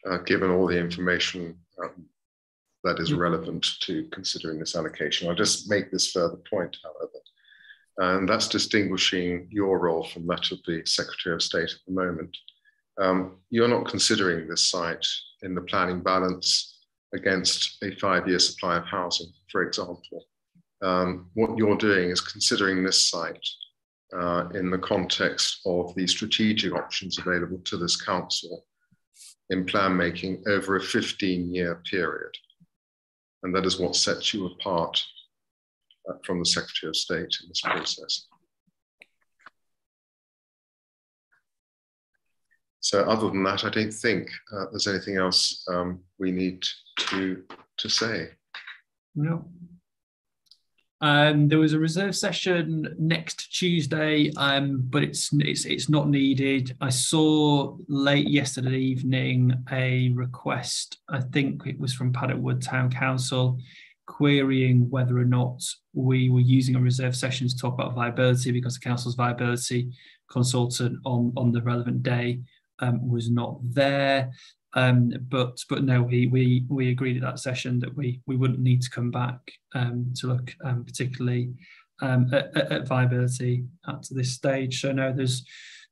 uh, given all the information um, that is mm. relevant to considering this allocation. I'll just make this further point, however, and that's distinguishing your role from that of the Secretary of State at the moment. Um, you're not considering this site in the planning balance against a five-year supply of housing, for example. Um, what you're doing is considering this site uh, in the context of the strategic options available to this council in plan making over a 15 year period. And that is what sets you apart uh, from the Secretary of State in this process. So other than that, I don't think uh, there's anything else um, we need to, to say. No. Um, there was a reserve session next Tuesday, um, but it's it's it's not needed. I saw late yesterday evening a request. I think it was from Paddock Wood Town Council, querying whether or not we were using a reserve session to talk about viability because the council's viability consultant on on the relevant day um, was not there. Um, but but no, we we we agreed at that session that we we wouldn't need to come back um, to look um, particularly um, at, at, viability at this stage. So no, there's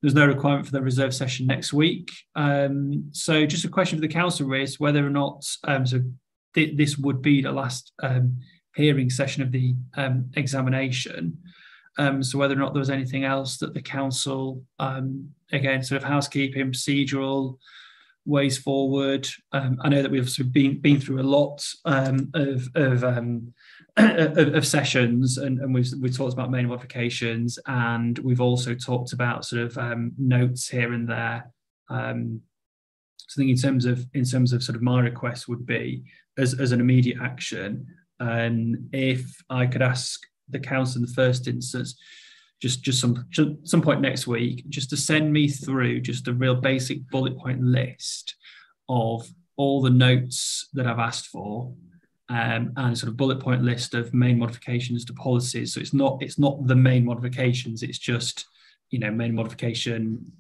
there's no requirement for the reserve session next week. Um, so just a question for the council is whether or not um, so th- this would be the last hearing session of the examination. so whether or not there was anything else that the council, again, sort of housekeeping, procedural, ways forward. Um, I know that we've been been through a lot um, of of, um, of, of sessions, and, and we've we talked about main modifications, and we've also talked about sort of um, notes here and there. Um, so I think in terms of in terms of sort of my request would be as as an immediate action, and if I could ask the council in the first instance just just some some point next week just to send me through just a real basic bullet point list of all the notes that I've asked for um, and sort of bullet point list of main modifications to policies. So it's not it's not the main modifications. It's just you know main modification.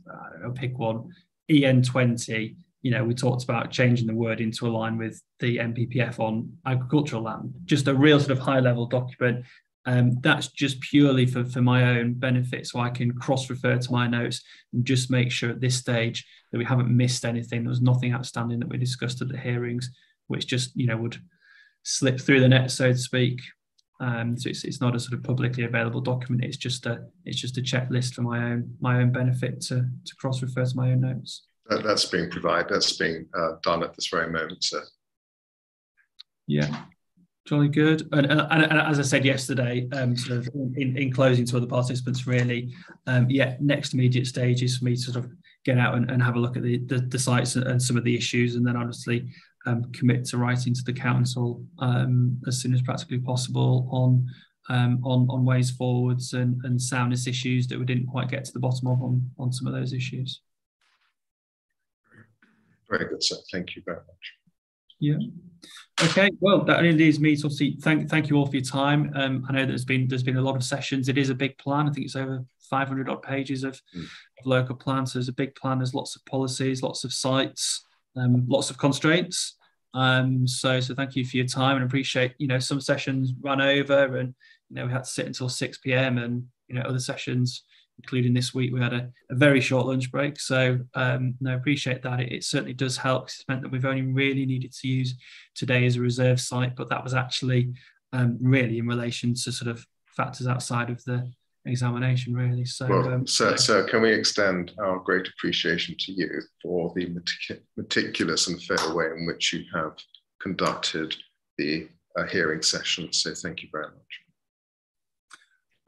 I'll pick one. EN twenty. You know we talked about changing the word into align with the NPPF on agricultural land. Just a real sort of high level document um, that's just purely for, for my own benefit so I can cross refer to my notes and just make sure at this stage that we haven't missed anything. There was nothing outstanding that we discussed at the hearings, which just, you know, would slip through the net, so to speak. Um, so it's, it's not a sort of publicly available document. It's just a it's just a checklist for my own my own benefit to, to cross refer to my own notes. That, that's being provided. That's being uh, done at this very moment, sir. Yeah, Jolly good. And, and, and, as I said yesterday, um, sort of in, in closing to other participants, really, um, yeah, next immediate stage is for me to sort of get out and, and have a look at the, the, the sites and, some of the issues, and then honestly um, commit to writing to the council um, as soon as practically possible on um, on, on ways forwards and, and soundness issues that we didn't quite get to the bottom of on, on some of those issues. Very good, sir. Thank you very much. Yeah. Okay. Well, that leaves me to obviously thank thank you all for your time. Um, I know there's been there's been a lot of sessions. It is a big plan. I think it's over 500 odd pages of, mm. of local plans. So there's a big plan. There's lots of policies, lots of sites, um, lots of constraints. Um, so so thank you for your time and appreciate you know some sessions run over and you know we had to sit until 6 p.m. and you know other sessions including this week we had a, a very short lunch break. So um, no, appreciate that. It, it certainly does help. It's meant that we've only really needed to use today as a reserve site, but that was actually um, really in relation to sort of factors outside of the examination, really. So, well, um, so, so can we extend our great appreciation to you for the metic meticulous and fair way in which you have conducted the uh, hearing session. So thank you very much.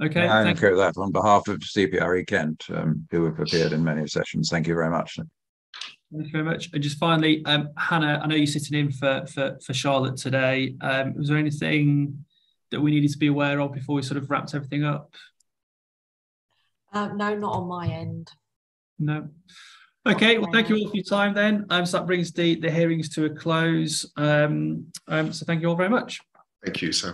Okay. I echo that on behalf of CPRE Kent, um, who have appeared in many sessions. Thank you very much. Thank you very much. And just finally, um, Hannah, I know you're sitting in for for, for Charlotte today. Um, was there anything that we needed to be aware of before we sort of wrapped everything up? Uh, no, not on my end. No. Okay, well, thank you all for your time then. Um, so that brings the, the hearings to a close. Um, um, so thank you all very much. Thank you, sir.